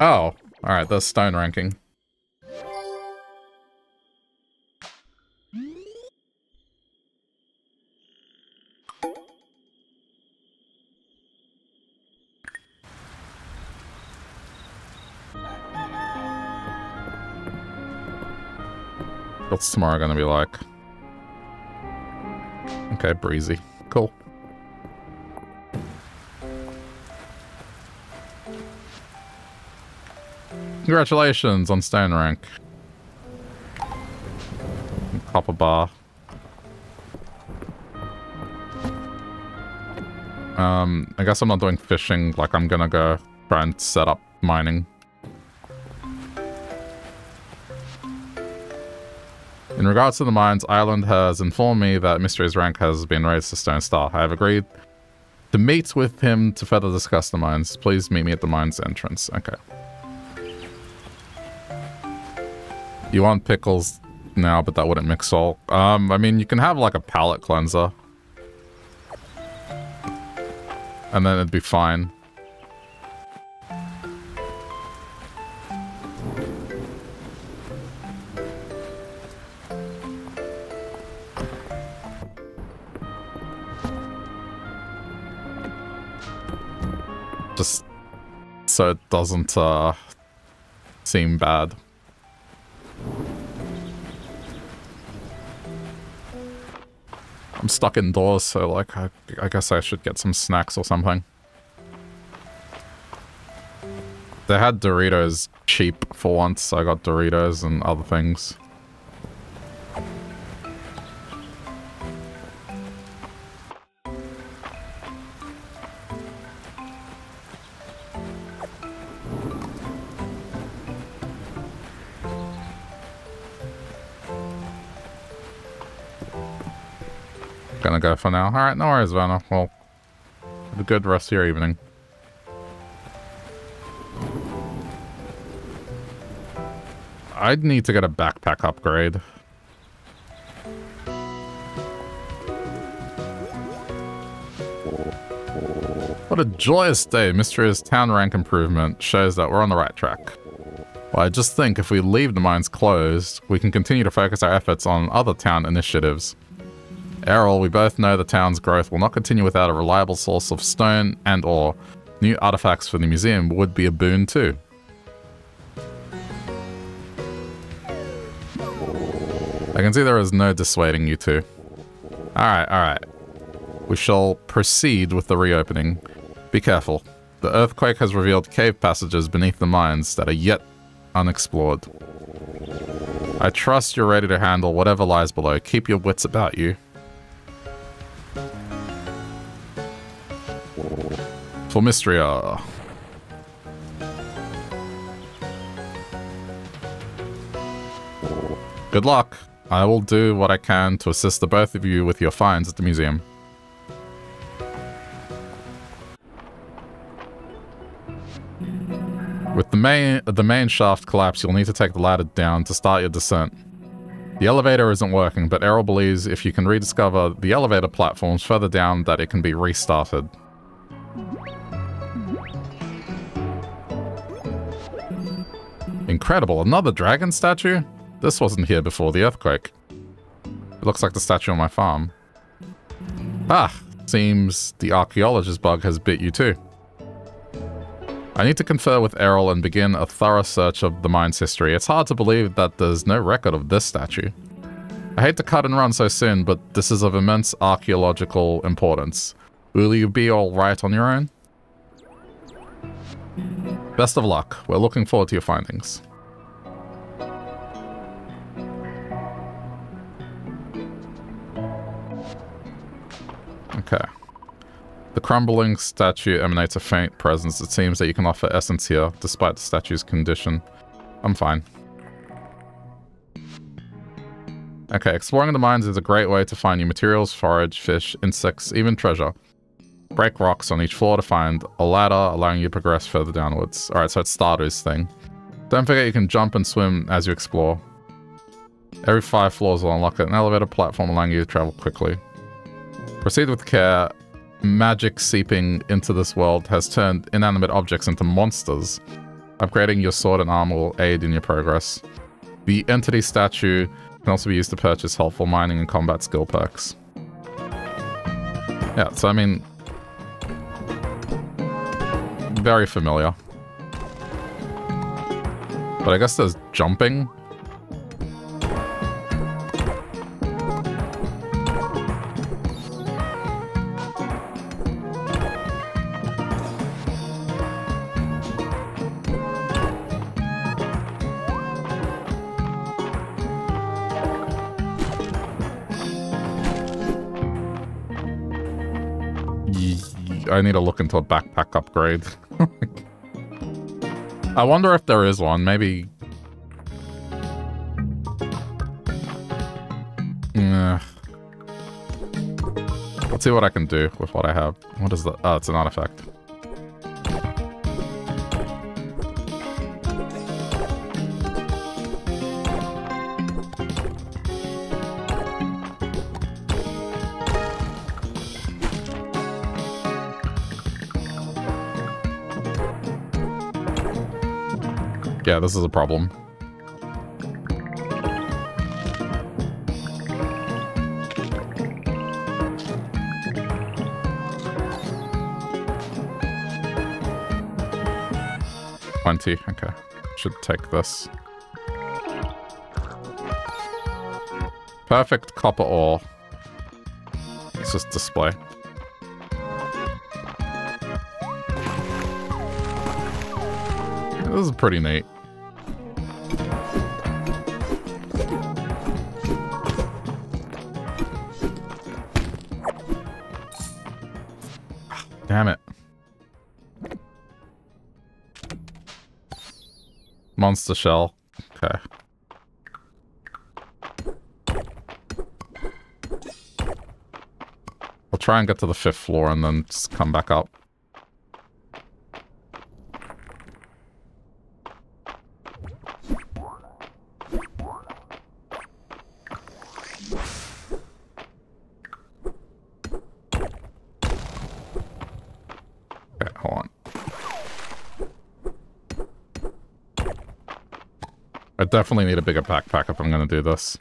Oh, alright, that's stone ranking. What's tomorrow gonna be like? Okay, breezy. Cool. Congratulations on stone rank. Copper bar. Um, I guess I'm not doing fishing, like I'm gonna go try and set up mining. In regards to the mines, Eiland has informed me that Mistria's rank has been raised to Stone Star. I have agreed to meet with him to further discuss the mines. Please meet me at the mines entrance. Okay. You want pickles now, but that wouldn't mix all. Um, I mean, you can have like a palate cleanser. And then it'd be fine. So it doesn't uh, seem bad. I'm stuck indoors, so like, I, I guess I should get some snacks or something. They had Doritos cheap for once, I got Doritos and other things. Gonna go for now. Alright, no worries, Vanna. Well, have a good rest of your evening. I'd need to get a backpack upgrade. What a joyous day. Mistria's town rank improvement shows that we're on the right track. Well, I just think if we leave the mines closed, we can continue to focus our efforts on other town initiatives. Errol, we both know the town's growth will not continue without a reliable source of stone and ore. New artifacts for the museum would be a boon too. I can see there is no dissuading you two. Alright, alright. We shall proceed with the reopening. Be careful. The earthquake has revealed cave passages beneath the mines that are yet unexplored. I trust you're ready to handle whatever lies below. Keep your wits about you. For Mistria. Good luck. I will do what I can to assist the both of you with your finds at the museum. With the main the main shaft collapse, you'll need to take the ladder down to start your descent. The elevator isn't working, but Errol believes if you can rediscover the elevator platforms further down that it can be restarted. Incredible, another dragon statue? This wasn't here before the earthquake. It looks like the statue on my farm. Ah, seems the archaeologist bug has bit you too. I need to confer with Errol and begin a thorough search of the mine's history. It's hard to believe that there's no record of this statue. I hate to cut and run so soon, but this is of immense archaeological importance. Will you be alright on your own? Best of luck. We're looking forward to your findings. Okay. The crumbling statue emanates a faint presence. It seems that you can offer essence here, despite the statue's condition. I'm fine. Okay, exploring the mines is a great way to find new materials, forage, fish, insects, even treasure. Break rocks on each floor to find a ladder, allowing you to progress further downwards. Alright, so it's starters thing. Don't forget you can jump and swim as you explore. Every five floors will unlock an elevator platform allowing you to travel quickly. Proceed with care. Magic seeping into this world has turned inanimate objects into monsters. Upgrading your sword and armor will aid in your progress. The entity statue can also be used to purchase helpful mining and combat skill perks. Yeah, so I mean... Very familiar. But I guess there's jumping I need to look into a backpack upgrade. I wonder if there is one. Maybe... Yeah. Let's see what I can do with what I have. What is that? Oh, it's an artifact. Yeah, this is a problem. Twenty, okay. Should take this. Perfect copper ore. Let's just display. This is pretty neat. Damn it. Monster shell. Okay. I'll try and get to the fifth floor and then just come back up. Definitely need a bigger backpack if I'm going to do this.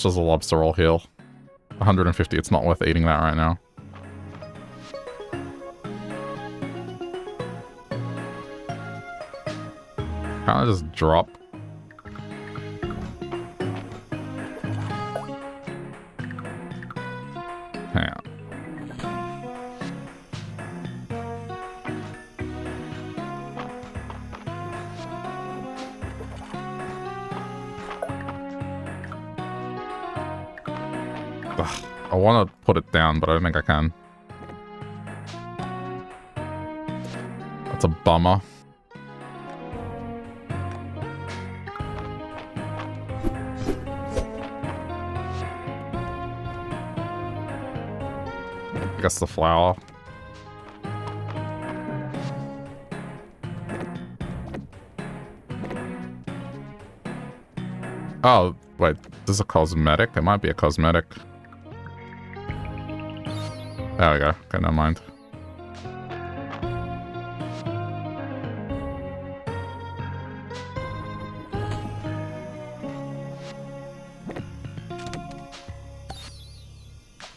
Does a lobster roll heal? 150, it's not worth eating that right now. I just drop put it down, but I don't think I can. That's a bummer. I guess the flower. Oh, wait, this is a cosmetic? It might be a cosmetic. There we go. Okay, never mind.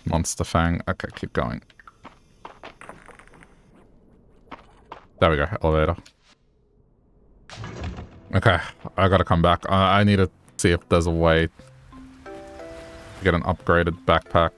Monster Fang. Okay, keep going. There we go, elevator. Okay, I gotta come back. I, I need to see if there's a way to get an upgraded backpack.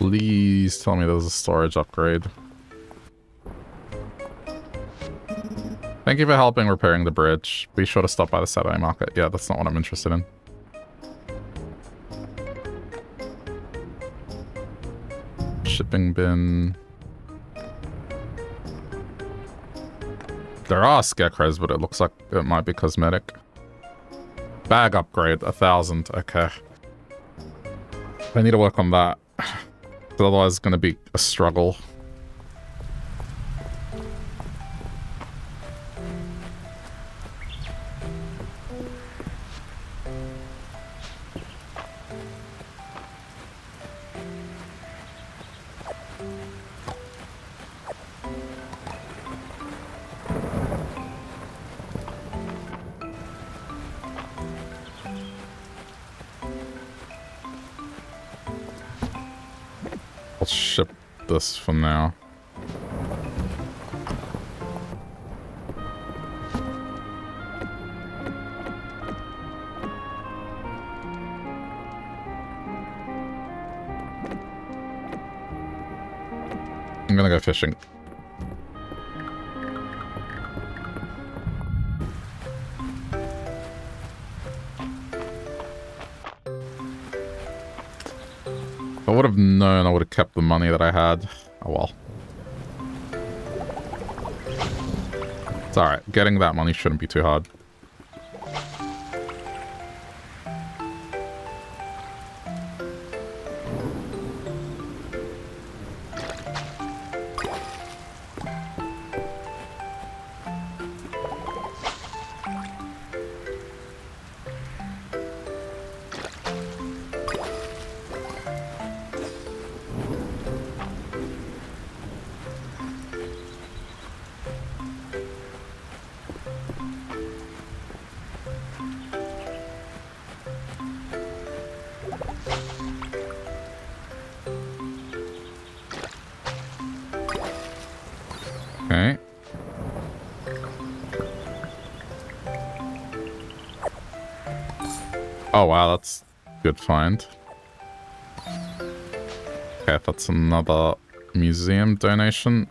Please tell me there's a storage upgrade. Thank you for helping repairing the bridge. Be sure to stop by the Saturday market. Yeah, that's not what I'm interested in. Shipping bin. There are scarecrows, but it looks like it might be cosmetic. Bag upgrade, a thousand. Okay. I need to work on that. Otherwise it's going to be a struggle. This for now. I'm gonna go fishing. Known, I would have kept the money that I had. Oh well. It's alright. Getting that money shouldn't be too hard. Find. Okay, that's another museum donation.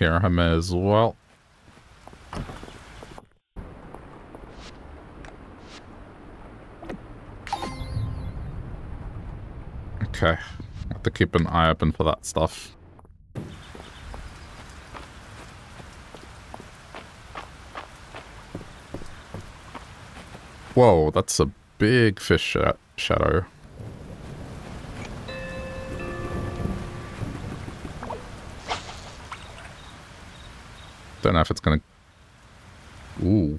Here, I may as well. Okay. Have to keep an eye open for that stuff. Whoa, that's a big fish sh shadow. Don't know if it's gonna... Ooh.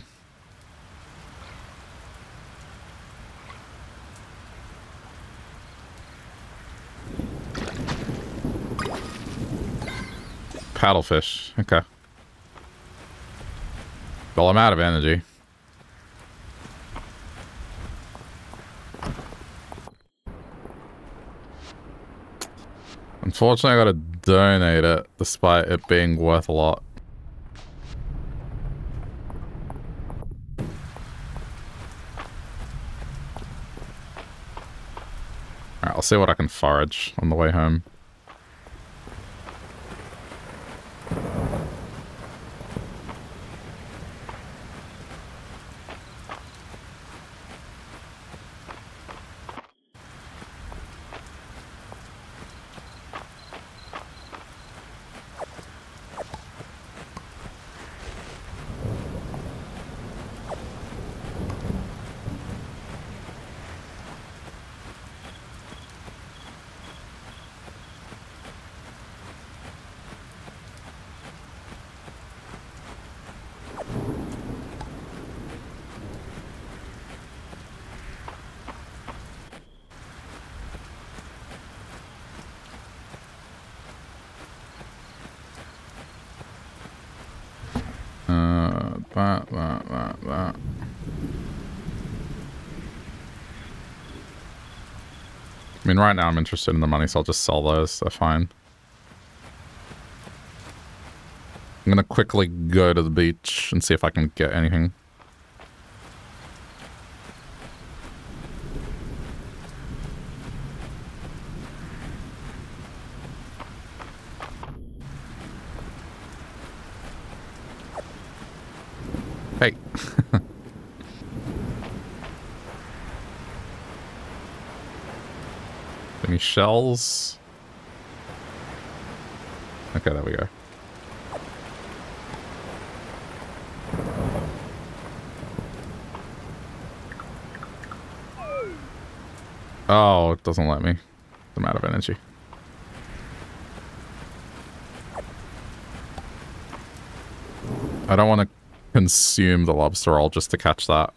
Paddlefish. Okay. Well, I'm out of energy. Unfortunately, I gotta donate it, despite it being worth a lot. See what I can forage on the way home. Mean, right now I'm interested in the money, so I'll just sell those. They're fine. I'm gonna quickly go to the beach and see if I can get anything. Shells. Okay, there we go. Oh, it doesn't let me. I'm out of energy. I don't want to consume the lobster roll just to catch that.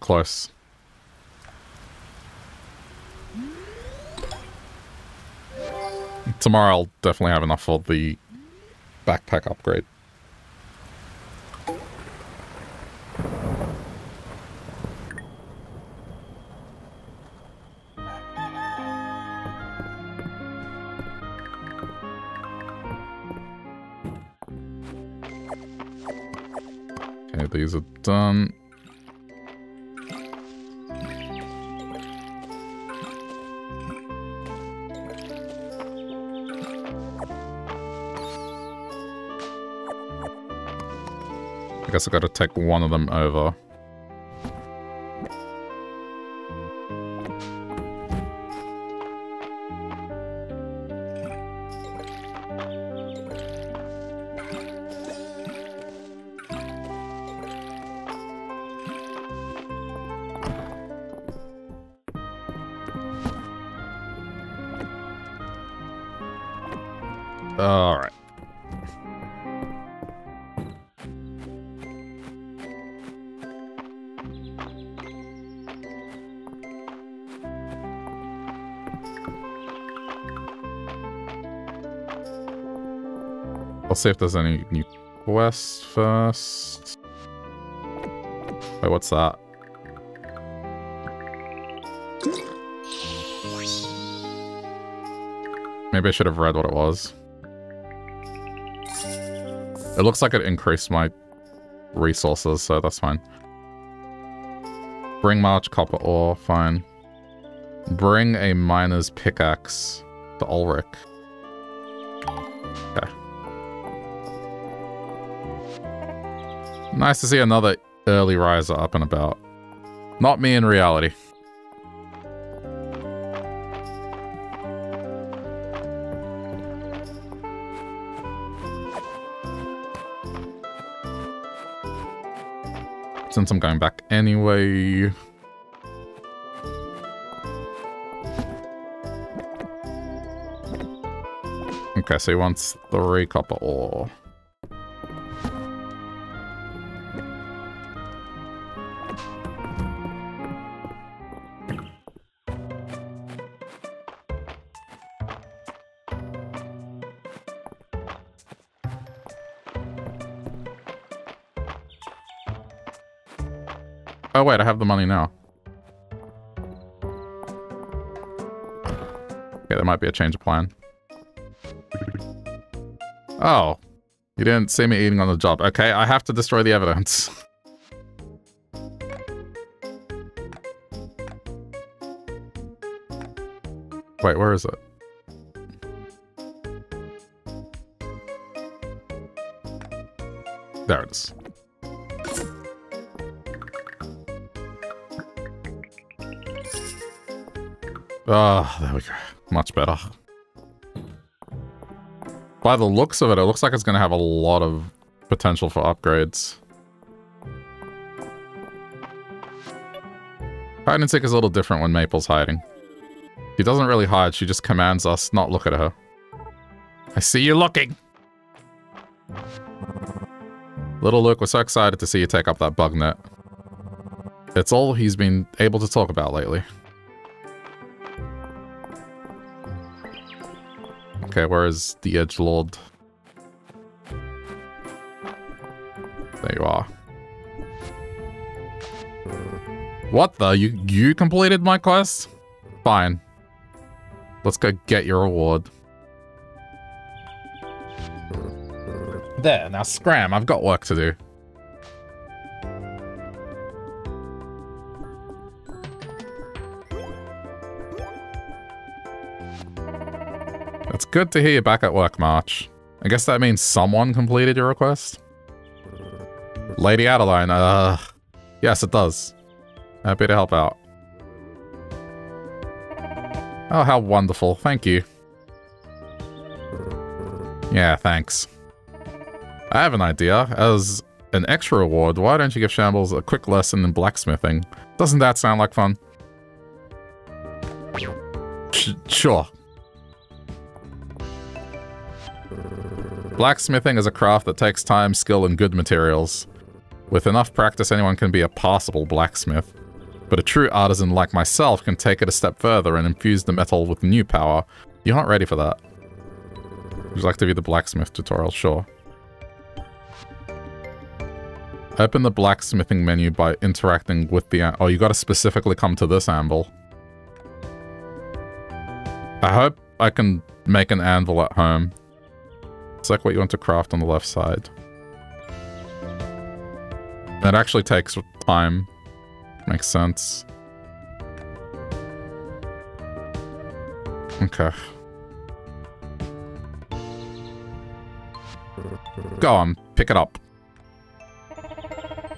Close. Tomorrow I'll definitely have enough for the backpack upgrade. These are done. Guess I gotta take one of them over. I'll see if there's any new quests first. Wait, what's that? Maybe I should have read what it was. It looks like it increased my resources, so that's fine. Bring March copper ore, fine. Bring a miner's pickaxe to Olric. Nice to see another early riser up and about. Not me in reality. Since I'm going back anyway... Okay, so he wants three copper ore. Wait, I have the money now. Okay, there might be a change of plan. Oh. You didn't see me eating on the job. Okay, I have to destroy the evidence. Wait, where is it? Ah, oh, there we go. Much better. By the looks of it, it looks like it's going to have a lot of potential for upgrades. Hide and seek is a little different when Maple's hiding. She doesn't really hide, she just commands us not look at her. I see you looking! Little Luc, we're so excited to see you take up that bug net. It's all he's been able to talk about lately. Okay, where is the Edge Lord? There you are. What the? You you completed my quest? Fine. Let's go get your reward. There, now scram, I've got work to do. Good to hear you back at work, March. I guess that means someone completed your request? Lady Adeline, uh... Yes, it does. Happy to help out. Oh, how wonderful. Thank you. Yeah, thanks. I have an idea. As an extra reward, why don't you give Shambles a quick lesson in blacksmithing? Doesn't that sound like fun? Sh sure. Blacksmithing is a craft that takes time, skill, and good materials. With enough practice, anyone can be a passable blacksmith. But a true artisan like myself can take it a step further and infuse the metal with new power. You're not ready for that. Would you like to view the blacksmith tutorial? Sure. Open the blacksmithing menu by interacting with the... Oh, you gotta specifically come to this anvil. I hope I can make an anvil at home. Select what you want to craft on the left side. That actually takes time. Makes sense. Okay. Go on, pick it up.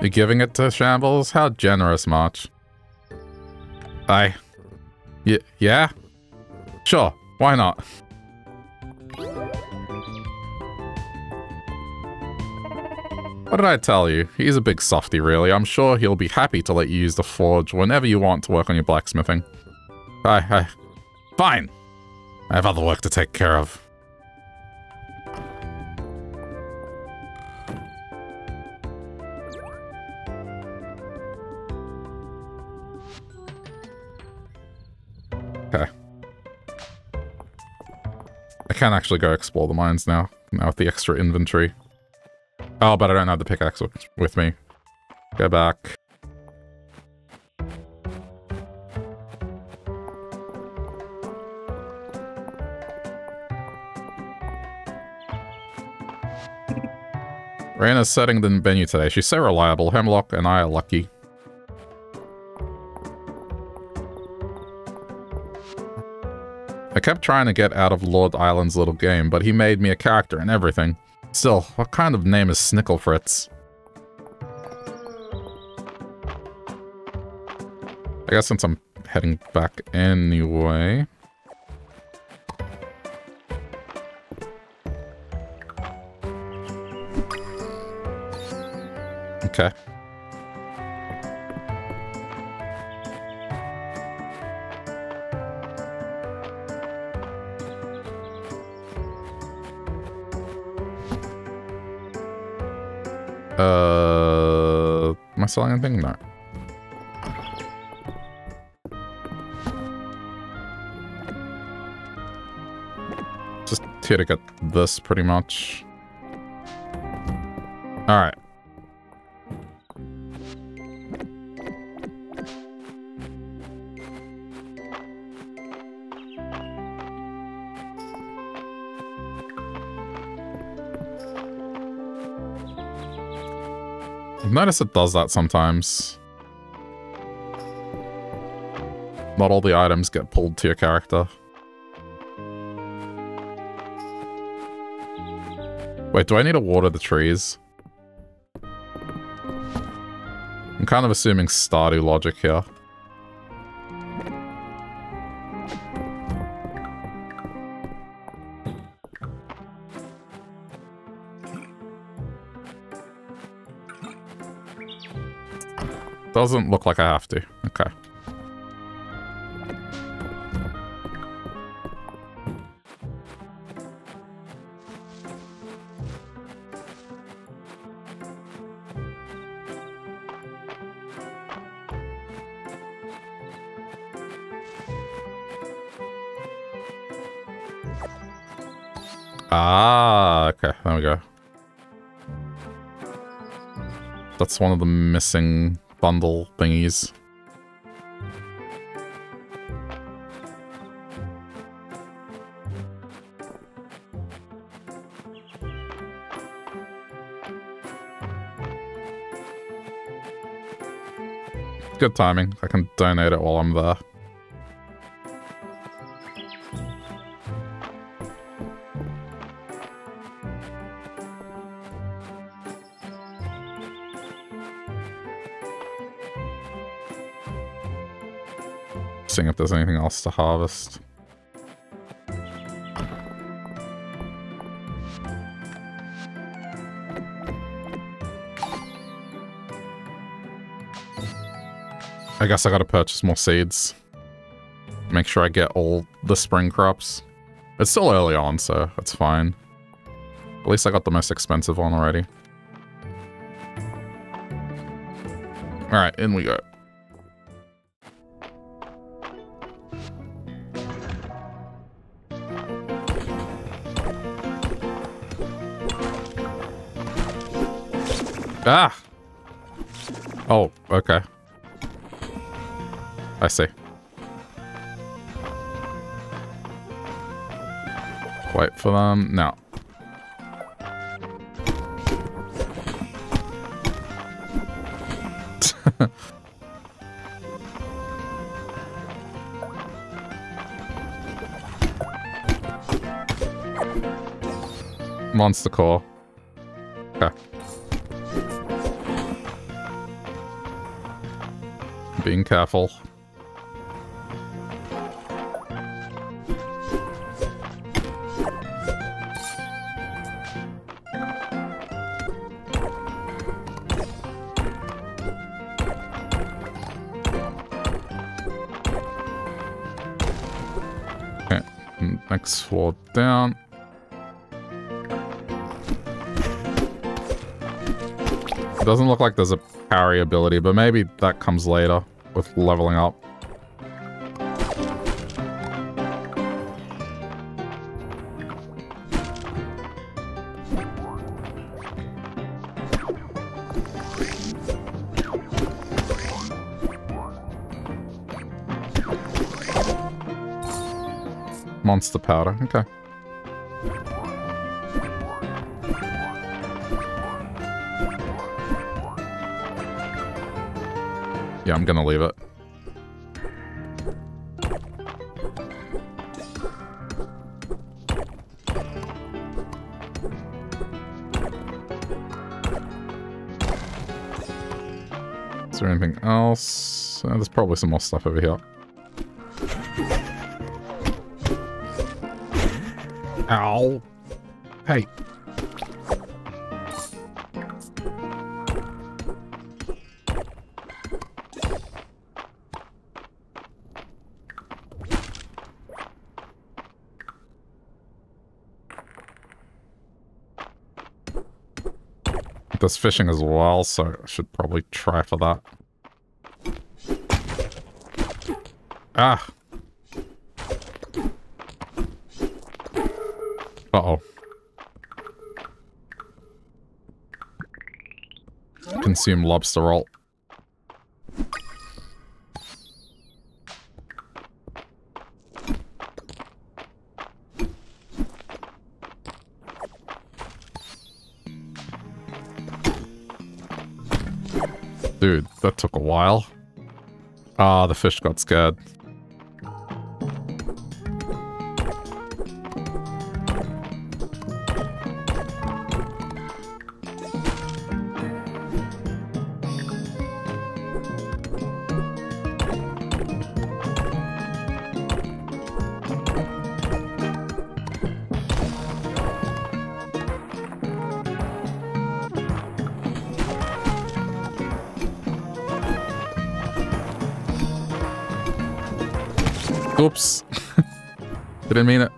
You're giving it to Shambles? How generous, March. I... Y yeah? Sure, why not? What did I tell you? He's a big softy, really. I'm sure he'll be happy to let you use the forge whenever you want to work on your blacksmithing. I, I... Fine. I have other work to take care of. Okay. I can actually go explore the mines now, now with the extra inventory. Oh, but I don't have the pickaxe with me. Go back. Reina's setting the venue today. She's so reliable. Hemlock and I are lucky. I kept trying to get out of Lord Eiland's little game, but he made me a character and everything. Still, what kind of name is Snicklefritz? I guess since I'm heading back anyway... Okay. Uh, am I selling anything? No. Just here to get this pretty much. Alright. Noticed it does that sometimes. Not all the items get pulled to your character. Wait, do I need to water the trees? I'm kind of assuming Stardew logic here. Doesn't look like I have to. Okay. Ah, okay, there we go. That's one of the missing bundle thingies. Good timing. I can donate it while I'm there. There's anything else to harvest. I guess I gotta purchase more seeds. Make sure I get all the spring crops. It's still early on, so it's fine. At least I got the most expensive one already. Alright, in we go. Ah! Oh, okay. I see. Wait for them. No. Monster core. Being careful. Okay, mm, next floor down. It doesn't look like there's a parry ability, but maybe that comes later with leveling up. Monster powder, okay. Yeah, I'm gonna leave it. Is there anything else? Uh, there's probably some more stuff over here. Ow. There's fishing as well, so I should probably try for that. Ah. Uh-oh. Consume lobster roll. That took a while. Ah, the fish got scared. Didn't mean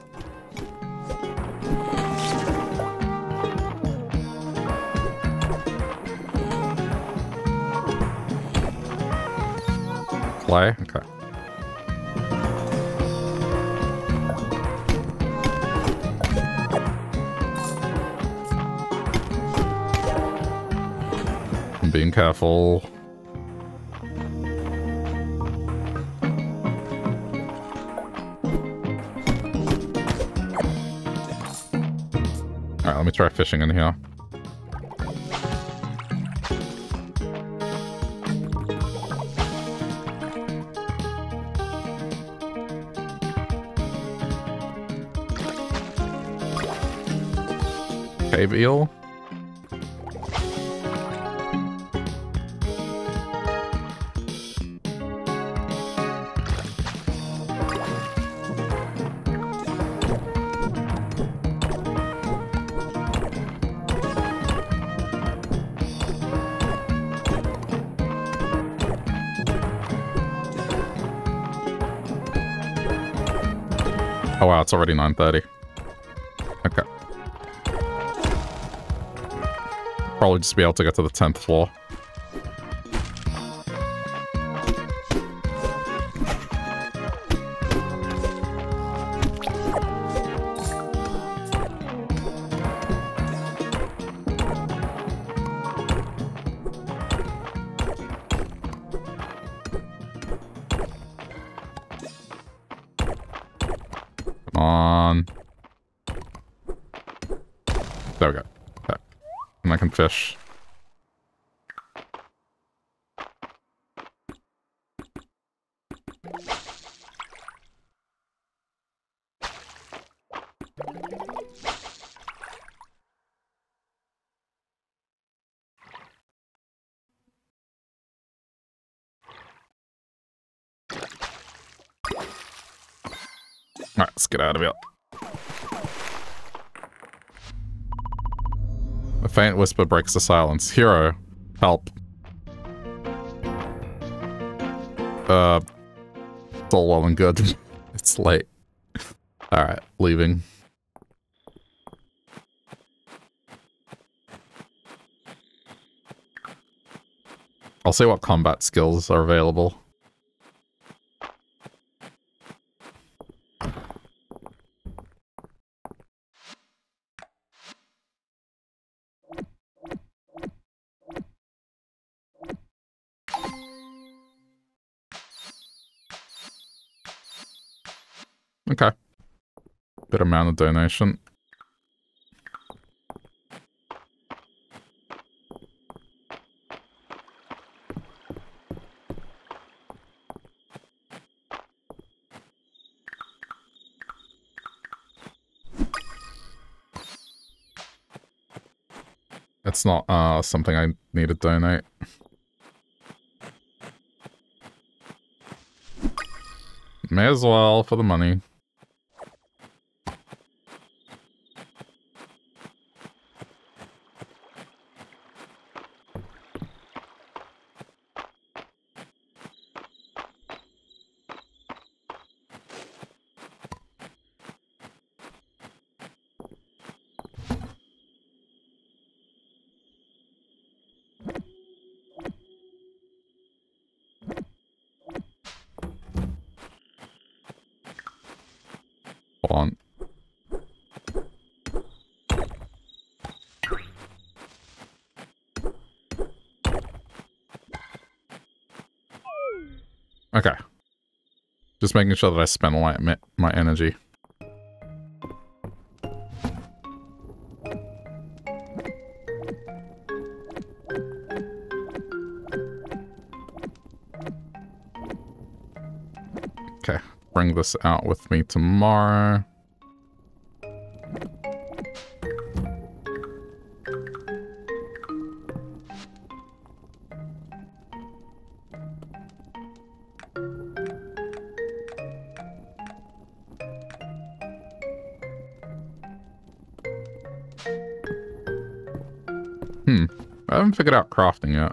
already 9.30. Okay. Probably just be able to get to the 10th floor. Let's get out of here. A faint whisper breaks the silence. Hero, help. Uh, it's all well and good. it's late. Alright, leaving. I'll see what combat skills are available. Bit amount of donation. It's not uh, something I need to donate. May as well for the money. Just making sure that I spend my, my energy. Okay, bring this out with me tomorrow. Haven't out crafting yet.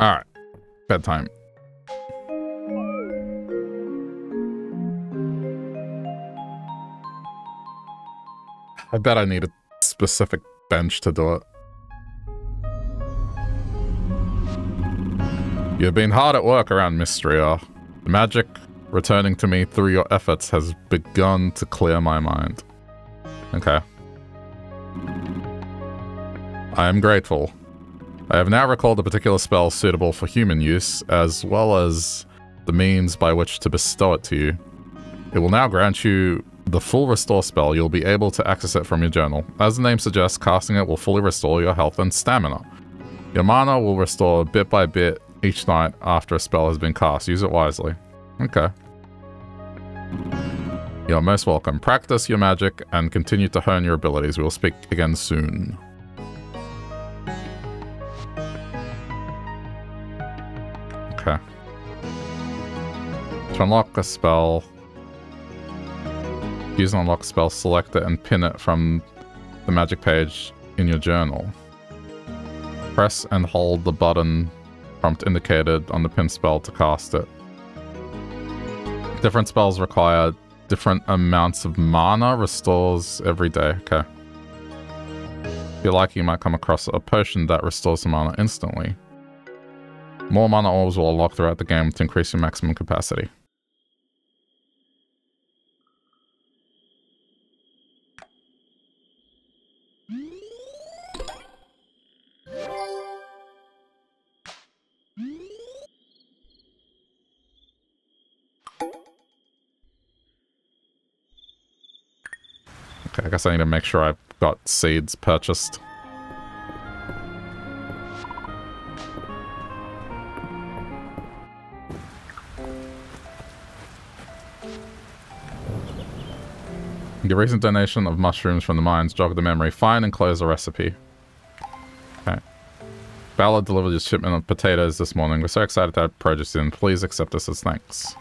Alright. Bedtime. I bet I need a specific bench to do it. You've been hard at work around Mistria. The magic returning to me through your efforts has begun to clear my mind. Okay. I am grateful. I have now recalled a particular spell suitable for human use, as well as the means by which to bestow it to you. It will now grant you the full restore spell. You'll be able to access it from your journal. As the name suggests, casting it will fully restore your health and stamina. Your mana will restore bit by bit each night after a spell has been cast. Use it wisely. Okay. You're most welcome. Practice your magic and continue to hone your abilities. We'll speak again soon. Okay. To unlock a spell, use an unlock spell, select it and pin it from the magic page in your journal. Press and hold the button prompt indicated on the pin spell to cast it. Different spells require different amounts of mana restores every day. Okay. If you're lucky, you might come across a potion that restores mana instantly. More mana orbs will unlock throughout the game to increase your maximum capacity. Guess I need to make sure I've got seeds purchased. Your recent donation of mushrooms from the mines jogged the memory. Find and close the recipe. Okay. Balor delivered his shipment of potatoes this morning. We're so excited to have produce in. Please accept this as thanks.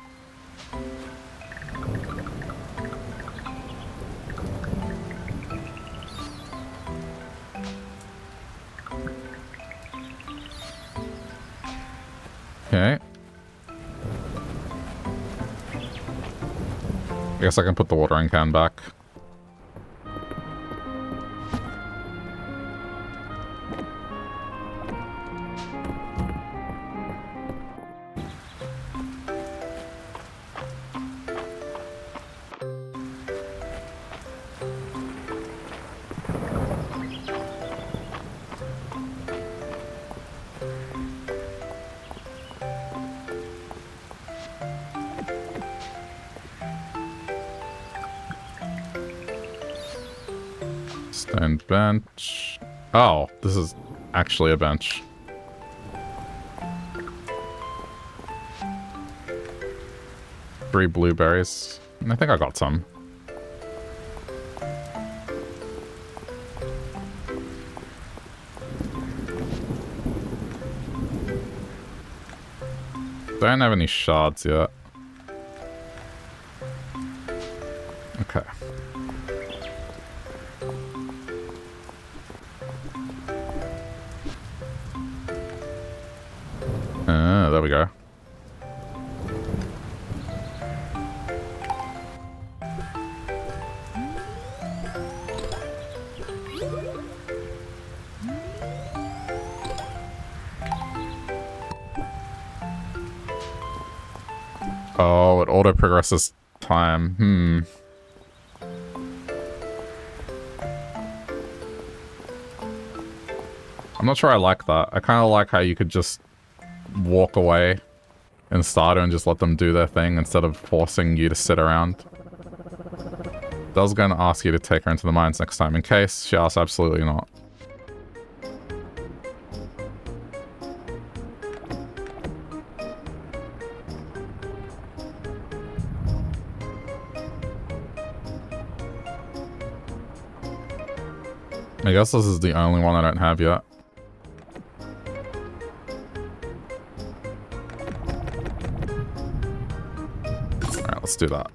Guess I can put the watering can back. Oh, this is actually a bench. Three blueberries. And I think I got some. Don't have any shards yet. Auto time. Hmm. I'm not sure I like that. I kind of like how you could just walk away in starter and just let them do their thing instead of forcing you to sit around. I was going to ask you to take her into the mines next time in case she asks absolutely not. I guess this is the only one I don't have yet. Alright, let's do that.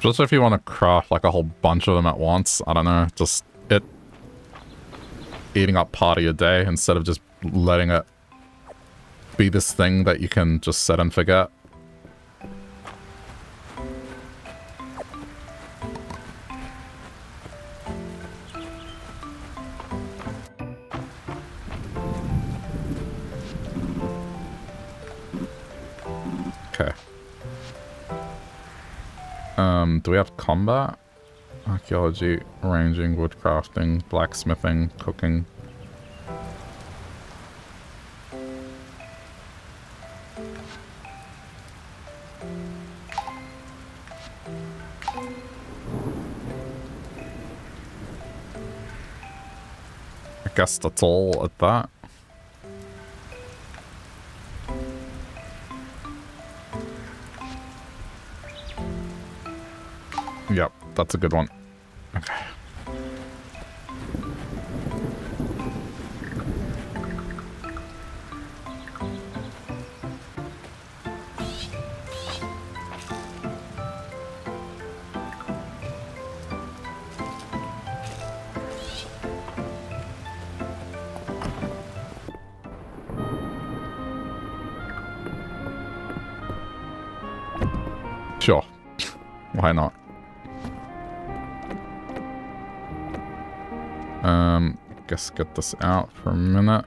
Just if you want to craft like a whole bunch of them at once, I don't know, just eating up part of your day instead of just letting it be this thing that you can just set and forget. Okay. Um, do we have combat? Archaeology, ranging, woodcrafting, blacksmithing, cooking. I guess that's all at that. Yep, that's a good one. Guess get this out for a minute.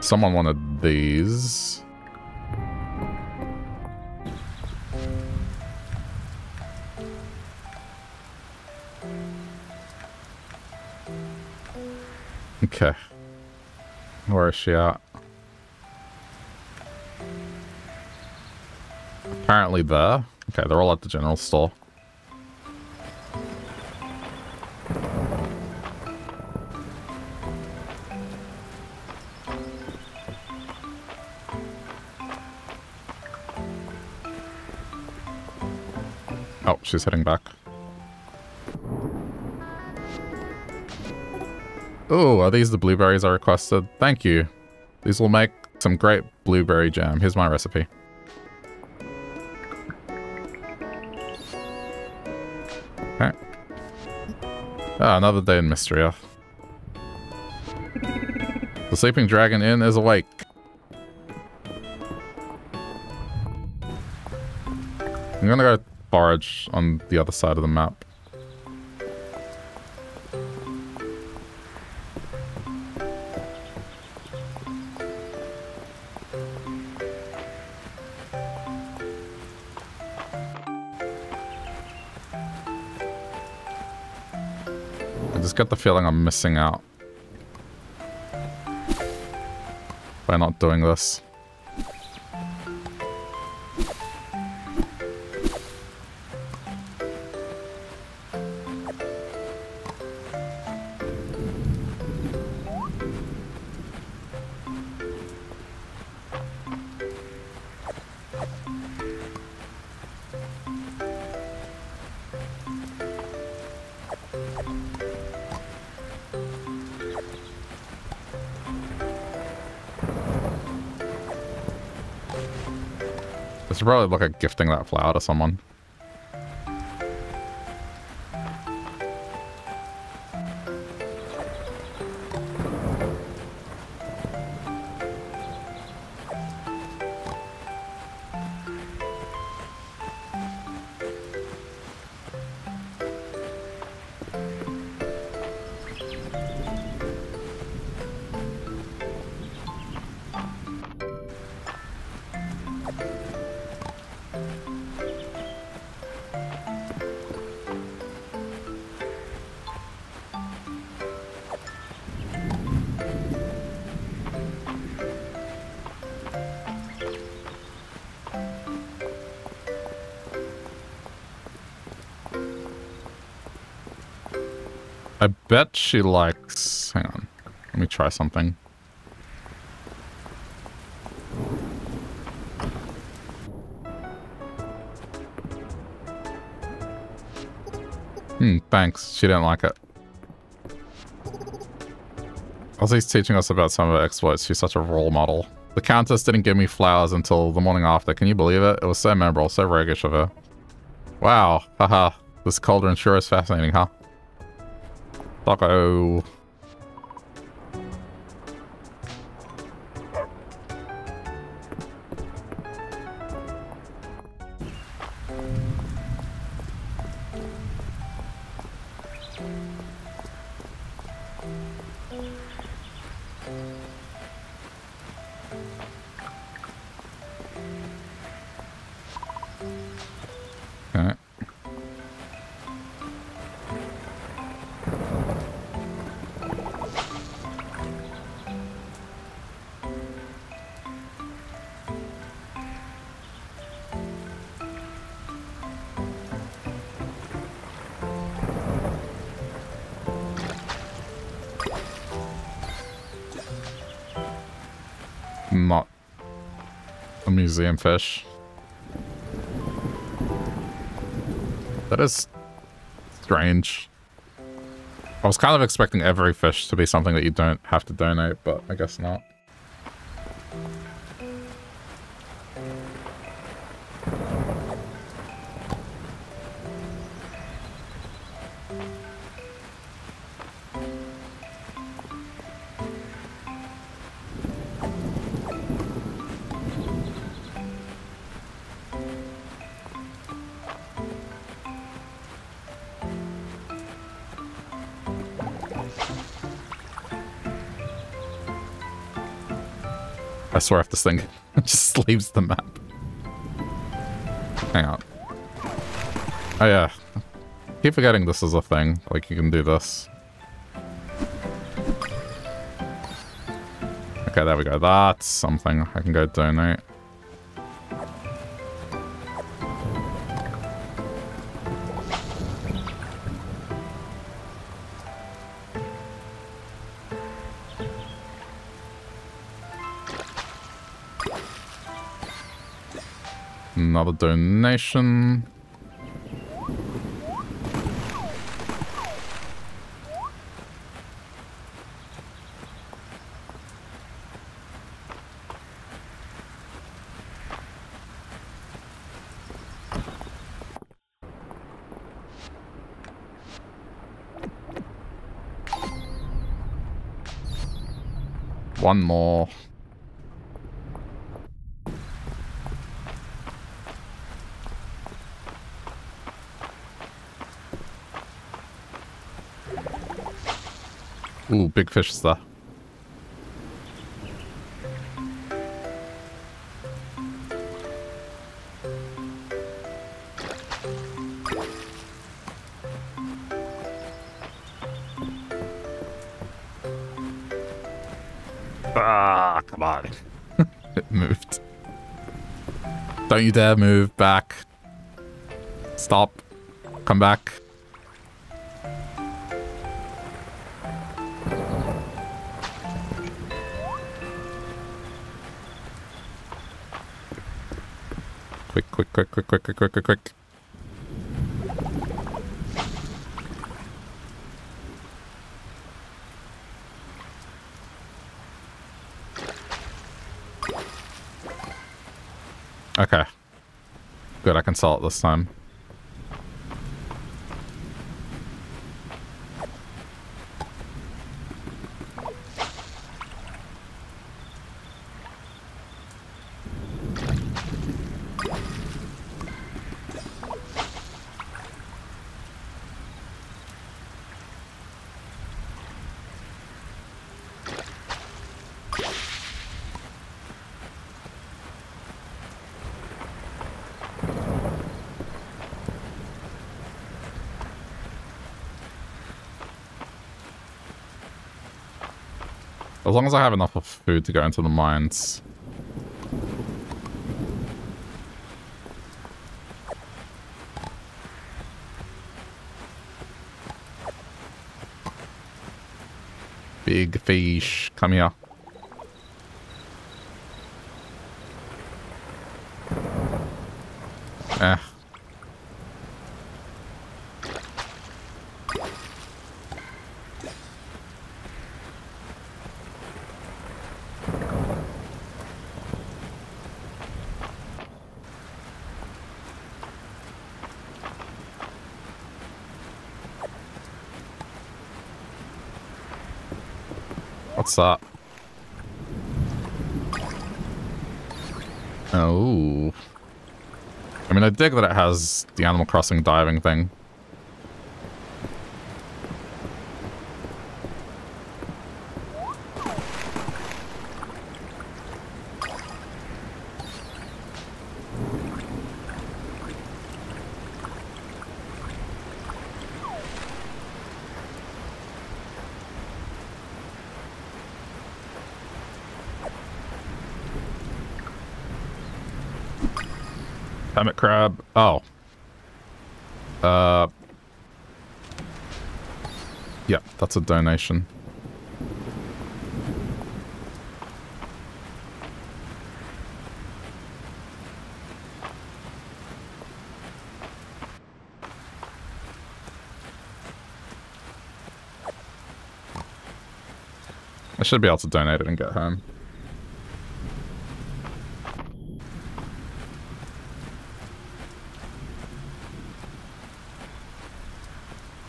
Someone wanted these. Okay. Where is she at? Apparently there. Okay, they're all at the general store. Oh, she's heading back. Oh, are these the blueberries I requested? Thank you. These will make some great blueberry jam. Here's my recipe. Okay. Ah, another day in mystery off. The Sleeping Dragon Inn is awake. I'm gonna go forage on the other side of the map. Just get the feeling I'm missing out. By not doing this. Should probably look at gifting that flower to someone. Bet she likes... Hang on. Let me try something. Hmm, thanks. She didn't like it. Ozzy's teaching us about some of her exploits. She's such a role model. The Countess didn't give me flowers until the morning after. Can you believe it? It was so memorable, so roguish of her. Wow, haha. This cauldron sure is fascinating, huh? Taco. Museum fish. That is strange. I was kind of expecting every fish to be something that you don't have to donate, but I guess not. Swear if this thing just leaves the map. Hang on. Oh yeah. Keep forgetting this is a thing. Like you can do this. Okay, there we go. That's something I can go donate. Donation. One more. Ooh, big fish is Ah, come on. it moved. Don't you dare move back. Stop. Come back. Quick, quick, quick, quick, quick, quick, quick, Okay. Good, I can sell it this time. I have enough of food to go into the mines. Big fish, come here. Eh. What's that? Oh. I mean, I dig that it has the Animal Crossing diving thing. Hermit crab. Oh. Uh. Yeah, that's a donation. I should be able to donate it and get home.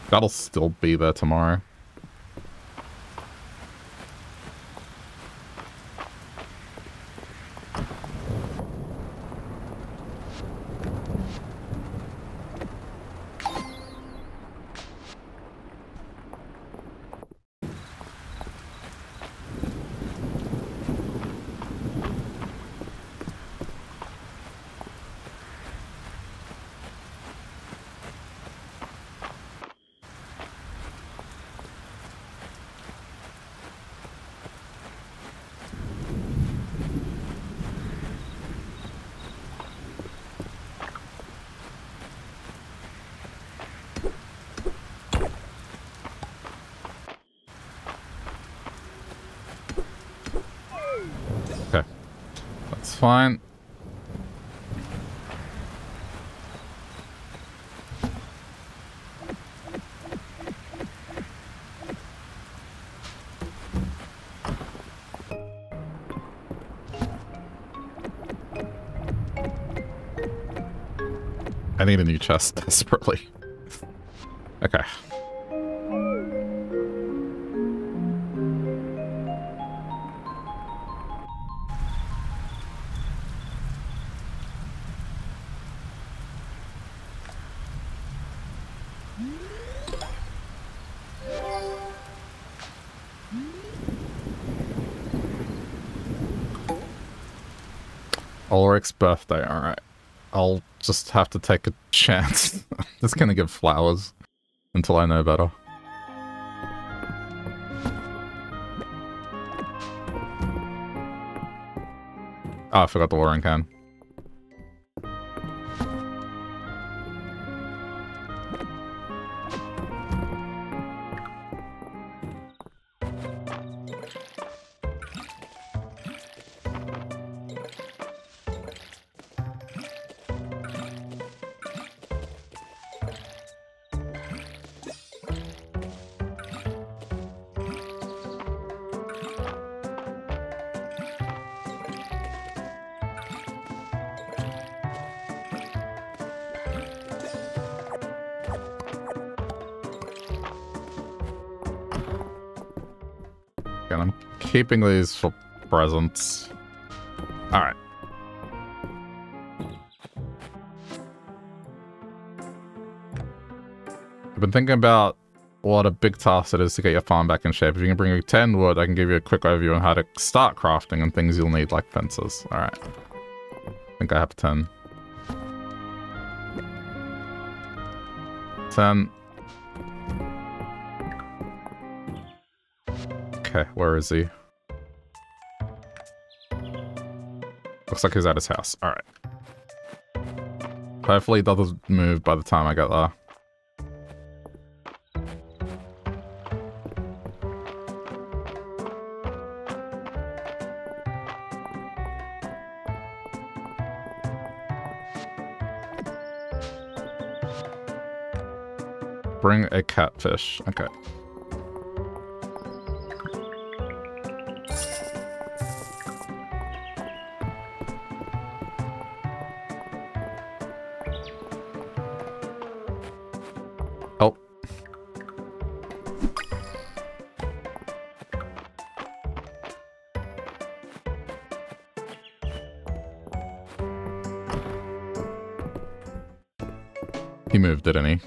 That'll still be there tomorrow. Chest desperately. Okay. Olric's birthday, alright. I'll just have to take a chance. just gonna give flowers until I know better. Oh, I forgot the watering can. Keeping these for presents. Alright. I've been thinking about what a big task it is to get your farm back in shape. If you can bring me 10 wood, I can give you a quick overview on how to start crafting and things you'll need, like fences. Alright. I think I have 10. 10. Okay, where is he? Looks like he's at his house. Alright. Hopefully it doesn't move by the time I get there. Bring a catfish. Okay. Didn't he?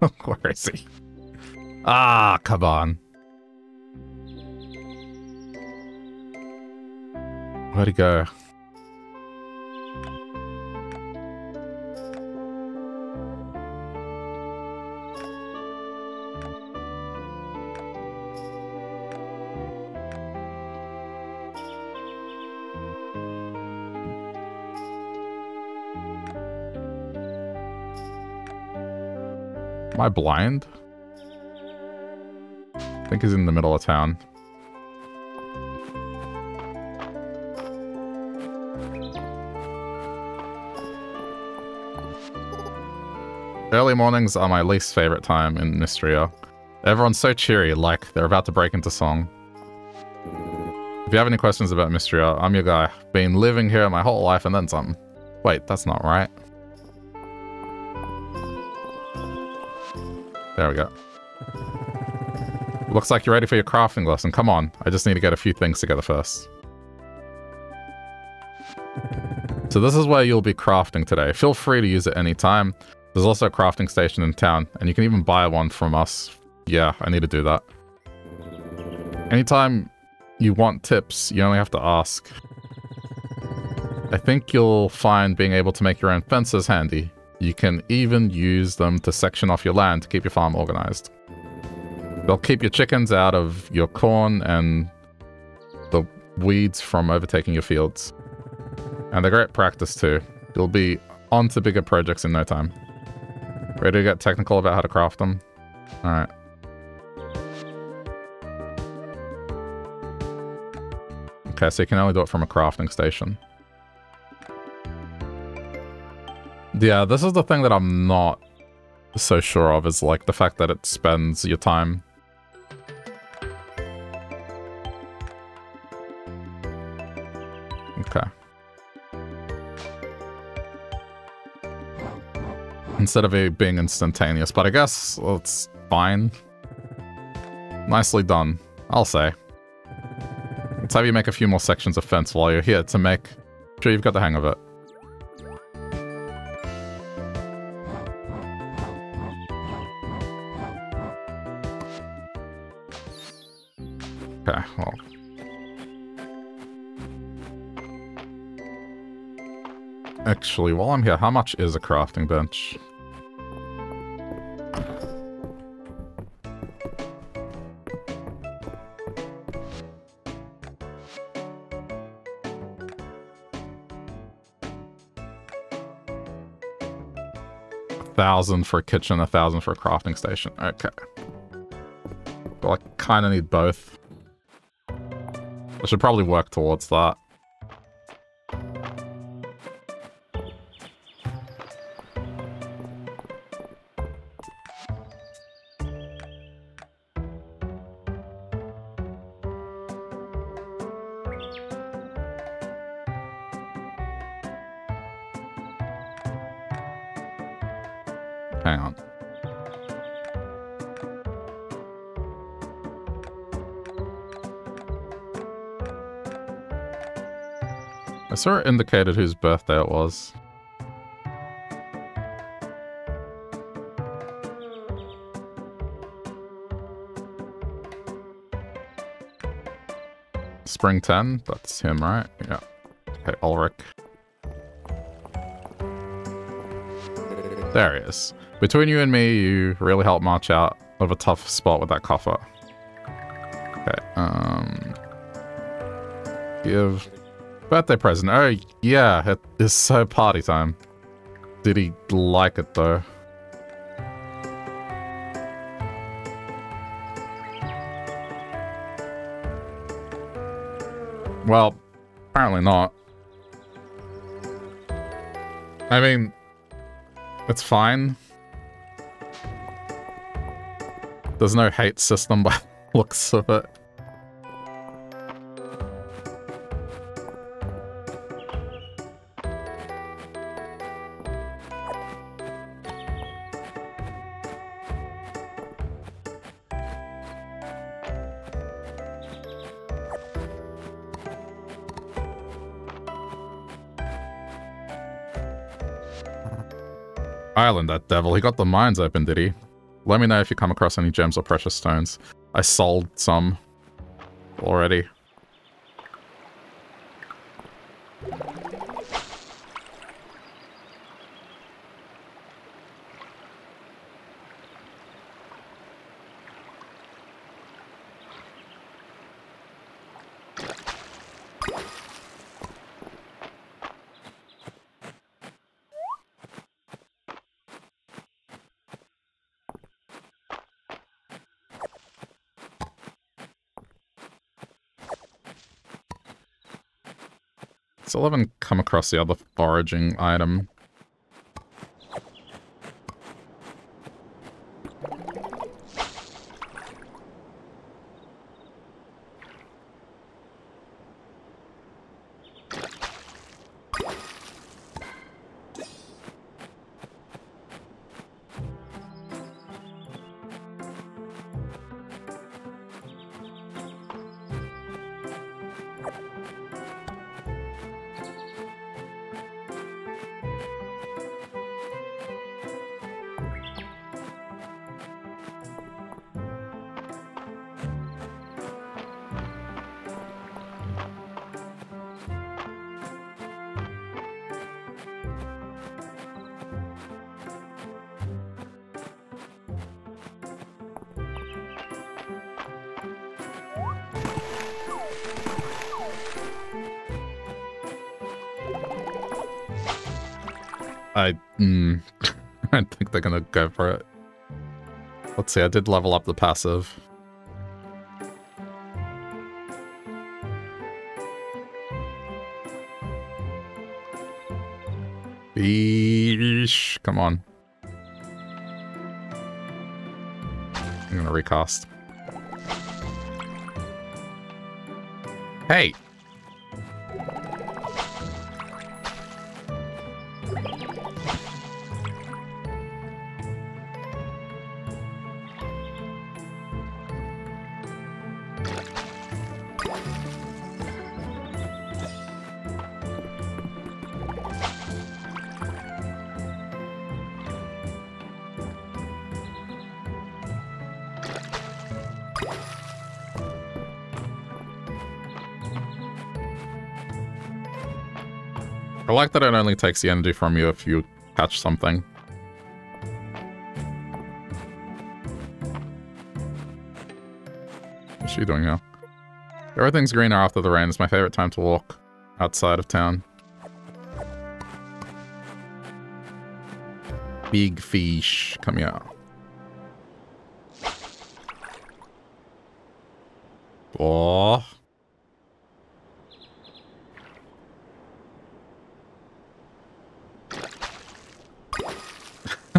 Where is he? Ah, come on. Where'd he go? Am I blind? I think he's in the middle of town. Early mornings are my least favorite time in Mistria. Everyone's so cheery, like they're about to break into song. If you have any questions about Mistria, I'm your guy. Been living here my whole life and then some. Wait, that's not right. There we go. Looks like you're ready for your crafting lesson. Come on. I just need to get a few things together first. So this is where you'll be crafting today. Feel free to use it anytime. There's also a crafting station in town, and you can even buy one from us. Yeah, I need to do that. Anytime you want tips, you only have to ask. I think you'll find being able to make your own fences handy. You can even use them to section off your land to keep your farm organized. They'll keep your chickens out of your corn and the weeds from overtaking your fields. And they're great practice too. You'll be on to bigger projects in no time. Ready to get technical about how to craft them? Alright. Okay, so you can only do it from a crafting station. Yeah, this is the thing that I'm not so sure of, is like the fact that it spends your time. Okay. Instead of it being instantaneous, but I guess it's fine. Nicely done, I'll say. Let's have you make a few more sections of fence while you're here to make sure you've got the hang of it. Okay, well. Actually, while I'm here, how much is a crafting bench? thousand for a kitchen, a thousand for a crafting station. Okay. But I kind of need both. I should probably work towards that. It indicated whose birthday it was. Spring 10, that's him, right? Yeah. Okay, Olric. There he is. Between you and me, you really helped March out of a tough spot with that coffer. Okay, um... Give Birthday present. Oh, yeah, it is so party time. Did he like it, though? Well, apparently not. I mean, it's fine. There's no hate system by looks of it. Eiland, that devil. He got the mines open, did he? Let me know if you come across any gems or precious stones. I sold some already. Still haven't come across the other foraging item. Let's see, I did level up the passive. Eesh, come on. I'm gonna recast. Hey! Like that it only takes the energy from you if you catch something. What's she doing here? Everything's greener after the rain. It's my favorite time to walk outside of town. Big fish. Come here. Oh.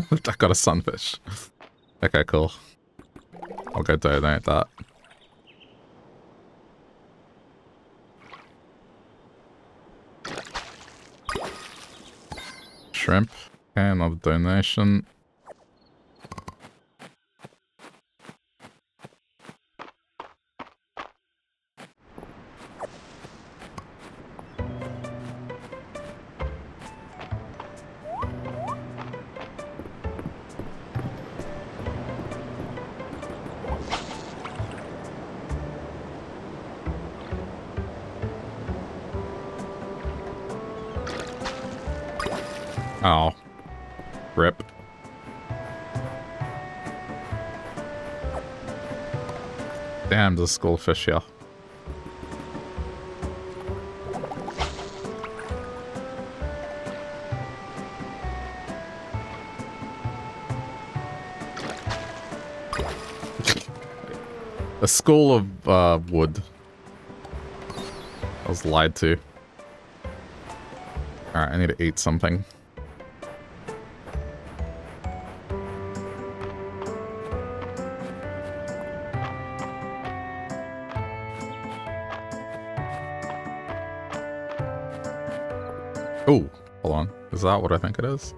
I got a sunfish. Okay, cool. I'll go donate that. Shrimp. Okay, another donation. The skullfish here. A school of uh, wood. I was lied to. Alright, I need to eat something. That what I think it is?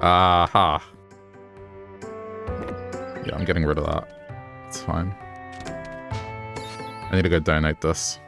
Aha. Yeah, I'm getting rid of that. It's fine. I need to go donate this.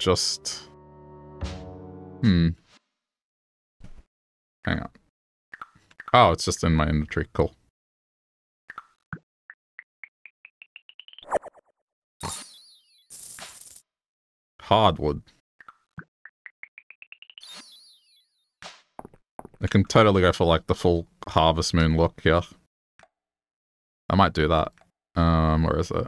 Just... Hmm. Hang on. Oh, it's just in my inventory. Cool. Hardwood. I can totally go for like the full Harvest Moon look here. I might do that. Um, where is it?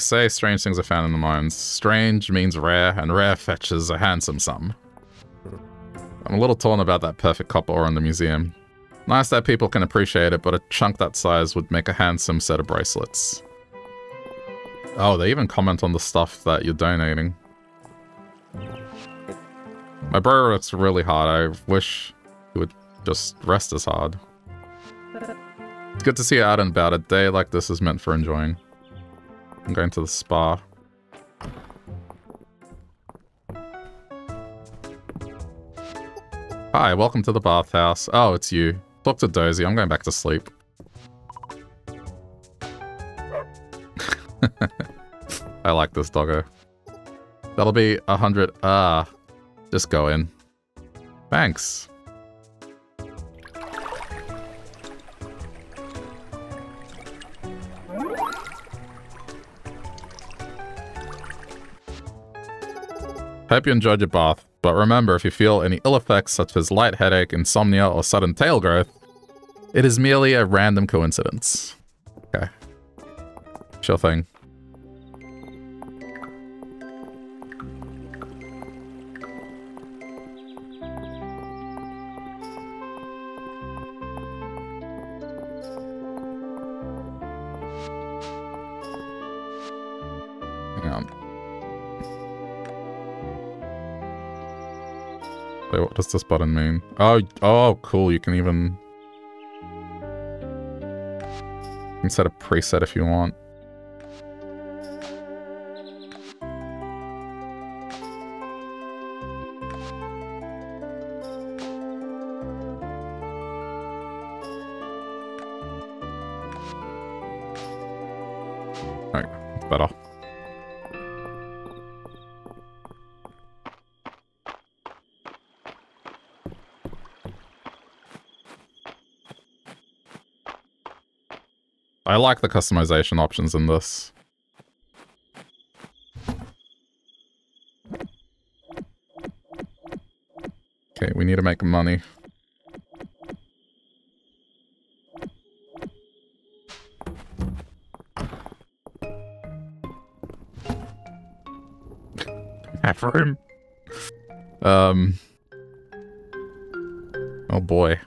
Say strange things are found in the mines. Strange means rare, and rare fetches a handsome sum. I'm a little torn about that perfect copper ore in the museum. Nice that people can appreciate it, but a chunk that size would make a handsome set of bracelets. Oh, they even comment on the stuff that you're donating. My bro works really hard. I wish he would just rest as hard. It's good to see you out and about. A day like this is meant for enjoying. I'm going to the spa. Hi, welcome to the bathhouse. Oh, it's you. To Dozy. I'm going back to sleep. I like this doggo. That'll be a hundred. Ah, just go in. Thanks. Hope you enjoyed your bath, but remember if you feel any ill effects such as light headache, insomnia, or sudden tail growth, it is merely a random coincidence. Okay. Sure thing. Does this button mean? Oh, oh, cool. You can even... You can set a preset if you want. Like the customization options in this. Okay, we need to make money. Have room. Um. Oh boy.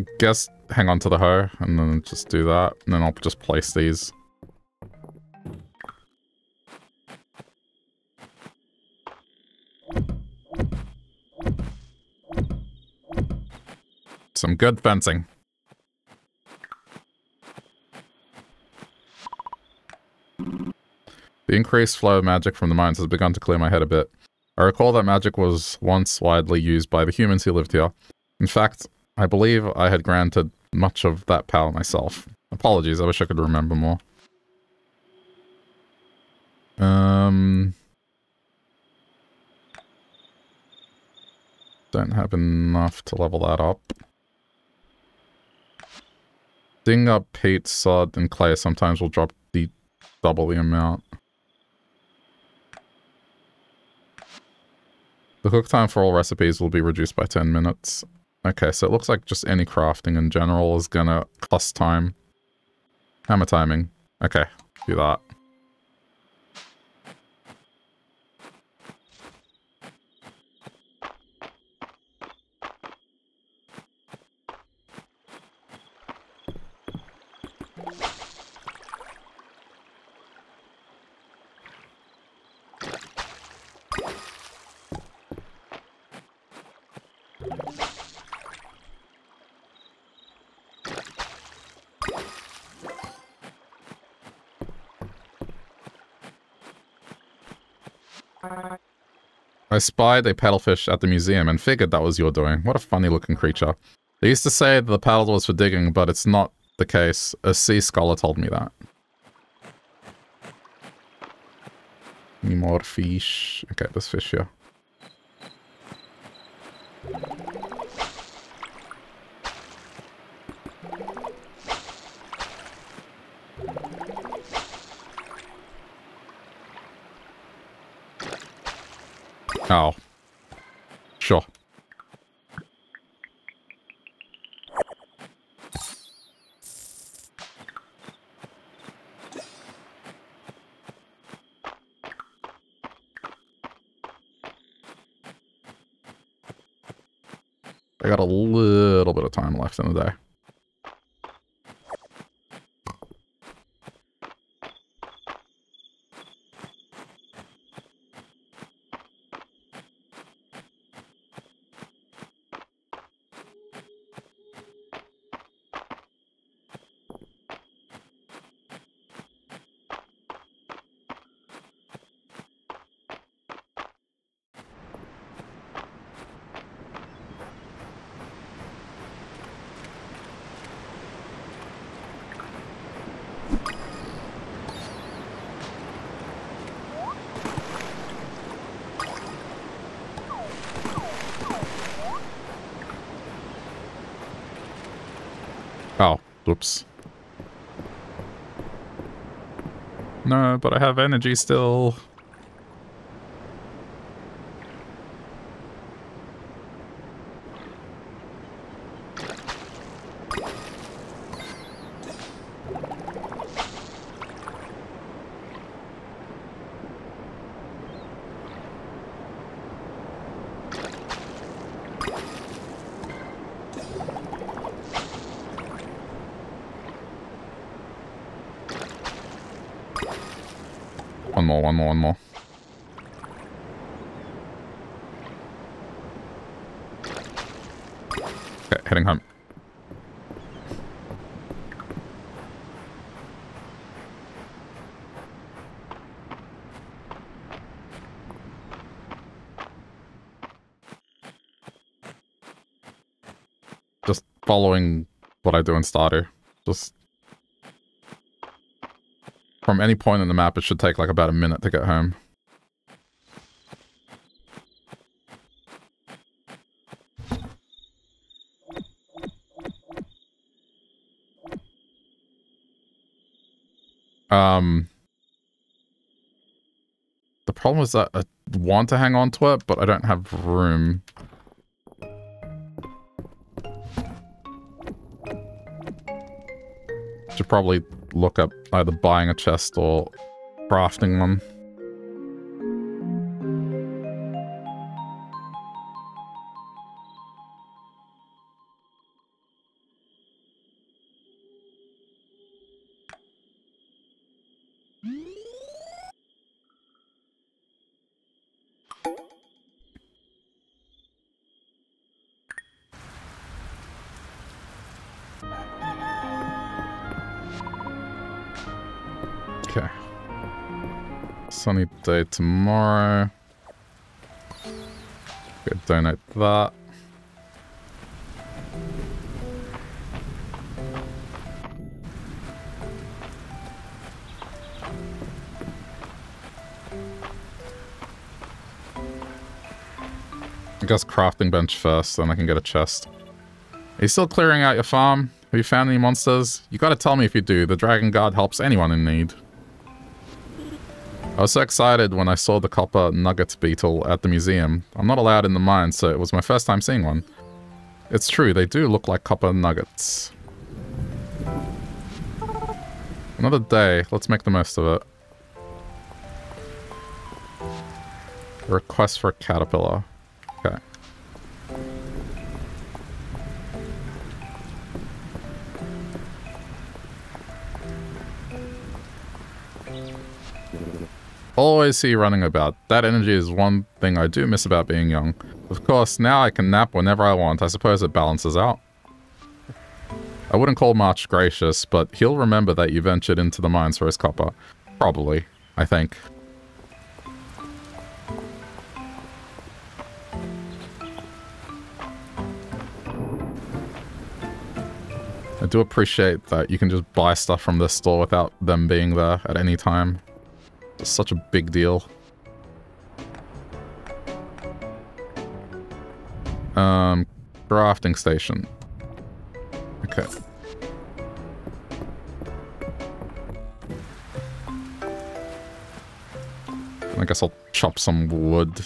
I guess hang on to the hoe and then just do that. And then I'll just place these. Some good fencing. The increased flow of magic from the mines has begun to clear my head a bit. I recall that magic was once widely used by the humans who lived here. In fact, I believe I had granted much of that power myself. Apologies, I wish I could remember more. Um... Don't have enough to level that up. Ding up peat, sod, and clay sometimes will drop the double the amount. The cook time for all recipes will be reduced by 10 minutes. Okay, so it looks like just any crafting in general is gonna cost time. Hammer timing. Okay, do that. I spied a paddlefish at the museum and figured that was your doing. What a funny looking creature. They used to say the paddle was for digging, but it's not the case. A sea scholar told me that. Any more fish? Okay, there's fish here. Oh. Sure. I got a little bit of time left in the day. No, but I have energy still. One more, one more. Okay, heading home. Just following what I do in Stardew. Just from any point in the map, it should take like about a minute to get home. Um, the problem is that I want to hang on to it, but I don't have room. Should probably look up either buying a chest or crafting one. Day tomorrow. Go donate that. I guess crafting bench first, then I can get a chest. Are you still clearing out your farm? Have you found any monsters? You gotta tell me if you do. The Dragon Guard helps anyone in need. I was so excited when I saw the copper nuggets beetle at the museum. I'm not allowed in the mine, so it was my first time seeing one. It's true, they do look like copper nuggets. Another day, let's make the most of it. A request for a caterpillar. Always see running about. That energy is one thing I do miss about being young. Of course, now I can nap whenever I want. I suppose it balances out. I wouldn't call March gracious, but he'll remember that you ventured into the mines for his copper. Probably, I think. I do appreciate that you can just buy stuff from this store without them being there at any time. It's such a big deal. Um, crafting station. Okay. I guess I'll chop some wood.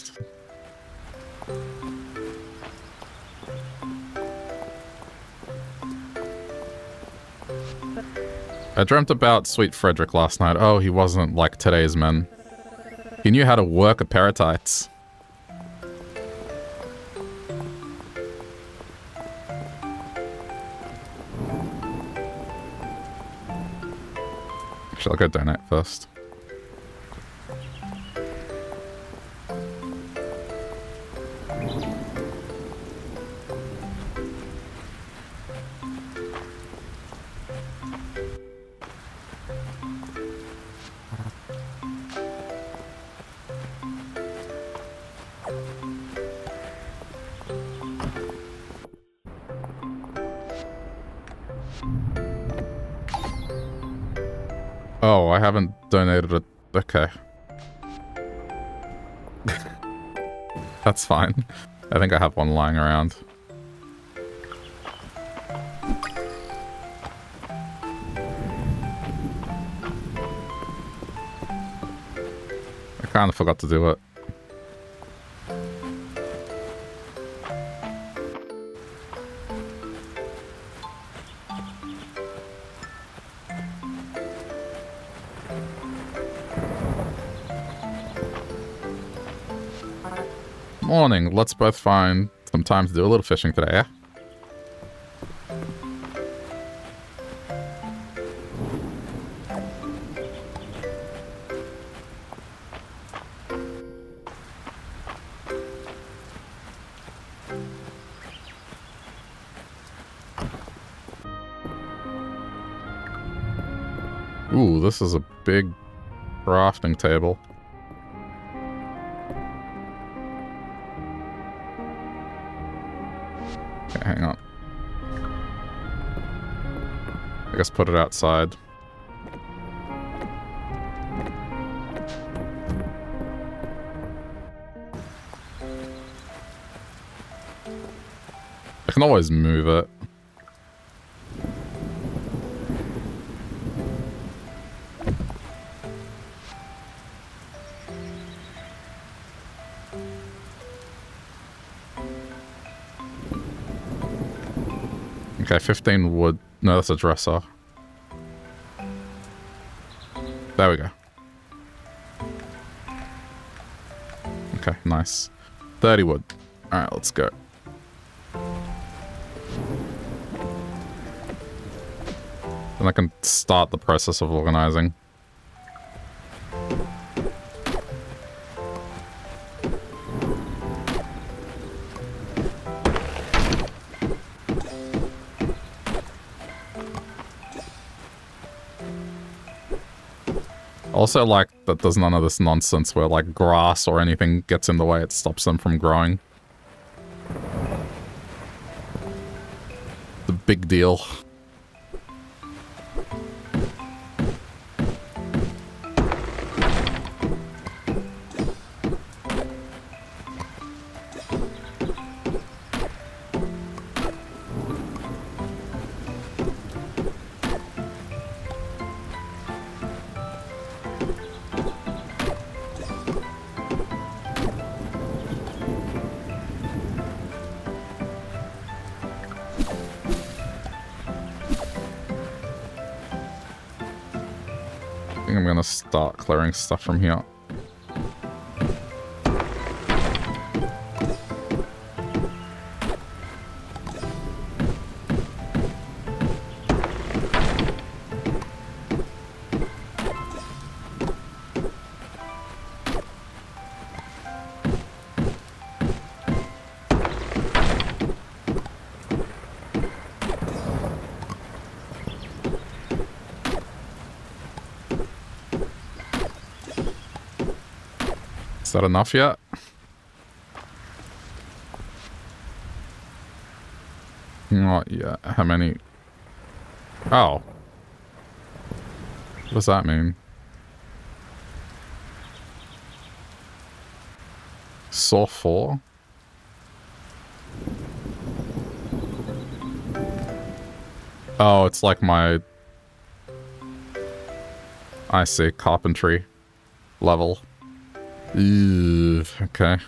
I dreamt about Sweet Frederick last night. Oh, he wasn't like today's men. He knew how to work a pair of. Actually, I'll go donate first. Donated it. Okay. That's fine. I think I have one lying around. I kind of forgot to do it. let's both find some time to do a little fishing today, yeah? Ooh, this is a big crafting table. Put it outside. I can always move it. Okay, 15 wood. No, that's a dresser. There we go. Okay, nice. 30 wood. Alright, let's go. Then I can start the process of organizing. Also like that there's none of this nonsense where like grass or anything gets in the way, it stops them from growing. The big deal. Stuff from here. Enough yet? Not yet. How many? Oh. What does that mean? Saw 4? Oh, it's like my... I see, carpentry level. Ew, okay.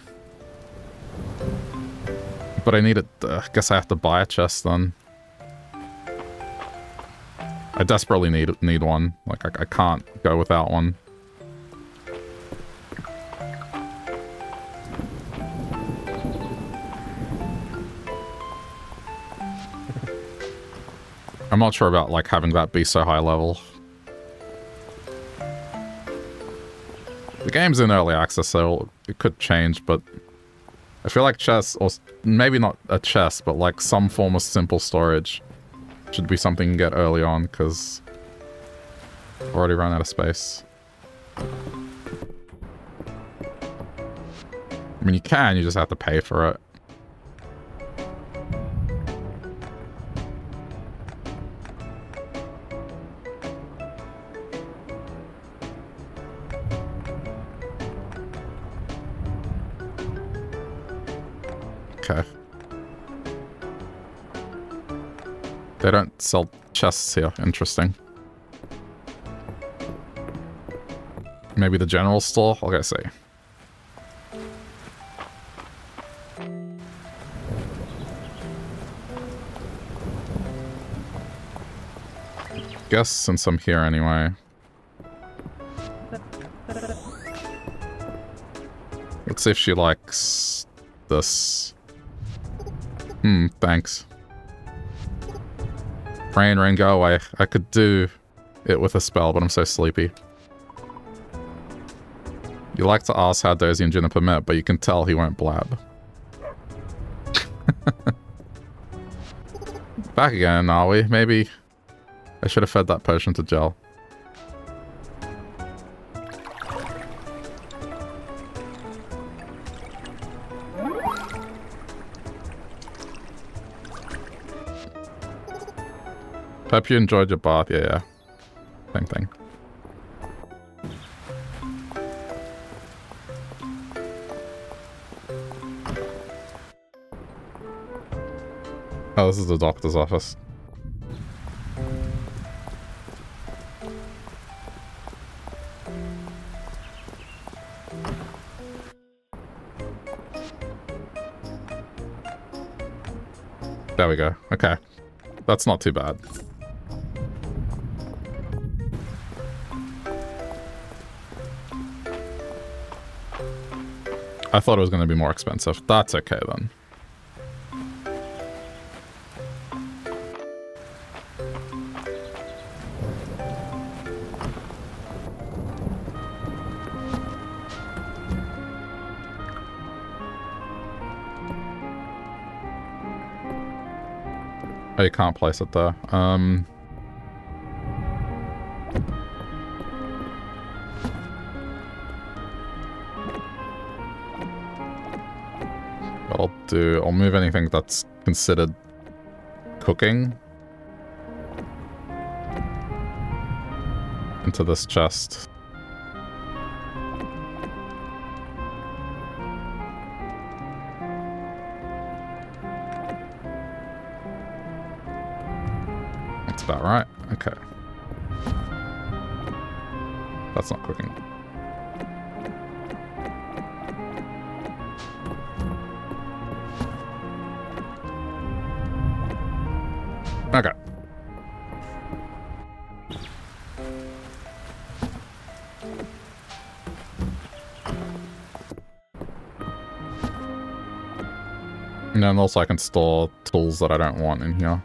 But I need it. Uh, I guess I have to buy a chest then. I desperately need need one. Like I, I can't go without one. I'm not sure about like having that be so high level. Game's in early access, so it could change, but I feel like chess, or maybe not a chess, but like some form of simple storage should be something you get early on, because I've already run out of space. I mean, you can, you just have to pay for it. Sell chests here. Interesting. Maybe the general store? I'll go see. Guess since I'm here anyway. Let's see if she likes this. Hmm, thanks. Rain, rain, go away. I could do it with a spell, but I'm so sleepy. You like to ask how Dozy and Juniper met, but you can tell he won't blab. Back again, are we? Maybe I should have fed that potion to Gel. Hope you enjoyed your bath. Yeah, yeah. Same thing. Oh, this is the doctor's office. There we go. Okay. That's not too bad. I thought it was going to be more expensive. That's okay then. Oh, you can't place it there. Um... do... I'll move anything that's considered cooking into this chest. That's about right. Okay. That's not cooking. Then also I can store tools that I don't want in here.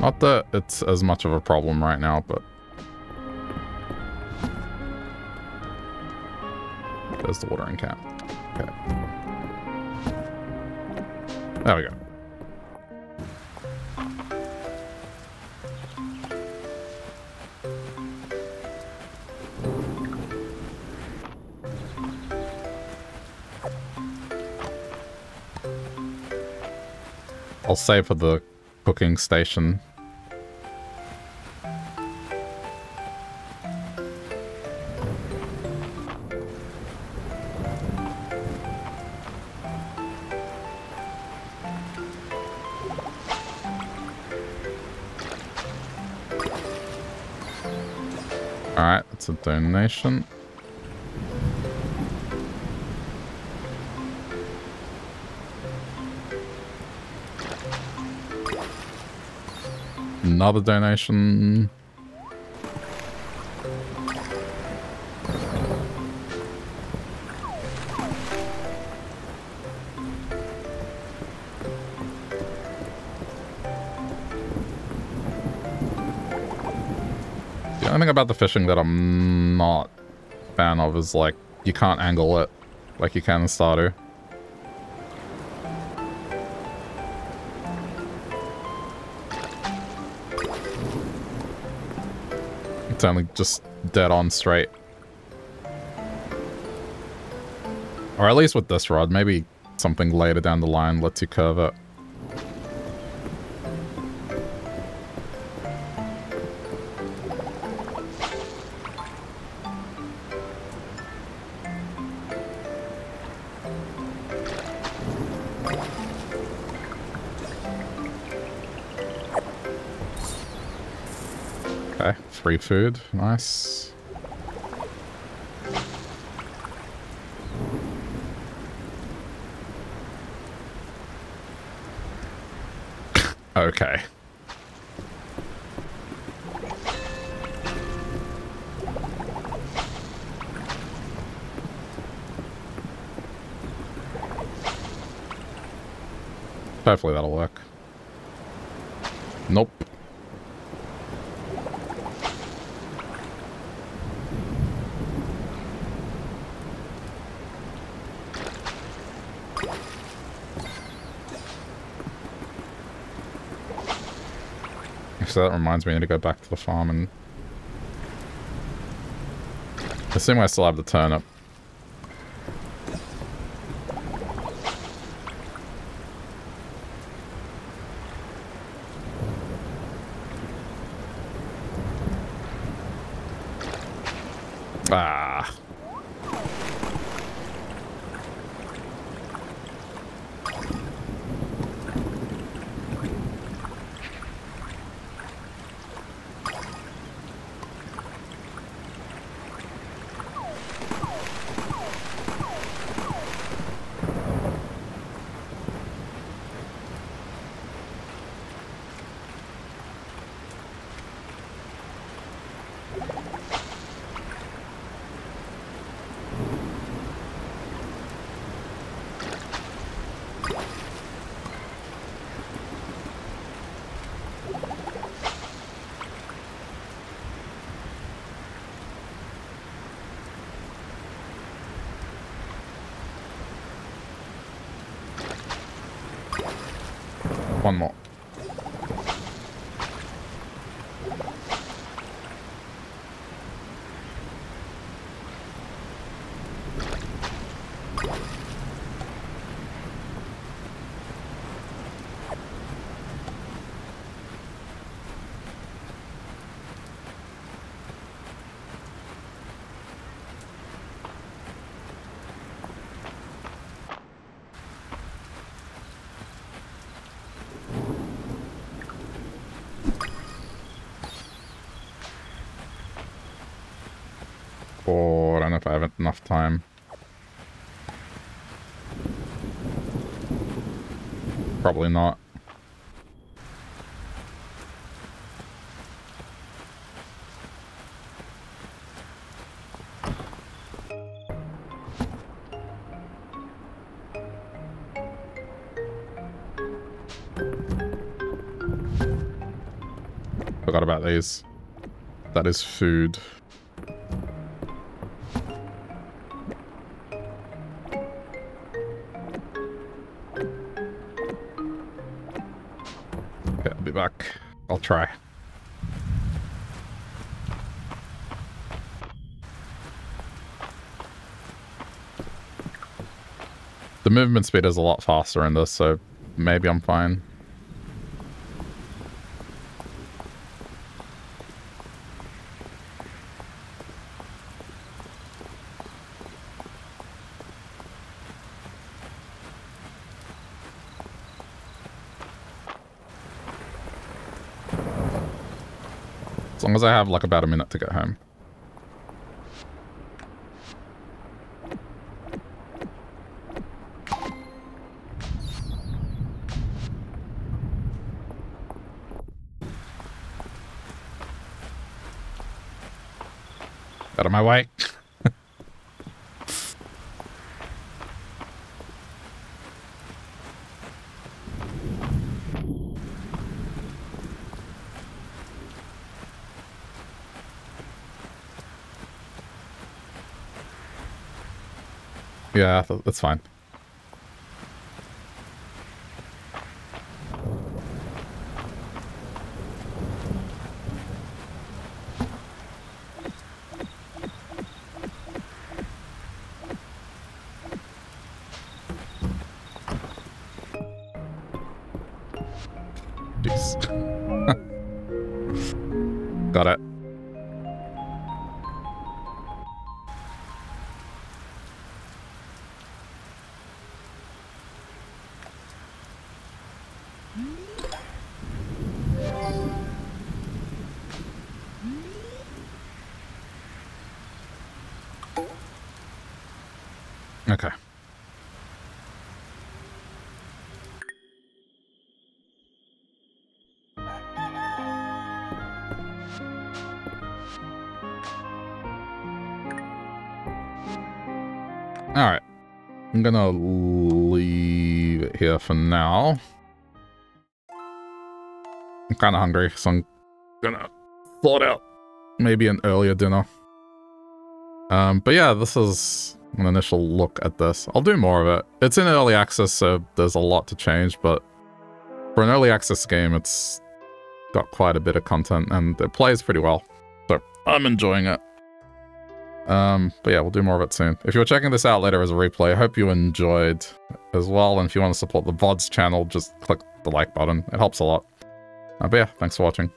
Not that it's as much of a problem right now, but... There's the watering can. Okay. There we go. I'll save for the cooking station. Alright, that's a donation. Another donation. The only thing about the fishing that I'm not fan of is like you can't angle it like you can in Stardew. Only just dead on straight. Or at least with this rod, maybe something later down the line lets you curve it. Free food. Nice. okay. Hopefully that'll work. Nope. So that reminds me I need to go back to the farm and... Assume I still have the turnip. Ah. One more. Or I don't know if I have enough time. Probably not. Forgot about these. That is food. Try. The movement speed is a lot faster in this, so maybe I'm fine. I have like about a minute to get home. Out of my way. Yeah, that's fine. For now. I'm kind of hungry, so I'm gonna sort out maybe an earlier dinner. Um, but yeah, this is an initial look at this. I'll do more of it. It's in early access, so there's a lot to change, but for an early access game, it's got quite a bit of content and it plays pretty well. So I'm enjoying it. Um, but yeah, we'll do more of it soon. If you're checking this out later as a replay, I hope you enjoyed as well. And if you want to support the VODs channel, just click the like button. It helps a lot. Uh, but yeah, thanks for watching.